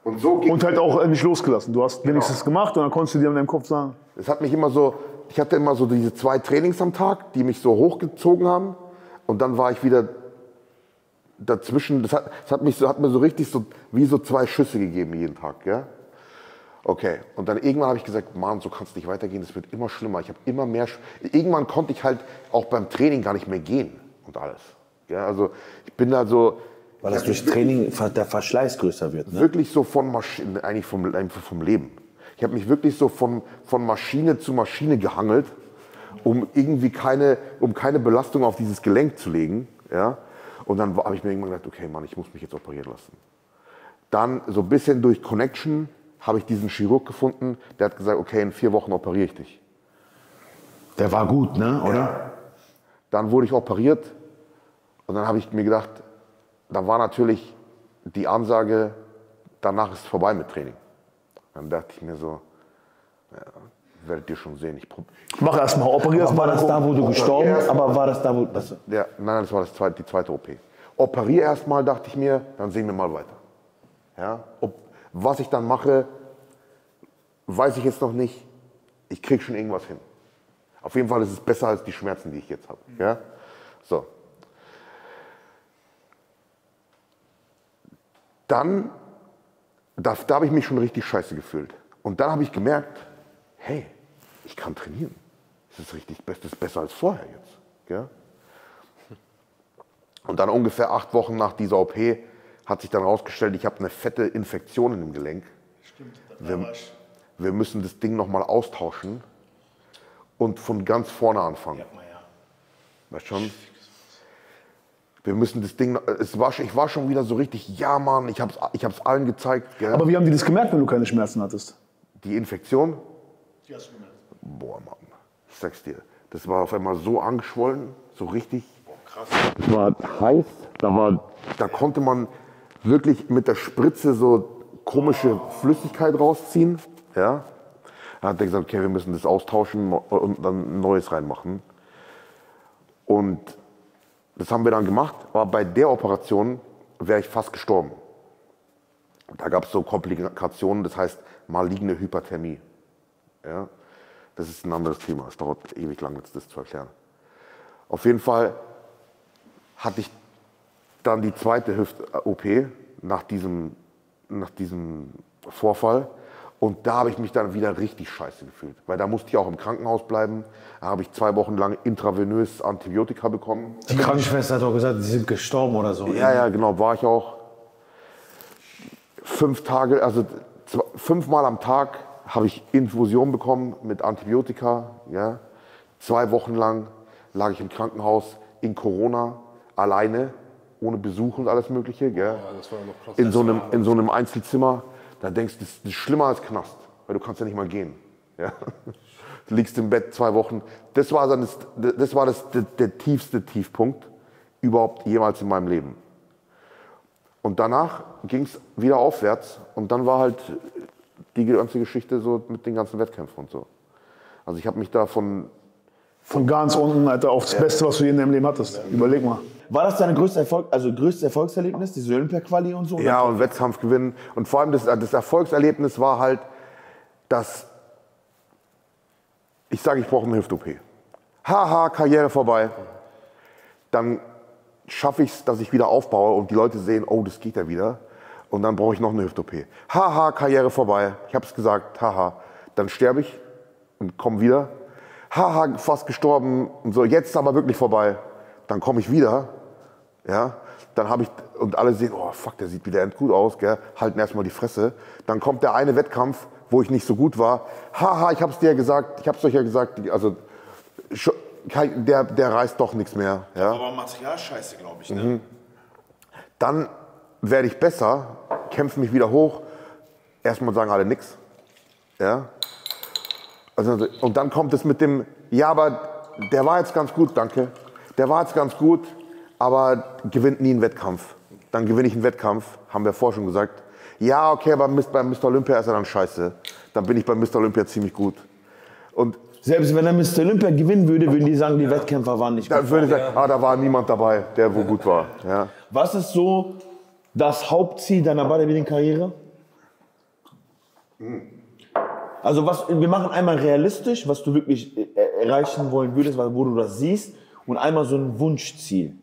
Und so ging Und halt auch äh, nicht losgelassen. Du hast wenigstens gemacht und dann konntest du dir in deinem Kopf sagen, Es hat mich immer so, ich hatte immer so diese zwei Trainings am Tag, die mich so hochgezogen haben. Und dann war ich wieder dazwischen. Das hat, das hat, mich so, hat mir so richtig so, wie so zwei Schüsse gegeben jeden Tag. Gell? Okay. Und dann irgendwann habe ich gesagt, Mann, so kann es nicht weitergehen, es wird immer schlimmer. Ich habe immer mehr. Sch- Irgendwann konnte ich halt auch beim Training gar nicht mehr gehen und alles. Ja, also ich bin da so. Weil das durch Training der Verschleiß größer wird. Ne? wirklich so von Maschine, eigentlich vom, vom Leben. Ich habe mich wirklich so von, von Maschine zu Maschine gehangelt, um irgendwie keine, um keine Belastung auf dieses Gelenk zu legen. Ja? Und dann habe ich mir irgendwann gedacht, okay, Mann, ich muss mich jetzt operieren lassen. Dann so ein bisschen durch Connection habe ich diesen Chirurg gefunden, der hat gesagt, okay, in vier Wochen operiere ich dich. Der war gut, ne? Oder? Dann wurde ich operiert und dann habe ich mir gedacht, da war natürlich die Ansage, danach ist vorbei mit Training. Dann dachte ich mir so, ja, werdet ihr schon sehen. Ich prob- mach erst mal, operier erst Aber war das da, wo du gestorben bist? Aber war das da, wo. Das, ja, nein, das war das zweite, die zweite OP. Operier erstmal, dachte ich mir, dann sehen wir mal weiter. Ja, ob, was ich dann mache, weiß ich jetzt noch nicht. Ich kriege schon irgendwas hin. Auf jeden Fall ist es besser als die Schmerzen, die ich jetzt habe. Ja? So. Dann, da, da habe ich mich schon richtig scheiße gefühlt. Und dann habe ich gemerkt, hey, ich kann trainieren. Das ist richtig, das ist besser als vorher jetzt. Gell? Und dann ungefähr acht Wochen nach dieser OP hat sich dann herausgestellt, ich habe eine fette Infektion in dem Gelenk. Wir, wir müssen das Ding nochmal austauschen und von ganz vorne anfangen. Weißt schon? Wir müssen das Ding, es war, ich war schon wieder so richtig, ja Mann, ich habe es ich hab's allen gezeigt. Gell? Aber wie haben die das gemerkt, wenn du keine Schmerzen hattest? Die Infektion? Boah, Mann, ich sag's dir. Das war auf einmal so angeschwollen, so richtig. Es war heiß, da, war, da konnte man wirklich mit der Spritze so komische Flüssigkeit rausziehen. Ja? Dann hat er gesagt, okay, wir müssen das austauschen und dann ein neues reinmachen. Und das haben wir dann gemacht, aber bei der Operation wäre ich fast gestorben. Da gab es so Komplikationen, das heißt maligne Hyperthermie. Ja? Das ist ein anderes Thema, es dauert ewig lang, das zu erklären. Auf jeden Fall hatte ich dann die zweite Hüft-OP nach diesem, nach diesem Vorfall. Und da habe ich mich dann wieder richtig scheiße gefühlt. Weil da musste ich auch im Krankenhaus bleiben. Da habe ich zwei Wochen lang intravenös Antibiotika bekommen. die Krankenschwester hat doch gesagt, sie sind gestorben oder so. Ja, ja, genau, war ich auch. Fünf Tage, also fünfmal am Tag habe ich Infusion bekommen mit Antibiotika. Ja. Zwei Wochen lang lag ich im Krankenhaus in Corona, alleine, ohne Besuch und alles Mögliche. War noch krass. In, so einem, in so einem Einzelzimmer. Da denkst du, das ist schlimmer als Knast, weil du kannst ja nicht mal gehen. Ja. Du liegst im Bett zwei Wochen. Das war, dann das, das, war das, der, der tiefste Tiefpunkt überhaupt jemals in meinem Leben. Und danach ging es wieder aufwärts und dann war halt die ganze Geschichte so mit den ganzen Wettkämpfen und so. Also ich habe mich da von, Von ganz unten, Alter, auf das Beste, was du je in deinem Leben hattest. Überleg mal. War das dein größtes Erfolg, also größtes Erfolgserlebnis, diese Olympia-Quali und so? ja, und Wettkampf gewinnen. Und vor allem das, das Erfolgserlebnis war halt, dass ich sage, ich brauche eine Hüft-OP. Haha, Karriere vorbei. Dann schaffe ich es, dass ich wieder aufbaue und die Leute sehen, oh, das geht ja wieder. Und dann brauche ich noch eine Hüft-OP. Haha, Karriere vorbei. Ich habe es gesagt, haha. Dann sterbe ich und komme wieder. Haha, fast gestorben und so. Jetzt aber wirklich vorbei. Dann komme ich wieder. Ja, dann habe ich, und alle sehen, oh fuck, der sieht wieder endgut aus, gell? halten erstmal die Fresse. Dann kommt der eine Wettkampf, wo ich nicht so gut war. Haha, ich hab's dir ja gesagt, ich hab's euch ja gesagt, also der, der reißt doch nichts mehr. Ja? Aber Material scheiße, glaube ich. Ne? Mhm. Dann werde ich besser, kämpfe mich wieder hoch. Erstmal sagen alle nix. Ja? Also, und dann kommt es mit dem, ja, aber der war jetzt ganz gut, danke. Der war jetzt ganz gut, aber gewinnt nie einen Wettkampf. Dann gewinne ich einen Wettkampf, haben wir vorher schon gesagt. Ja, okay, aber beim Mr. Olympia ist er dann scheiße. Dann bin ich beim Mr. Olympia ziemlich gut. Und Selbst wenn er Mr. Olympia gewinnen würde, würden die sagen, die Wettkämpfer waren nicht gut. dann würde ich sagen, ah, da war niemand dabei, der wo gut war. Ja. Was ist so das Hauptziel deiner Bodybuilding-Karriere? Also was, wir machen einmal realistisch, was du wirklich äh, erreichen wollen würdest, wo du das siehst, und einmal so ein Wunschziel.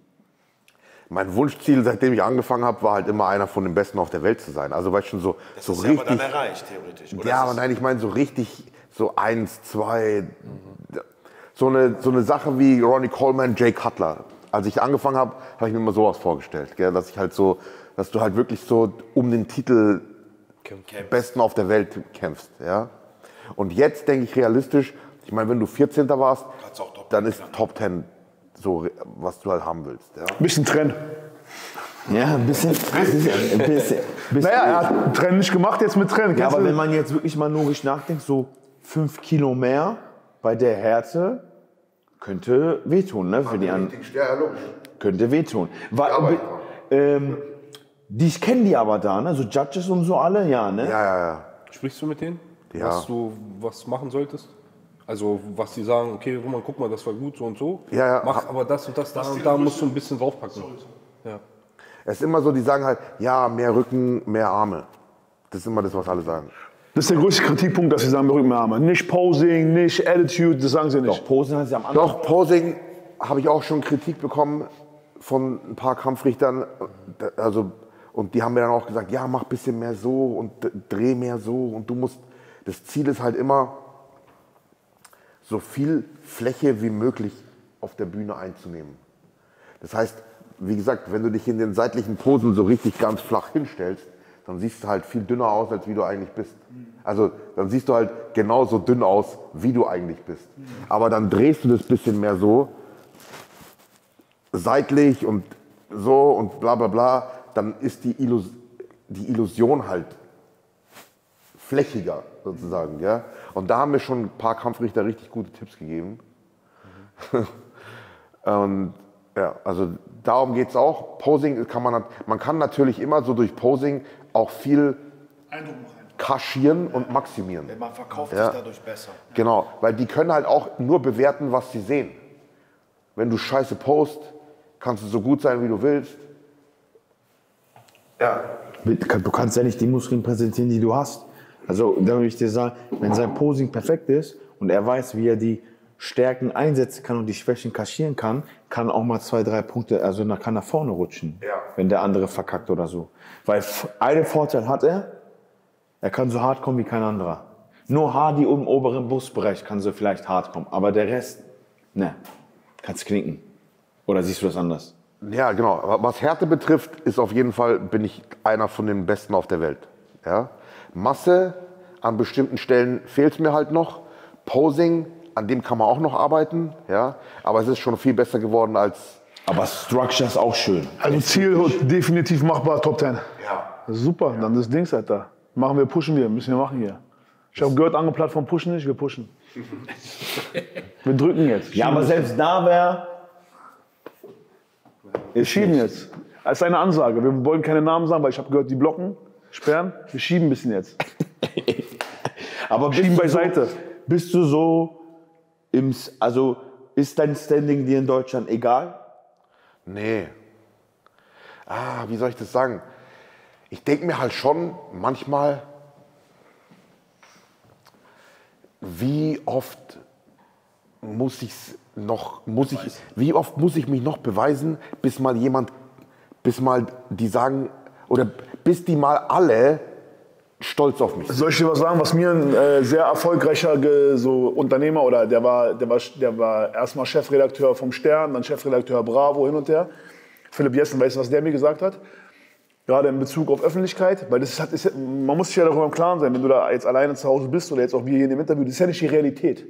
Mein Wunschziel, seitdem ich angefangen habe, war halt immer einer von den Besten auf der Welt zu sein. Also weißt du schon so, Das so ist ja aber richtig. dann erreicht, theoretisch. Oder Ja, aber nein, ich meine so richtig, so eins, zwei, so eine, so eine Sache wie Ronnie Coleman, Jay Cutler. Als ich angefangen habe, habe ich mir immer sowas vorgestellt, gell? dass ich halt so, dass du halt wirklich so um den Titel Besten auf der Welt kämpfst, ja. Und jetzt denke ich realistisch, ich meine, wenn du 14. warst, dann 10 ist Top 10 so, was du halt haben willst, ja. Bisschen Trend. Ja, ein bisschen. bisschen, ein bisschen, bisschen Naja, er hat einen Trend nicht gemacht, jetzt mit Trend. Ja, aber du? wenn man jetzt wirklich mal logisch nachdenkt, so fünf Kilo mehr bei der Härte könnte wehtun, ne? Für die an Ja, logisch. könnte wehtun. Be- ähm, die ich kenne die aber da, ne? So Judges und so alle, ja, ne? Ja, ja, ja. Sprichst du mit denen? Ja. Was du was machen solltest? Also, was die sagen, okay, Roman, guck mal, das war gut, so und so. Ja, ja. Mach aber das und das, da und da musst du ein bisschen draufpacken. Ja. Es ist immer so, die sagen halt, ja, mehr Rücken, mehr Arme. Das ist immer das, was alle sagen. Das ist der größte Kritikpunkt, dass sie sagen, wir rücken mehr Arme. Nicht Posing, nicht Attitude, das sagen sie nicht. Doch, Posen hat sie am Anfang. Doch, Posing habe ich auch schon Kritik bekommen von ein paar Kampfrichtern. Also, und die haben mir dann auch gesagt, ja, mach ein bisschen mehr so und dreh mehr so. Und du musst, das Ziel ist halt immer, so viel Fläche wie möglich auf der Bühne einzunehmen. Das heißt, wie gesagt, wenn du dich in den seitlichen Posen so richtig ganz flach hinstellst, dann siehst du halt viel dünner aus, als wie du eigentlich bist. Also dann siehst du halt genauso dünn aus, wie du eigentlich bist. Aber dann drehst du das bisschen mehr so, seitlich und so und bla bla bla, dann ist die, Illus die Illusion halt flächiger sozusagen. Ja? Und da haben mir schon ein paar Kampfrichter richtig gute Tipps gegeben. Und ja, also darum geht es auch. Posing kann man, man kann natürlich immer so durch Posing auch viel kaschieren und maximieren. Man verkauft Ja. sich dadurch besser. Genau, weil die können halt auch nur bewerten, was sie sehen. Wenn du scheiße post, kannst du so gut sein, wie du willst. Du kannst ja nicht die Muskeln präsentieren, die du hast. Also, da würde ich dir sagen, wenn sein Posing perfekt ist und er weiß, wie er die Stärken einsetzen kann und die Schwächen kaschieren kann, kann auch mal zwei, drei Punkte, also da kann er vorne rutschen, Ja. wenn der andere verkackt oder so. Weil einen Vorteil hat er, er kann so hart kommen wie kein anderer. Nur Hardy im oberen Brustbereich kann so vielleicht hart kommen, aber der Rest, ne, kannst knicken. Oder siehst du das anders? Ja, genau. Was Härte betrifft, ist auf jeden Fall, bin ich einer von den Besten auf der Welt. Ja? Masse, an bestimmten Stellen fehlt es mir halt noch. Posing, an dem kann man auch noch arbeiten. Ja? Aber es ist schon viel besser geworden als Aber Structure ist auch schön. Also Ziel definitiv machbar, Top 10. Ja. Super, dann das Dings, Alter. Machen wir, pushen wir, müssen wir machen hier. Ich habe gehört, andere Plattformen pushen nicht, wir pushen. wir drücken jetzt. Ja, aber selbst da wäre. Wir schieben jetzt. Als eine Ansage. Wir wollen keine Namen sagen, weil ich habe gehört, die blocken, sperren. Wir schieben ein bisschen jetzt. Aber Schieben beiseite. So, bist du so im. Also ist dein Standing dir in Deutschland egal? Nee. Ah, wie soll ich das sagen? Ich denke mir halt schon manchmal, wie oft muss ich's noch, muss ich, wie oft muss ich mich noch beweisen, bis mal jemand, bis mal die sagen, oder bis die mal alle stolz auf mich. Soll ich dir was sagen, was mir ein äh, sehr erfolgreicher so Unternehmer oder der war, der war, der war erstmal Chefredakteur vom Stern, dann Chefredakteur Bravo hin und her. Philipp Jessen, weißt du, was der mir gesagt hat? Gerade in Bezug auf Öffentlichkeit, weil das ist, man muss sich ja darüber im Klaren sein, wenn du da jetzt alleine zu Hause bist oder jetzt auch wir hier in dem Interview, das ist ja nicht die Realität.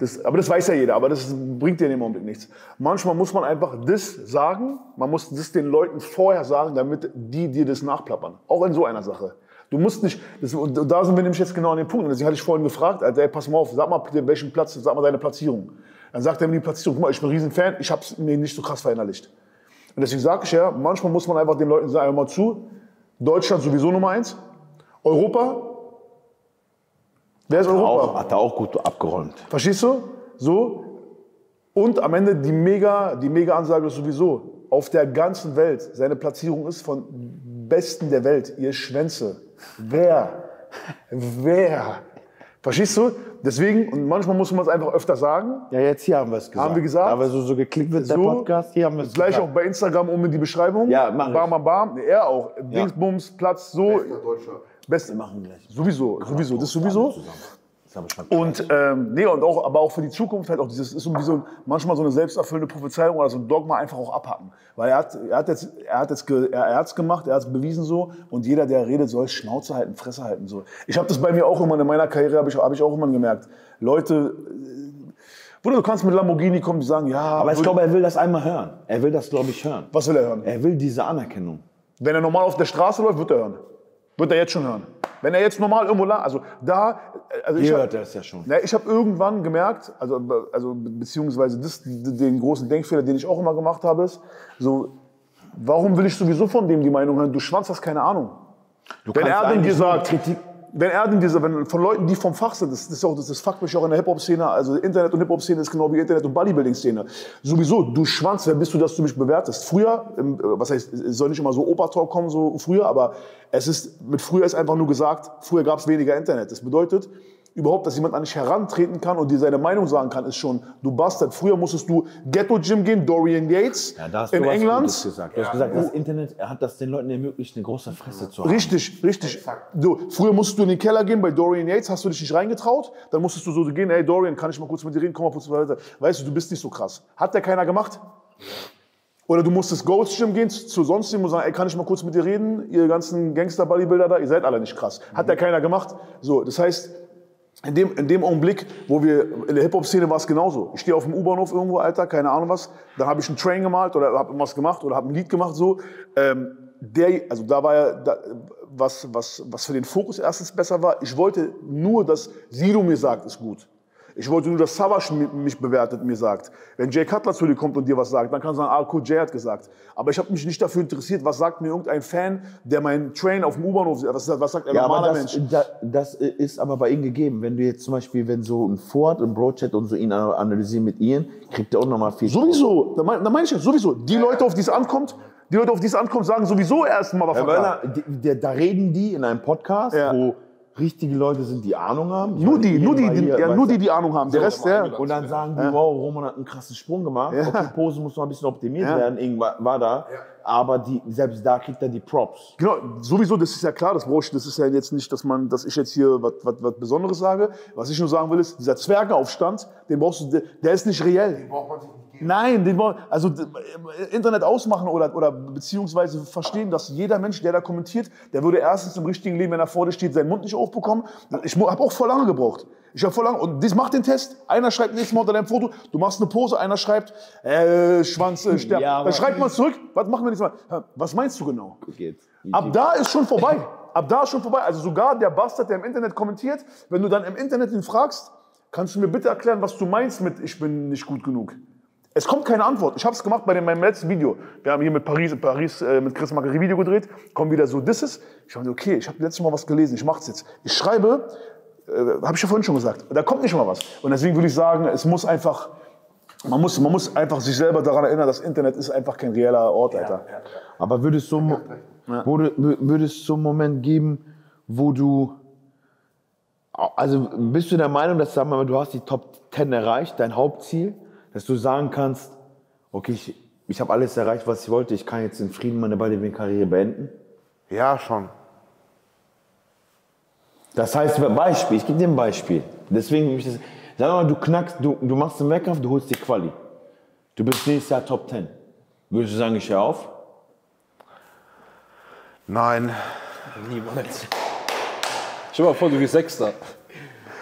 Das, aber das weiß ja jeder, aber das bringt dir in dem Augenblick nichts. Manchmal muss man einfach das sagen, man muss das den Leuten vorher sagen, damit die dir das nachplappern. Auch in so einer Sache. Du musst nicht, das, da sind wir nämlich jetzt genau an dem Punkt. Und deswegen hatte ich vorhin gefragt, Alter, ey, pass mal auf, sag mal welchen Platz, sag mal deine Platzierung. Dann sagt er mir die Platzierung, guck mal, ich bin ein Riesenfan, ich hab's mir nicht so krass verinnerlicht. Und deswegen sage ich ja, manchmal muss man einfach den Leuten sagen, hör mal zu, Deutschland sowieso Nummer eins, Europa, wer ist Europa? Auch, hat er auch gut abgeräumt. Verstehst du? So. Und am Ende die mega, die mega Ansage ist sowieso. Auf der ganzen Welt, seine Platzierung ist von Besten der Welt, ihr Schwänze. Wer Wer? Verstehst du? Deswegen, und manchmal muss man es einfach öfter sagen. Ja, jetzt hier haben wir es gesagt. Haben wir gesagt? Aber so, so geklickt wird der So. Podcast, hier haben wir es Gleich gesagt. auch bei Instagram oben in die Beschreibung. Ja, mach. Bam, bam, bam. Er auch. Dingsbums, Platz, so. Beste. Wir machen gleich. Sowieso, sowieso, das sowieso. Das Und, ähm, nee, und auch, aber auch für die Zukunft halt auch dieses, ist so manchmal so eine selbsterfüllende Prophezeiung oder so ein Dogma einfach auch abhaken. Weil er hat, er hat jetzt, er hat jetzt, ge, er, er hat's gemacht, er hat's bewiesen so und jeder, der redet, soll Schnauze halten, Fresse halten so. Ich habe das bei mir auch immer in meiner Karriere, habe ich, hab ich auch immer gemerkt. Leute, äh, Bruder, du kannst mit Lamborghini kommen, die sagen, ja, Aber ich glaube, er will das einmal hören. Er will das, glaube ich, hören. was will er hören? Er will diese Anerkennung. Wenn er normal auf der Straße läuft, wird er hören. Wird er jetzt schon hören. Wenn er jetzt normal irgendwo lang, also da, also ich Hier hört er es ja schon. Na, ich habe irgendwann gemerkt, also, also beziehungsweise das, den großen Denkfehler, den ich auch immer gemacht habe, ist, so, warum will ich sowieso von dem die Meinung hören? Du Schwanz hast keine Ahnung. wenn kannst er denn dir sagt, Kritik- wenn er denn diese, wenn von Leuten, die vom Fach sind, das, das ist auch, das, das fuckt mich auch in der Hip-Hop-Szene, also Internet- und Hip-Hop-Szene ist genau wie Internet- und Bodybuilding-Szene. Sowieso, du Schwanz, wer bist du, dass du mich bewertest? Früher, was heißt, es soll nicht immer so Opa-Talk kommen, so früher, aber es ist, mit früher ist einfach nur gesagt, früher gab es weniger Internet. Das bedeutet, überhaupt, dass jemand an dich herantreten kann und dir seine Meinung sagen kann, ist schon, du Bastard. Früher musstest du Ghetto-Gym gehen, Dorian Yates Ja, da hast in England. Gutes gesagt. Du hast gesagt, das Internet er hat das den Leuten ermöglicht, eine große Fresse zu haben. Richtig, richtig. So, früher musstest du in den Keller gehen bei Dorian Yates, hast du dich nicht reingetraut, dann musstest du so gehen, hey Dorian, kann ich mal kurz mit dir reden, komm mal kurz weiter. Weißt du, du bist nicht so krass. Hat der keiner gemacht? Oder du musstest Gold's Gym gehen zu sonst und sagen, ey, kann ich mal kurz mit dir reden? Ihr ganzen Gangster-Bodybuilder da, ihr seid alle nicht krass. Hat der keiner gemacht? So, das heißt, in dem, in dem Augenblick, wo wir, in der Hip-Hop-Szene war es genauso. Ich stehe auf dem U-Bahnhof irgendwo, Alter, keine Ahnung was. Dann habe ich einen Train gemalt oder habe was gemacht oder habe ein Lied gemacht, so. Ähm, der, also da war ja, da, was, was, was für den Fokus erstens besser war, ich wollte nur, dass Sido mir sagt, ist gut. Ich wollte nur, dass Savage mi- mich bewertet, mir sagt. Wenn Jay Cutler zu dir kommt und dir was sagt, dann kann du sagen, ah, cool, Jay hat gesagt. Aber ich habe mich nicht dafür interessiert, was sagt mir irgendein Fan, der meinen Train auf dem U-Bahnhof, was, was sagt ein Ja, normaler das, Mensch? da, das ist aber bei ihm gegeben. Wenn du jetzt zum Beispiel, wenn so ein Ford, ein Broadchat und so ihn analysieren mit Ian, kriegt er auch nochmal viel. Sowieso, da meine mein ich ja, sowieso. Die Leute, auf die es ankommt, die Leute, auf die es ankommt, sagen sowieso erst mal was. Da reden die in einem Podcast, Ja. wo richtige Leute sind, die Ahnung haben. Ich Nur die, nur die, die, hier, ja, nur die, die Ahnung haben. Der Rest, ja. Und dann sagen die, wow, Roman hat einen krassen Sprung gemacht. Okay, Pose muss noch ein bisschen optimiert Ja. werden, irgendwas war da. Aber die, selbst da kriegt er die Props. Genau, sowieso, das ist ja klar, das brauche ich, das ist ja jetzt nicht, dass man, dass ich jetzt hier was, was, was Besonderes sage. Was ich nur sagen will, ist, dieser Zwergenaufstand, den brauchst du, der, der ist nicht reell. Den braucht man sich. Nein, den braucht, also Internet ausmachen oder, oder beziehungsweise verstehen, dass jeder Mensch, der da kommentiert, der würde erstens im richtigen Leben, wenn er vor dir steht, seinen Mund nicht aufbekommen. Ich habe auch voll lange gebraucht. Ich habe voll lange, und das macht den Test. Einer schreibt nächstes Mal unter deinem Foto, du machst eine Pose, einer schreibt, äh, Schwanz, äh, sterb. Ja, Dann schreibt man zurück, was machen wir nächstes Mal? Was meinst du genau? Ab da ist schon vorbei. Ab da ist schon vorbei. Also sogar der Bastard, der im Internet kommentiert, wenn du dann im Internet ihn fragst, kannst du mir bitte erklären, was du meinst mit ich bin nicht gut genug? Es kommt keine Antwort. Ich habe es gemacht bei dem, meinem letzten Video. Wir haben hier mit Paris, Paris äh, mit Chris Macari Video gedreht. Kommen wieder so Disses. Ich dachte, okay, ich habe letztes Mal was gelesen. Ich mache jetzt. Ich schreibe, äh, habe ich ja vorhin schon gesagt. Da kommt nicht mal was. Und deswegen würde ich sagen, es muss einfach, man muss, man muss einfach sich selber daran erinnern, das Internet ist einfach kein reeller Ort, Alter. Aber würde es so, würde, würde es so einen Moment geben, wo du, also bist du der Meinung, dass wir mal, du hast die Top 10 erreicht, dein Hauptziel, dass du sagen kannst, okay, ich, ich habe alles erreicht, was ich wollte, ich kann jetzt in Frieden meine Bodybuilding-Karriere beenden? Ja, schon. Das heißt, Beispiel, ich gebe dir ein Beispiel. Deswegen, das, sag mal, du knackst, du, du machst einen Wettkampf, du holst die Quali. Du bist nächstes Jahr Top 10. Würdest du sagen, ich höre auf? Nein. Niemals. Stell dir mal vor, du bist Sechster.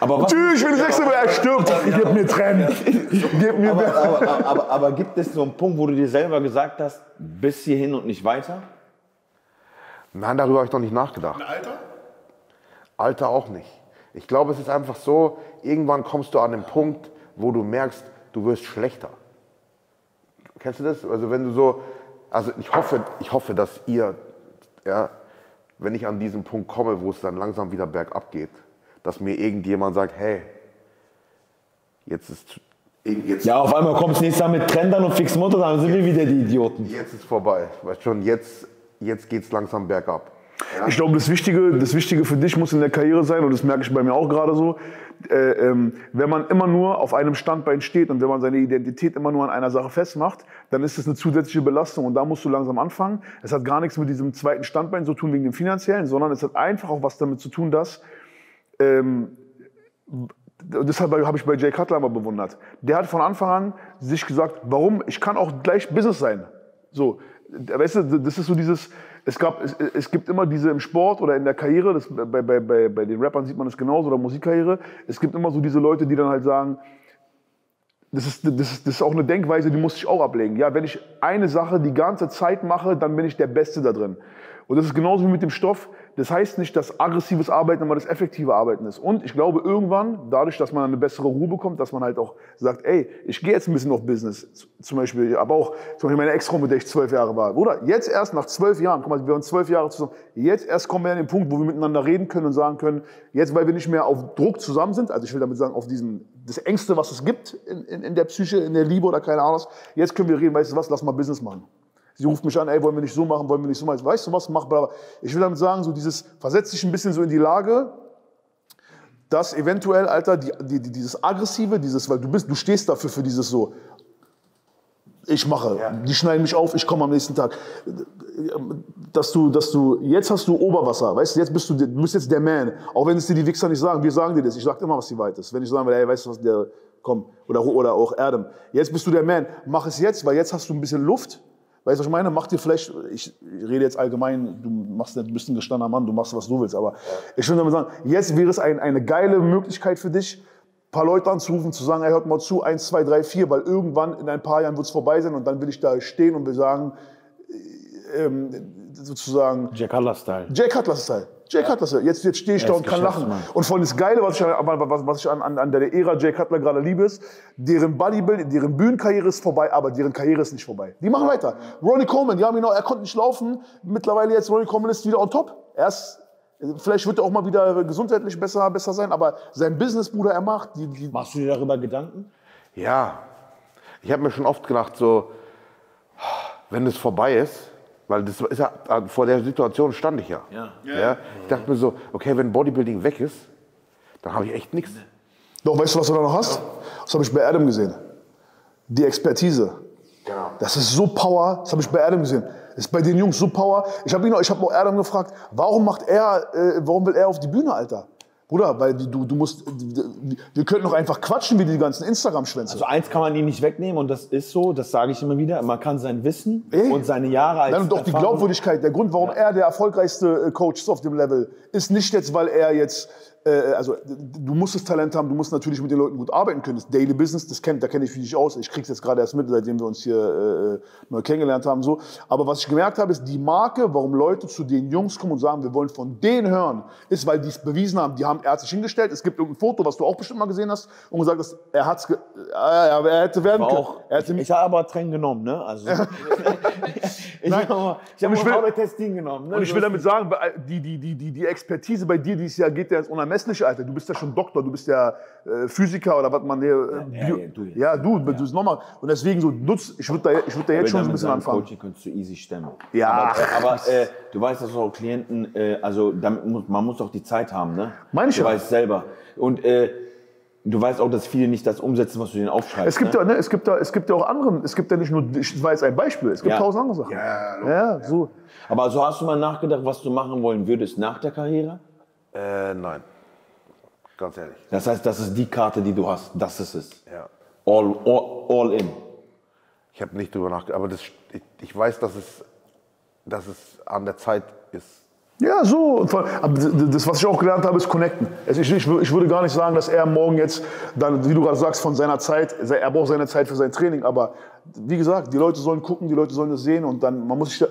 Aber was, Tschüss, ich bin der Sechste, er stirbt. Gib mir Tränen. Gib mir aber, aber, aber, aber, aber gibt es so einen Punkt, wo du dir selber gesagt hast, bis hierhin und nicht weiter? Nein, darüber habe ich noch nicht nachgedacht. Alter? Alter auch nicht. Ich glaube, es ist einfach so, irgendwann kommst du an den Punkt, wo du merkst, du wirst schlechter. Kennst du das? Also wenn du so, also ich hoffe, ich hoffe, dass ihr, ja, wenn ich an diesen Punkt komme, wo es dann langsam wieder bergab geht, dass mir irgendjemand sagt, hey, jetzt ist, jetzt, Ja, auf einmal kommst du nächstes Jahr mit Trendern und Fixmotor, dann sind wir wieder die Idioten. jetzt ist vorbei. Weißt schon, jetzt, jetzt geht es langsam bergab. Ich glaube, das Wichtige, das Wichtige für dich muss in der Karriere sein, und das merke ich bei mir auch gerade so, äh, ähm, wenn man immer nur auf einem Standbein steht und wenn man seine Identität immer nur an einer Sache festmacht, dann ist das eine zusätzliche Belastung und da musst du langsam anfangen. Es hat gar nichts mit diesem zweiten Standbein zu tun wegen dem finanziellen, sondern es hat einfach auch was damit zu tun, dass ähm, deshalb habe ich bei Jay Cutler mal bewundert. Der hat von Anfang an sich gesagt, warum? Ich kann auch gleich Business sein. So, weißt du, das ist so dieses, es, gab, es, es gibt immer diese im Sport oder in der Karriere, das, bei, bei, bei, bei den Rappern sieht man das genauso, oder Musikkarriere, es gibt immer so diese Leute, die dann halt sagen, das ist, das, ist, das ist auch eine Denkweise, die muss ich auch ablegen. Ja, wenn ich eine Sache die ganze Zeit mache, dann bin ich der Beste da drin. Und das ist genauso wie mit dem Stoff. Das heißt nicht, dass aggressives Arbeiten immer das effektive Arbeiten ist. Und ich glaube, irgendwann, dadurch, dass man eine bessere Ruhe bekommt, dass man halt auch sagt, ey, ich gehe jetzt ein bisschen auf Business. Zum Beispiel, aber auch zum Beispiel meine Ex-Frau, mit der ich zwölf Jahre war. Oder jetzt erst nach zwölf Jahren, guck mal, wir waren zwölf Jahre zusammen, jetzt erst kommen wir an den Punkt, wo wir miteinander reden können und sagen können, jetzt, weil wir nicht mehr auf Druck zusammen sind, also ich will damit sagen, auf diesen, das Ängste, was es gibt in, in, in der Psyche, in der Liebe oder keine Ahnung jetzt können wir reden, weißt du was, lass mal Business machen. Sie ruft mich an, ey, wollen wir nicht so machen, wollen wir nicht so machen. Weißt du was, mach bla. Ich will damit sagen, so dieses, versetz dich ein bisschen so in die Lage, dass eventuell, Alter, die, die, die, dieses Aggressive, dieses, weil du bist, du stehst dafür für dieses so, ich mache, die schneiden mich auf, ich komme am nächsten Tag. Dass du, dass du, jetzt hast du Oberwasser, weißt du, jetzt bist du, du bist jetzt der Man. Auch wenn es dir die Wichser nicht sagen, wir sagen dir das. Ich sag immer, was die weit ist. Wenn ich sagen will, ey, weißt du was, der, komm, oder, oder auch Adam. Jetzt bist du der Man. Mach es jetzt, weil jetzt hast du ein bisschen Luft Weißt du, was ich meine? Mach dir vielleicht, ich rede jetzt allgemein, du machst, ein gestandener Mann, du machst, was du willst, aber ich damit sagen, jetzt wäre es ein, eine geile Möglichkeit für dich, ein paar Leute anzurufen, zu sagen, ey, hört mal zu, eins, zwei, drei, vier, weil irgendwann in ein paar Jahren wird es vorbei sein und dann will ich da stehen und will sagen, ähm, sozusagen... Jack Cutler-Style. Jay Cutler-Style. Jay Cutler, jetzt, jetzt stehe ich da und kann lachen. Und von das Geile, was ich, an- was, was ich an, an, an der Ära Jay Cutler gerade liebe, ist, deren Bodybuilding, deren Bühnenkarriere ist vorbei, aber deren Karriere ist nicht vorbei. Die machen weiter. Ronnie Coleman, ja genau, er konnte nicht laufen. Mittlerweile jetzt, Ronnie Coleman ist wieder on top. Er ist, vielleicht wird er auch mal wieder gesundheitlich besser, besser sein, aber sein Business, Bruder, er macht, die, die, Machst du dir darüber Gedanken? Ja, ich habe mir schon oft gedacht, so, wenn es vorbei ist, weil das ist ja, vor der Situation stand ich ja. Ja. ja. Ich dachte mir so, okay, wenn Bodybuilding weg ist, dann habe ich echt nichts. Doch, weißt du, was du da noch hast? Das habe ich bei Adam gesehen. Die Expertise. Das ist so Power, das habe ich bei Adam gesehen. Das ist bei den Jungs so Power. Ich habe ihn, auch- ich habe auch Adam gefragt, warum macht er, äh, warum will er auf die Bühne, Alter? Bruder, weil du, du musst, wir könnten doch einfach quatschen wie die ganzen Instagram-Schwänze. Also eins kann man ihm nicht wegnehmen und das ist so, das sage ich immer wieder. Man kann sein Wissen Ey. und seine Jahre als Nein, und doch die Glaubwürdigkeit. Der Grund, warum er der erfolgreichste äh, Coach ist auf dem Level, ist nicht jetzt, weil er jetzt, also d- du musst das Talent haben, du musst natürlich mit den Leuten gut arbeiten können. Das Daily Business, das kennt, da kenne ich mich aus. Ich krieg's jetzt gerade erst mit, seitdem wir uns hier äh, neu kennengelernt haben. So. Aber was ich gemerkt habe, ist die Marke, warum Leute zu den Jungs kommen und sagen, wir wollen von denen hören, ist, weil die es bewiesen haben. Die haben er hat sich hingestellt. Es gibt irgendein Foto, was du auch bestimmt mal gesehen hast, und gesagt hast, er hat's, ge- äh, aber er hätte werden können. auch, Er hätte ich, ich habe aber Tränen genommen, ne? Also, ich habe hab Und ich will- auch Testin genommen. Ne? Und ich will damit sagen, bei- die, die, die, die, die Expertise bei dir dieses Jahr geht ja ins Unermessliche, Alter. Du bist ja schon Doktor, du bist ja äh, Physiker oder was man hier. Äh, Ja, Bio- ja, du jetzt. ja, du, du bist nochmal. Und deswegen so nutzt, ich würde da, ich würd da jetzt schon ein bisschen anfangen. Coaching könntest du easy stemmen. Ja. Aber, äh, aber äh, du weißt, dass auch Klienten, äh, also damit muss, man muss doch die Zeit haben, ne? Meine ich Du ja. weißt selber. Und äh, du weißt auch, dass viele nicht das umsetzen, was du denen aufschreibst. Es gibt, ne? ja, ne, es, gibt da, es gibt ja auch andere, es gibt ja nicht nur, ich- jetzt ein Beispiel, es gibt Ja. tausend andere Sachen. Ja, so. Aber also hast du mal nachgedacht, was du machen wollen würdest nach der Karriere? Äh, nein. Ganz ehrlich. Das heißt, das ist die Karte, die du hast. Das ist es. Ja. All, all, all in. Ich habe nicht drüber nachgedacht, aber das, ich, ich weiß, dass es, dass es an der Zeit ist. Ja, so. Aber das, was ich auch gelernt habe, ist connecten. Ich, ich, ich würde gar nicht sagen, dass er morgen jetzt, dann, wie du gerade sagst, von seiner Zeit, er braucht seine Zeit für sein Training, aber wie gesagt, die Leute sollen gucken, die Leute sollen das sehen und dann, man muss sich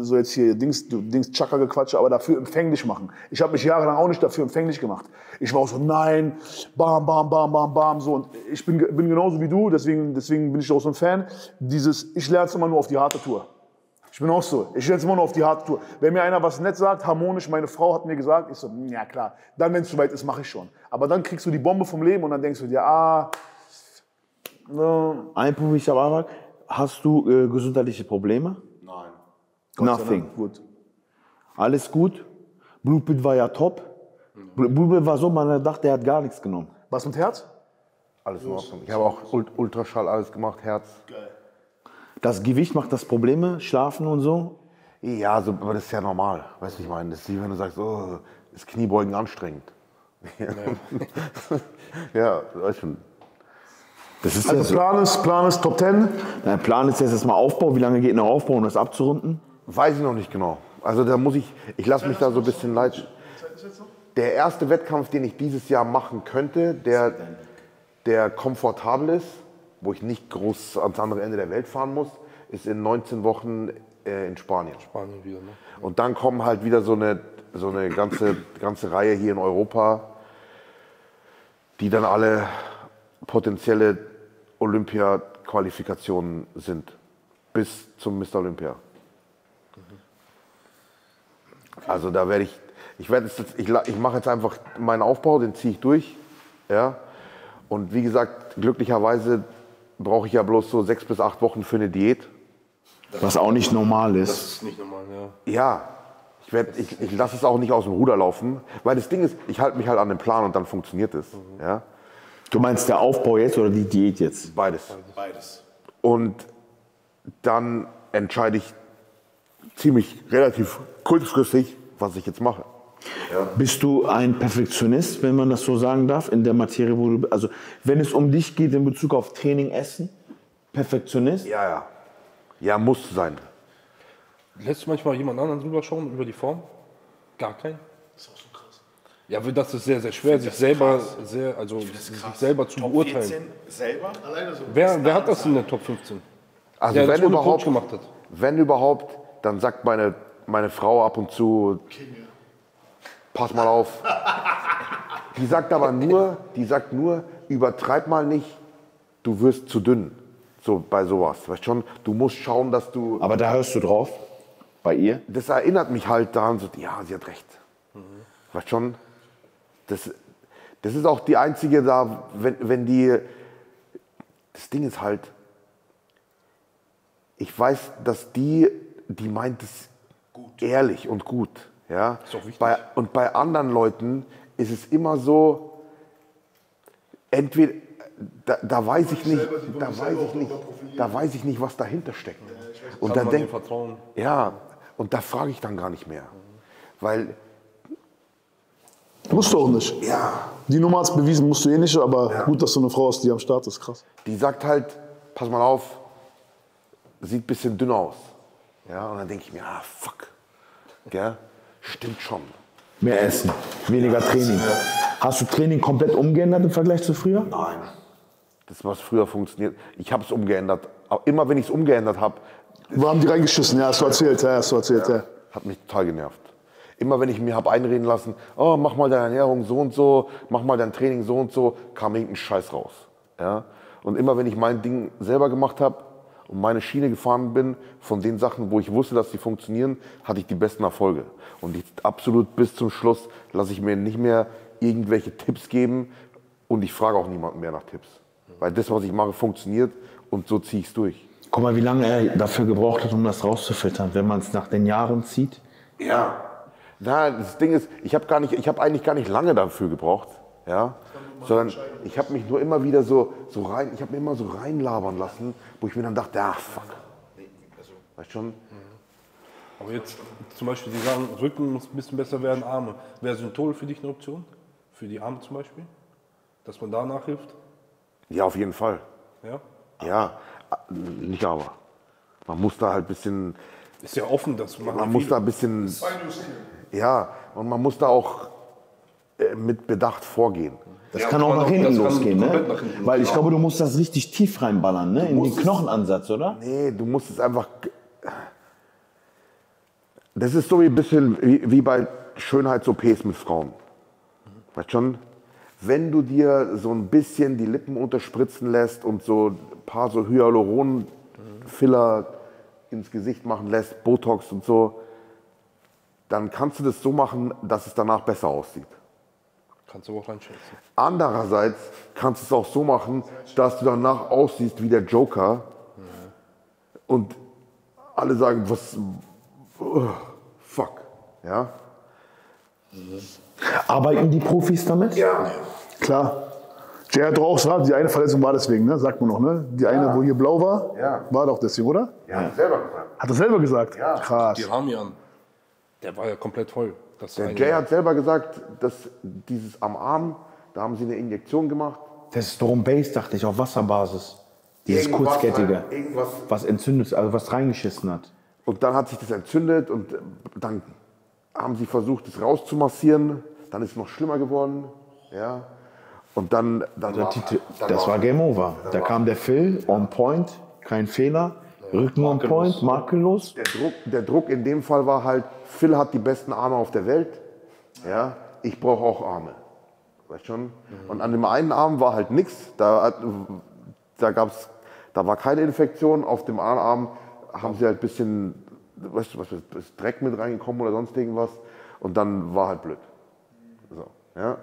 so jetzt hier Dings, Dings Chaka gequatsche, aber dafür empfänglich machen. Ich habe mich jahrelang auch nicht dafür empfänglich gemacht. Ich war auch so, nein, bam, bam, bam, bam, bam, so. Und ich bin, bin genauso wie du, deswegen, deswegen bin ich auch so ein Fan. Dieses, ich lerne es immer nur auf die harte Tour. Ich bin auch so. Ich setze immer nur auf die harte Tour. Wenn mir einer was nett sagt, harmonisch, meine Frau hat mir gesagt, ich so, "Hm, ja klar. Dann, wenn es soweit ist, mache ich schon. Aber dann kriegst du die Bombe vom Leben und dann denkst du dir, ah, no, Ein Punkt, ich aber, hast du äh, gesundheitliche Probleme? Nein. Nothing. Gut. Alles gut. Blutbild war ja top. Bl- Blutbild war so, man dachte, er hat gar nichts genommen. Was mit Herz? Alles in Ordnung. Ich habe auch Ult- Ultraschall alles gemacht, Herz. Das Gewicht macht das Probleme, Schlafen und so. Ja, so, aber das ist ja normal. Weißt du, ich meine, das ist wie wenn du sagst, oh, ist Kniebeugen anstrengend. ja, weißt schon. Das ist ja Also so. Plan ist, Plan ist Top 10. Dein Plan ist jetzt erstmal Aufbau. Wie lange geht noch Aufbau, um das abzurunden? Weiß ich noch nicht genau. Also da muss ich, ich lasse mich da so ein bisschen leiten. Der erste Wettkampf, den ich dieses Jahr machen könnte, der, der komfortabel ist, wo ich nicht groß ans andere Ende der Welt fahren muss, ist in 19 Wochen äh, in Spanien. Spanien wieder, ne? Und dann kommen halt wieder so eine, so eine ganze, ganze Reihe hier in Europa, die dann alle potenzielle Olympia-Qualifikationen sind. Bis zum Mr. Olympia. Also da werde ich, ich werde jetzt, ich, ich mache jetzt einfach meinen Aufbau, den ziehe ich durch. Ja. Und wie gesagt, glücklicherweise brauche ich ja bloß so sechs bis acht Wochen für eine Diät. Was auch nicht normal ist. Das ist nicht normal, ja. Ja, ich, werd- ich, ich lasse es auch nicht aus dem Ruder laufen, weil das Ding ist, ich halte mich halt an den Plan und dann funktioniert es. Ja? Du meinst der Aufbau jetzt oder die Diät jetzt? Beides. Beides. Und dann entscheide ich ziemlich relativ kurzfristig, was ich jetzt mache. Bist du ein Perfektionist, wenn man das so sagen darf, in der Materie, wo du, also wenn es um dich geht in Bezug auf Training, Essen, Perfektionist? Ja, ja. Ja, muss sein. Lässt du manchmal jemand anderen drüber schauen, über die Form? Gar keinen? Das ist auch so krass. Ja, das ist sehr, sehr schwer, sich selber, sehr, also sich selber zu Top beurteilen. 14 selber? Alleine so. Wer, wer hat das in der Top 15? Also Der wenn überhaupt, gemacht hat. wenn überhaupt, dann sagt meine, meine Frau ab und zu, pass mal auf. Die sagt aber nur, die sagt nur, übertreib mal nicht, du wirst zu dünn. So bei sowas. Weißt schon, du musst schauen, dass du. Aber da hörst du drauf, bei ihr? Das erinnert mich halt daran, so, ja, sie hat recht. Weißt schon, das, das ist auch die einzige da, wenn, wenn die. Das Ding ist halt, ich weiß, dass die, die meint es ehrlich und gut. Ja? Ist auch wichtig. Bei, und bei anderen Leuten ist es immer so, entweder, da, da weiß ich nicht, da weiß ich nicht, da weiß ich nicht, was dahinter steckt. Und dann vertrauen? ja, und da frage ich dann gar nicht mehr. Weil, Musst du auch nicht. ja, Die Nummer hat bewiesen, musst du eh nicht, aber gut, dass du eine Frau hast, die am Start ist. Krass. die sagt halt, pass mal auf, sieht ein bisschen dünn aus. Ja, und dann denke ich mir, ah, fuck. Gell? Stimmt schon. Mehr Essen, weniger Training. Hast du Training komplett umgeändert im Vergleich zu früher? Nein. Das, was früher funktioniert, ich habe es umgeändert. Aber immer wenn ich es umgeändert habe, Wo haben die reingeschissen? Ja, hast du erzählt, ja, hast du erzählt, ja. hat mich total genervt. Immer wenn ich mir habe einreden lassen, oh, mach mal deine Ernährung so und so, mach mal dein Training so und so, kam irgendein Scheiß raus. Ja? Und immer wenn ich mein Ding selber gemacht habe und meine Schiene gefahren bin, von den Sachen, wo ich wusste, dass sie funktionieren, hatte ich die besten Erfolge. Und absolut bis zum Schluss lasse ich mir nicht mehr irgendwelche Tipps geben und ich frage auch niemanden mehr nach Tipps. Weil das, was ich mache, funktioniert und so ziehe ich es durch. Guck mal, wie lange er dafür gebraucht hat, um das rauszufiltern, wenn man es nach den Jahren zieht. Ja. Na, das Ding ist, ich habe gar nicht, ich habe eigentlich gar nicht lange dafür gebraucht, ja, sondern ich habe mich nur immer wieder so, so rein, ich habe mir immer so reinlabern lassen, wo ich mir dann dachte, ach fuck. Weißt schon? Aber jetzt zum Beispiel, die sagen, Rücken muss ein bisschen besser werden, Arme. Wäre Synthol für dich eine Option? Für die Arme zum Beispiel? Dass man da nachhilft? Ja, auf jeden Fall. Ja? Ja, nicht aber. Man muss da halt ein bisschen, Ist ja offen, dass man. man muss da ein bisschen, ja, und man muss da auch äh, mit Bedacht vorgehen. Das Ja, kann auch nach hinten losgehen, ne? nach hinten Weil ich glaube, du musst das richtig tief reinballern, ne? In den Knochenansatz, oder? Nee, du musst es einfach. Das ist so ein bisschen wie, wie bei Schönheits-OPs mit Frauen. Weißt schon? Wenn du dir so ein bisschen die Lippen unterspritzen lässt und so ein paar so Hyaluron-Filler ins Gesicht machen lässt, Botox und so, dann kannst du das so machen, dass es danach besser aussieht. Kannst du auch reinschätzen. Andererseits kannst du es auch so machen, dass du danach aussiehst wie der Joker und alle sagen, was, oh, fuck, Ja? Arbeiten die Profis damit? Ja. Klar. Jay hat doch auch gesagt, die eine Verletzung war deswegen, ne? sagt man noch. Ne? Die eine, wo hier blau war, Ja. war doch deswegen, oder? Ja, hat er selber gesagt. Hat er selber gesagt? Ja. Krass. Die Ramian, der war ja komplett voll. Das Der Jay hat selber gesagt, dass dieses am Arm, da haben sie eine Injektion gemacht. Testosteron Base, dachte ich, auf Wasserbasis. Dieses Irgendwas kurzkettige. rein- Irgendwas. Was entzündet, also was reingeschissen hat. Und dann hat sich das entzündet und dann haben sie versucht, es rauszumassieren. Dann ist es noch schlimmer geworden. Ja. Und dann, dann war, dann Das war Game Over. Da kam der Phil, on point, kein Fehler. Rücken on point, makellos. der Druck, der Druck in dem Fall war halt, Phil hat die besten Arme auf der Welt. Ja, ich brauche auch Arme. Weißt schon? Und an dem einen Arm war halt nichts. Da, da, gab's, da war keine Infektion. Auf dem anderen Arm haben sie halt ein bisschen weißt du, was, ist Dreck mit reingekommen oder sonst irgendwas. Und dann war halt blöd. So, ja.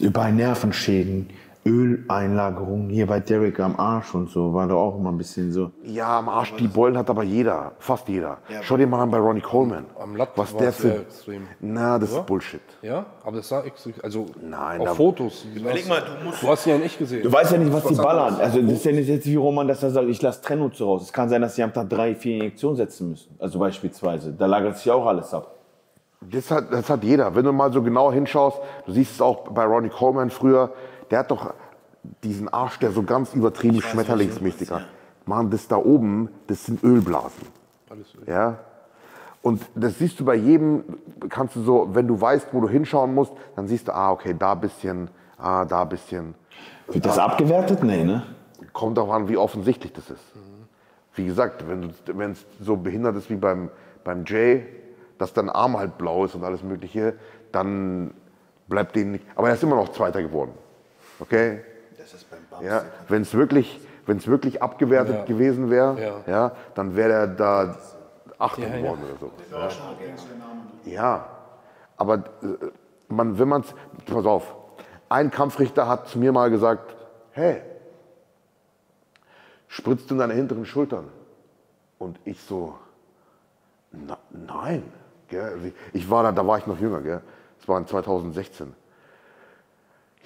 Über Nervenschäden, Öleinlagerung, hier bei Derek am Arsch und so, war da auch immer ein bisschen so. Ja, am Arsch, die Beulen hat aber jeder, fast jeder. Schau dir mal an bei Ronnie Coleman. Am Latt was der es für. sehr extrem. Na, das ist Bullshit. Ja, aber das sah extrem. Also Nein, auf da- Fotos. Überleg mal, du musst. Du hast ihn ja nicht gesehen. Du weißt ja nicht, was die ballern. Also das ist ja nicht jetzt wie Roman, dass er sagt, ich lasse Trennnutzen raus. Es kann sein, dass sie am Tag drei, vier Injektionen setzen müssen. Also beispielsweise. Da lagert sich auch alles ab. Das hat, das hat jeder. Wenn du mal so genau hinschaust, du siehst es auch bei Ronnie Coleman früher, der hat doch diesen Arsch, der so ganz übertrieben schmetterlingsmäßig hat. Mann, das da oben, das sind Ölblasen. Ja? Und das siehst du bei jedem, kannst du so, wenn du weißt, wo du hinschauen musst, dann siehst du, ah, okay, da ein bisschen, ah, da ein bisschen. Wird das abgewertet? Nee, ne? Kommt auch an, wie offensichtlich das ist. Wie gesagt, wenn es so behindert ist wie beim, beim Jay, dass dein Arm halt blau ist und alles Mögliche, dann bleibt denen nicht. Aber er ist immer noch Zweiter geworden. Okay? Das ist beim Bams. Ja, wenn es wirklich, wenn's wirklich abgewertet Ja. gewesen wäre, Ja. ja. dann wäre er da Achter Ja, ja. geworden oder so. Ja. ja, aber äh, man, wenn man es, pass auf, ein Kampfrichter hat zu mir mal gesagt, hey, spritzt du in deine hinteren Schultern? Und ich so, na, nein. Gell? Also ich- Ich war da, da war ich noch jünger, gell? Das war in 2016.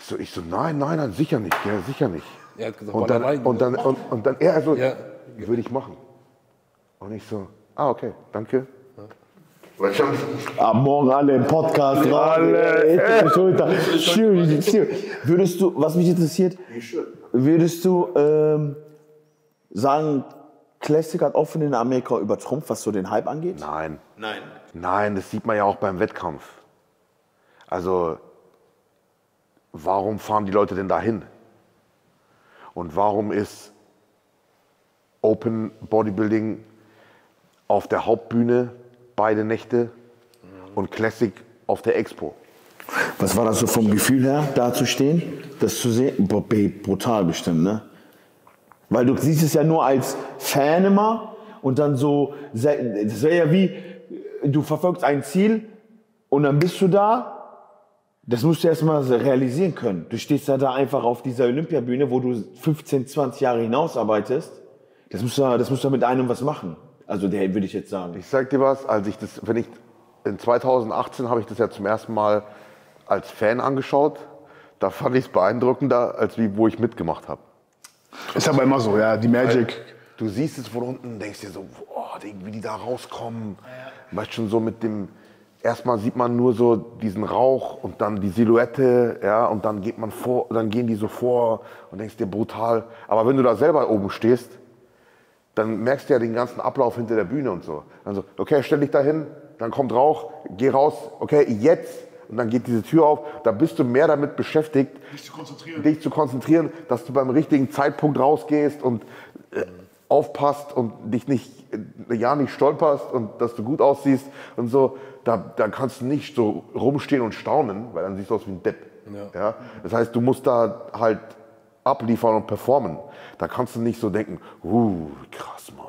Ich so, ich so nein, nein, nein, sicher nicht, gell? sicher nicht. Er hat gesagt, und, dann, Ballereien, und, dann, und, und dann er so, Ja. würde ich machen. Und ich so, ah, okay, danke. Du, Ab morgen alle im Podcast. Alle. Schulter. Schön, schön. Würdest du, was mich interessiert, würdest du ähm, sagen, Classic hat offen in Amerika übertrumpft, was so den Hype angeht? Nein, Nein. nein, das sieht man ja auch beim Wettkampf. Also, warum fahren die Leute denn dahin? Und warum ist Open Bodybuilding auf der Hauptbühne beide Nächte und Classic auf der Expo? Was war das so vom Gefühl her, da zu stehen, das zu sehen? Brutal bestimmt, ne? Weil du siehst es ja nur als Fan immer und dann so, das wäre ja wie, du verfolgst ein Ziel und dann bist du da. Das musst du erstmal realisieren können. Du stehst ja da einfach auf dieser Olympiabühne, wo du 15, 20 Jahre hinausarbeitest. Das musst du, das musst du mit einem was machen. Also der würde ich jetzt sagen. Ich sag dir was, als ich das, wenn ich in 2018 habe ich das ja zum ersten Mal als Fan angeschaut. Da fand ich es beeindruckender, als wie wo ich mitgemacht habe. Ist aber immer so, ja, die Magic. Du siehst es von unten, denkst dir so, boah, die- wie die da rauskommen. Weißt schon so mit dem, erstmal sieht man nur so diesen Rauch und dann die Silhouette, ja, und dann geht man vor, dann gehen die so vor und denkst dir brutal. Aber wenn du da selber oben stehst, dann merkst du ja den ganzen Ablauf hinter der Bühne und so. Also, okay, stell dich da hin, dann kommt Rauch, geh raus, okay, jetzt. Und dann geht diese Tür auf. Da bist du mehr damit beschäftigt, Dich zu konzentrieren. dich zu konzentrieren, dass du beim richtigen Zeitpunkt rausgehst und äh, aufpasst und dich nicht, äh, ja, nicht stolperst und dass du gut aussiehst und so. Da, da kannst du nicht so rumstehen und staunen, weil dann siehst du aus wie ein Depp. Ja. Das heißt, du musst da halt abliefern und performen. Da kannst du nicht so denken, uh, krass, Mann.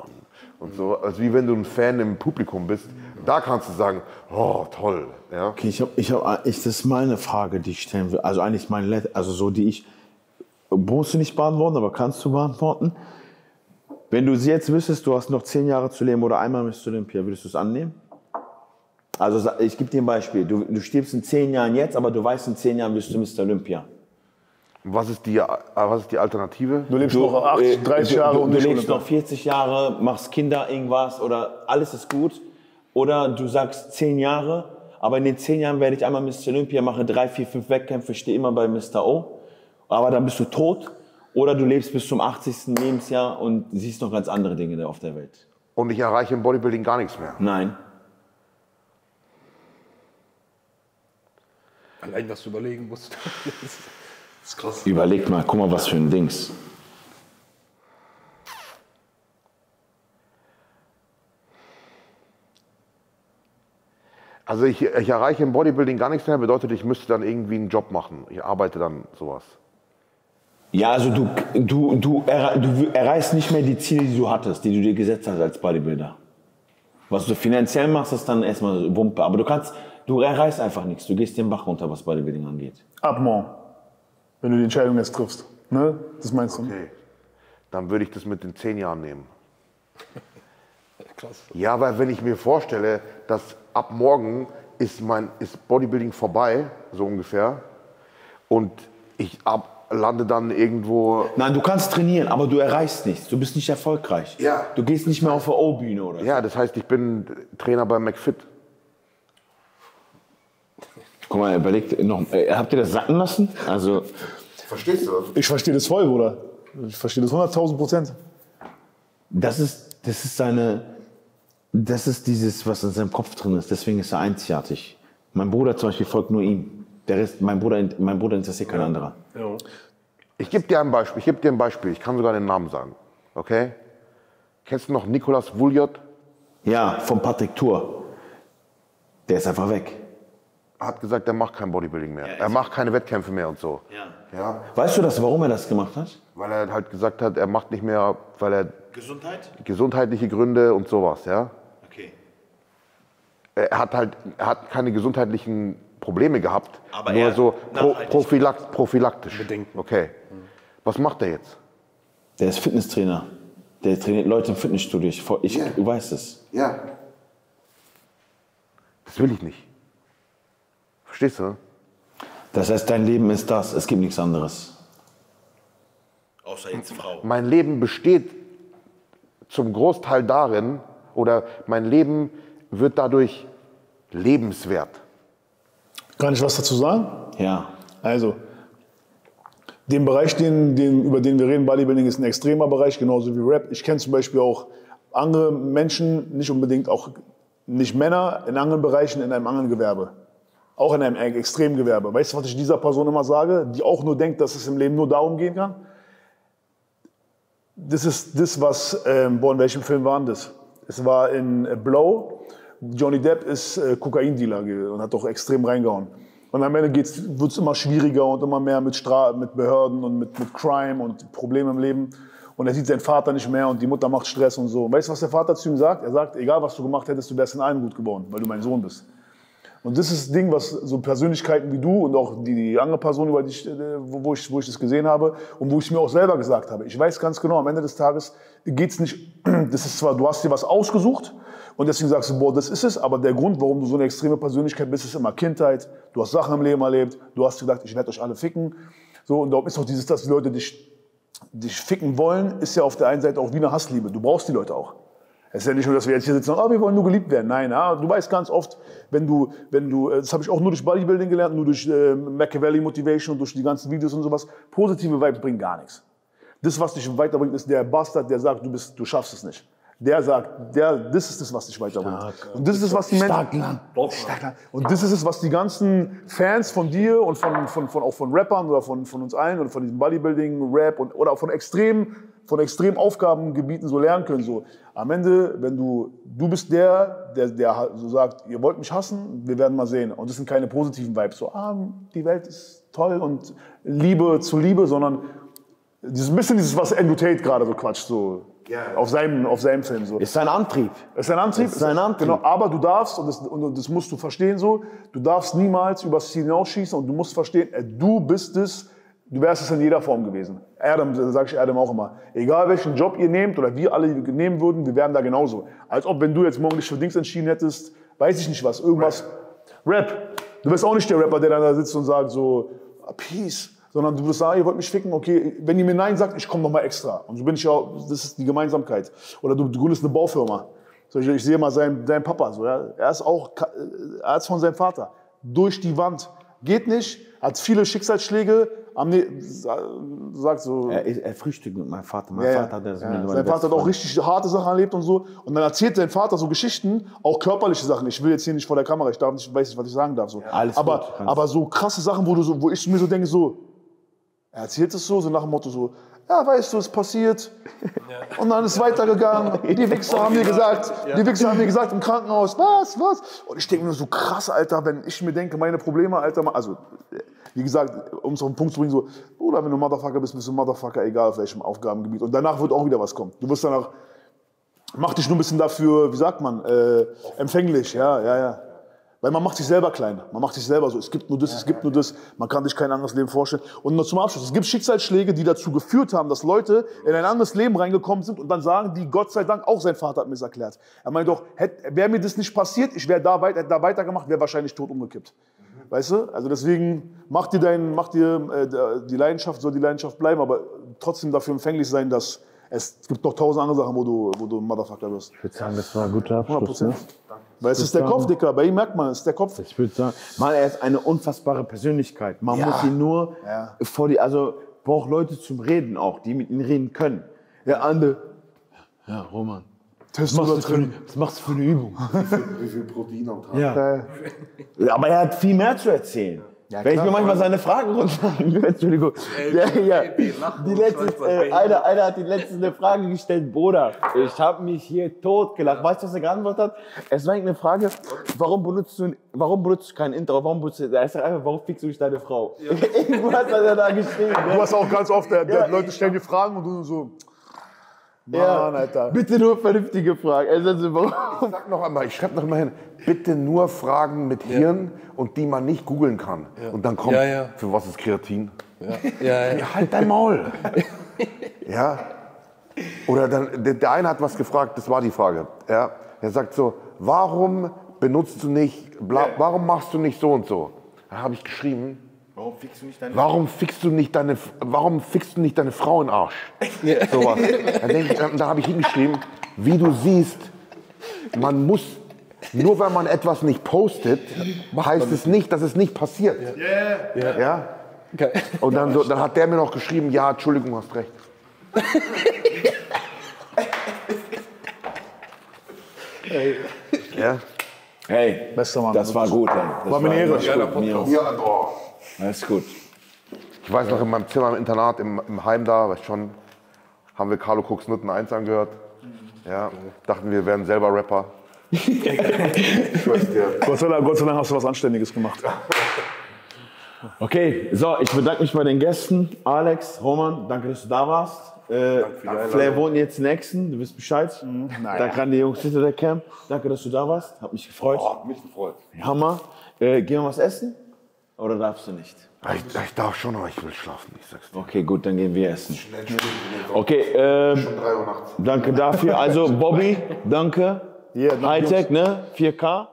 Und so, als wie wenn du ein Fan im Publikum bist. Da kannst du sagen, oh, toll. Ja. Okay, ich habe, ich hab, ich, das ist meine Frage, die ich stellen will. Also eigentlich meine, Let- also so, die ich, musst du nicht beantworten, aber kannst du beantworten. Wenn du sie jetzt wüsstest, du hast noch zehn Jahre zu leben oder einmal Mr. Olympia, würdest du es annehmen? Also ich gebe dir ein Beispiel. Du, du stirbst in zehn Jahren jetzt, aber du weißt, in zehn Jahren wirst du Mr. Olympia. Was ist die, äh, was ist die Alternative? Du lebst Du, noch 80, äh, 30 du, Jahre du, und du nicht lebst noch 40 Jahre, machst Kinder irgendwas oder alles ist gut. Oder du sagst zehn Jahre, aber in den zehn Jahren werde ich einmal Mr. Olympia, mache drei, vier, fünf Wettkämpfe, stehe immer bei Mr. O. Aber dann bist du tot. Oder du lebst bis zum 80. Lebensjahr und siehst noch ganz andere Dinge auf der Welt. Und ich erreiche im Bodybuilding gar nichts mehr. Nein. Allein, was du überlegen musst. das ist krass. Überleg mal, guck mal, was für ein Dings. Also ich, ich erreiche im Bodybuilding gar nichts mehr, bedeutet, ich müsste dann irgendwie einen Job machen. Ich arbeite dann sowas. Ja, also du, du, du, erre- du erreichst nicht mehr die Ziele, die du hattest, die du dir gesetzt hast als Bodybuilder. Was du finanziell machst, ist dann erstmal Wumpe. Aber du kannst, du erreichst einfach nichts. Du gehst den Bach runter, was Bodybuilding angeht. Ab morgen. Wenn du die Entscheidung jetzt triffst. Ne? Das meinst du? Okay. Dann würde ich das mit den zehn Jahren nehmen. Krass. Ja, weil wenn ich mir vorstelle, dass ab morgen ist mein ist Bodybuilding vorbei, so ungefähr, und ich ab, lande dann irgendwo. Nein, du kannst trainieren, aber du erreichst nichts. Du bist nicht erfolgreich. Ja. Du gehst nicht mehr auf der O-Bühne oder so. Ja, das heißt, ich bin Trainer bei McFit. Guck mal, überlegt noch, äh, habt ihr das sacken lassen? Also, Verstehst du? Ich verstehe das voll, Bruder. Ich verstehe das 100.000 Prozent. das ist, das ist seine, das ist dieses, was in seinem Kopf drin ist. Deswegen ist er einzigartig. Mein Bruder zum Beispiel folgt nur ihm. Der Rest, mein Bruder, mein Bruder interessiert kein anderer. Ja. Ich gebe dir ein Beispiel. Ich gebe dir ein Beispiel. Ich kann sogar den Namen sagen. Okay? Kennst du noch Nicolas Vouliot? Ja, von Patrick Tour. Der ist einfach weg. Hat gesagt, er macht kein Bodybuilding mehr. er macht keine Wettkämpfe mehr und so. Ja. Weißt du das, warum er das gemacht hat? Weil er halt gesagt hat, er macht nicht mehr, weil er Gesundheit? gesundheitliche Gründe und sowas, ja. Okay. Er hat halt, er hat keine gesundheitlichen Probleme gehabt, Aber nur er- so pro, prophylakt, prophylaktisch. Bedenken. Okay. Was macht er jetzt? Der ist Fitnesstrainer. Der trainiert Leute im Fitnessstudio. Ich, ich, Du weißt es. Ja. Das will ich nicht. Verstehst du? Das heißt, dein Leben ist das. Es gibt nichts anderes. Außer jetzt Frau. Mein Leben besteht zum Großteil darin, oder mein Leben wird dadurch lebenswert. Kann ich was dazu sagen? Ja. Also, den Bereich, den, den, über den wir reden, Bodybuilding ist ein extremer Bereich, genauso wie Rap. Ich kenne zum Beispiel auch andere Menschen, nicht unbedingt auch nicht Männer, in anderen Bereichen, in einem anderen Gewerbe. Auch in einem extremen Gewerbe. Weißt du, was ich dieser Person immer sage, die auch nur denkt, dass es im Leben nur darum gehen kann? Das ist das, was, ähm, boah, in welchem Film war das? Es war in äh, Blow. Johnny Depp ist äh, Kokaindealer und hat doch extrem reingehauen. Und am Ende wird es immer schwieriger und immer mehr mit, Stra mit Behörden und mit, mit Crime und Problemen im Leben. Und er sieht seinen Vater nicht mehr und die Mutter macht Stress und so. Und weißt du, was der Vater zu ihm sagt? Er sagt, egal was du gemacht hättest, du wärst in allem gut geworden, weil du mein Sohn bist. Und das ist das Ding, was so Persönlichkeiten wie du und auch die, die andere Person, über die ich, äh, wo, ich, wo ich das gesehen habe und wo ich mir auch selber gesagt habe. Ich weiß ganz genau, am Ende des Tages geht's nicht, das ist zwar, du hast dir was ausgesucht und deswegen sagst du, boah, das ist es, aber der Grund, warum du so eine extreme Persönlichkeit bist, ist immer Kindheit. Du hast Sachen im Leben erlebt, du hast gedacht, ich werde euch alle ficken. So, und darum ist auch dieses, dass die Leute dich, dich ficken wollen, ist ja auf der einen Seite auch wie eine Hassliebe. Du brauchst die Leute auch. Es ist ja nicht nur, dass wir jetzt hier sitzen und oh, wir wollen nur geliebt werden. Nein, ja, du weißt ganz oft, wenn du, wenn du, äh, das habe ich auch nur durch Bodybuilding gelernt, nur durch äh, Machiavelli Motivation und durch die ganzen Videos und sowas. Positive Vibes bringen gar nichts. Das, was dich weiterbringt, ist der Bastard, der sagt, du bist, du schaffst es nicht. Der sagt, der, das ist es, was dich weiterbringt. Und das ist es, was die Menschen. Stark. Stark, Und das ist es, was die ganzen Fans von dir und von, von, von, auch von Rappern oder von, von uns allen oder von diesem Bodybuilding, Rap und, oder auch von extrem, von extrem Aufgabengebieten so lernen können. So, am Ende, wenn du, du bist der, der, der halt so sagt, ihr wollt mich hassen, wir werden mal sehen. Und das sind keine positiven Vibes. So, ah, die Welt ist toll und Liebe zu Liebe, sondern dieses ein bisschen dieses, was Andrew Tate gerade so quatscht, so auf, seinem, auf seinem Film. So. Ist sein Antrieb. Ist ein Antrieb. Ist ein Antrieb. Genau, aber du darfst, und das, und das musst du verstehen so, du darfst niemals übers Ziel hinausschießen und du musst verstehen, äh, du bist es, du wärst es in jeder Form gewesen. Adam, sage ich Adam auch immer. Egal welchen Job ihr nehmt oder wir alle nehmen würden, wir wären da genauso. Als ob, wenn du jetzt morgen dich für Dings entschieden hättest, weiß ich nicht was, irgendwas. Rap. Du bist auch nicht der Rapper, der dann da sitzt und sagt so, ah, Peace. Sondern du wirst sagen, ihr wollt mich ficken, okay, wenn ihr mir Nein sagt, ich komme nochmal extra. Und so bin ich ja, das ist die Gemeinsamkeit. Oder du, du gründest eine Baufirma. So, ich, ich sehe mal seinen, seinen Papa, so, ja, er ist auch, er ist von seinem Vater. Durch die Wand. Geht nicht, hat viele Schicksalsschläge, am ne sa- sagt so, Er, er frühstückt mit meinem Vater. Mein ja, ja. Vater hat das Ja, mit Sein Vater hat auch richtig harte Sachen erlebt und so. Und dann erzählt sein Vater so Geschichten, auch körperliche Sachen. Ich will jetzt hier nicht vor der Kamera, ich darf nicht, weiß nicht, was ich sagen darf. So. alles aber, gut, aber so krasse Sachen, wo, du so, wo ich mir so denke, so, er erzählt es so, so nach dem Motto so, ja, weißt du, es passiert. Und dann ist weitergegangen. Die Wichser haben mir gesagt, die Wichser haben mir gesagt im Krankenhaus, was, was? Und ich denke mir so krass, Alter, wenn ich mir denke, meine Probleme, Alter, also, wie gesagt, um es auf den Punkt zu bringen, so, Bruder, wenn du Motherfucker bist, bist du Motherfucker, egal auf welchem Aufgabengebiet. Und danach wird auch wieder was kommen. Du wirst danach, mach dich nur ein bisschen dafür, wie sagt man, äh, empfänglich, ja, ja, ja. Weil man macht sich selber klein. Man macht sich selber so. Es gibt nur das, es gibt nur das. Man kann sich kein anderes Leben vorstellen. Und nur zum Abschluss. Es gibt Schicksalsschläge, die dazu geführt haben, dass Leute in ein anderes Leben reingekommen sind und dann sagen die, Gott sei Dank, auch sein Vater hat mir das erklärt. Er meint doch, wäre mir das nicht passiert, ich wäre da, weit, hätte da weitergemacht, wäre wahrscheinlich tot umgekippt. Weißt du? Also deswegen, mach dir, dein, mach dir äh, die Leidenschaft, soll die Leidenschaft bleiben, aber trotzdem dafür empfänglich sein, dass es, gibt noch tausend andere Sachen, wo du, wo du ein Motherfucker wirst. Ich würde sagen, das war ein guter 100 Abschluss. Ne? Prozent. Weil es ist der Kopf, Dicker. Bei ihm merkt man, es ist der Kopf. Ich würde sagen, Mann, er ist eine unfassbare Persönlichkeit. Man Ja. muss ihn nur Ja. vor die, also braucht Leute zum Reden auch, die mit ihm reden können. Der andere, ja, Roman, oder machst, du für, eine- was machst du für eine Übung? Wie viel Protein am Tag? Ja, Aber er hat viel mehr zu erzählen. Wenn ich mir manchmal seine Fragen runterlege, Entschuldigung. Ja, ja. Die letzte, äh, einer, einer hat die letzte eine Frage gestellt, Bruder, ich habe mich hier totgelacht. Weißt du, was er geantwortet hat? Es war eine Frage, warum benutzt du, warum benutzt du kein Intro? Warum benutzt du, er sagt einfach, warum fickst du nicht deine Frau? Irgendwas hat er da geschrieben. Du Ne? hast auch ganz oft, der, der Ja, Leute stellen dir Fragen und du so, Mann, Ja, Alter. Bitte nur vernünftige Fragen. Also, warum? Ich sag noch einmal, ich schreibe noch mal hin, bitte nur Fragen mit Hirn und die man nicht googeln kann. Und dann kommt, Ja, ja. für was ist Kreatin? Ja, ja. Ja, halt dein Maul. ja. Oder dann, der, der eine hat was gefragt, das war die Frage. Ja. Er sagt so, warum benutzt du nicht, bla, warum machst du nicht so und so? Da habe ich geschrieben, Warum fickst du nicht deine warum fickst du nicht deine, warum fickst du nicht deine Frau in den Arsch? Sowas. Dann, denk ich, dann habe ich hingeschrieben, wie du siehst, man muss, nur weil man etwas nicht postet, heißt es nicht, dass es nicht passiert. Ja. ja? Geil. Und dann, so, dann hat der mir noch geschrieben, ja, Entschuldigung, hast recht. ja. Hey, Bester Mann. das war gut. Ey. Das War mir eine Ehre. auch. Ja, boah. Alles gut. Ich weiß noch, in meinem Zimmer im Internat, im, im Heim da, weißt schon, haben wir Carlo Cooks Nutten 1 angehört. Ja, dachten wir wären selber Rapper. ich weiß dir. Gott sei, Dank, Gott sei Dank hast du was Anständiges gemacht. Okay, so, ich bedanke mich bei den Gästen. Alex, Roman, danke, dass du da warst. Äh, Flair wohnt jetzt in Exen, du wisst Bescheid. Danke an die Jungs hinter der Cam. Danke, dass du da warst. Hat mich gefreut. mich gefreut. Hammer. Äh, gehen wir was essen? Oder darfst du nicht? Ich, ich darf schon, aber ich will schlafen, ich sag's dir. Okay, gut, dann gehen wir essen. Okay, ähm, 3 Uhr nachts. danke dafür. Also, Bobby, danke. Yeah, danke, Hightech, ne? 4K.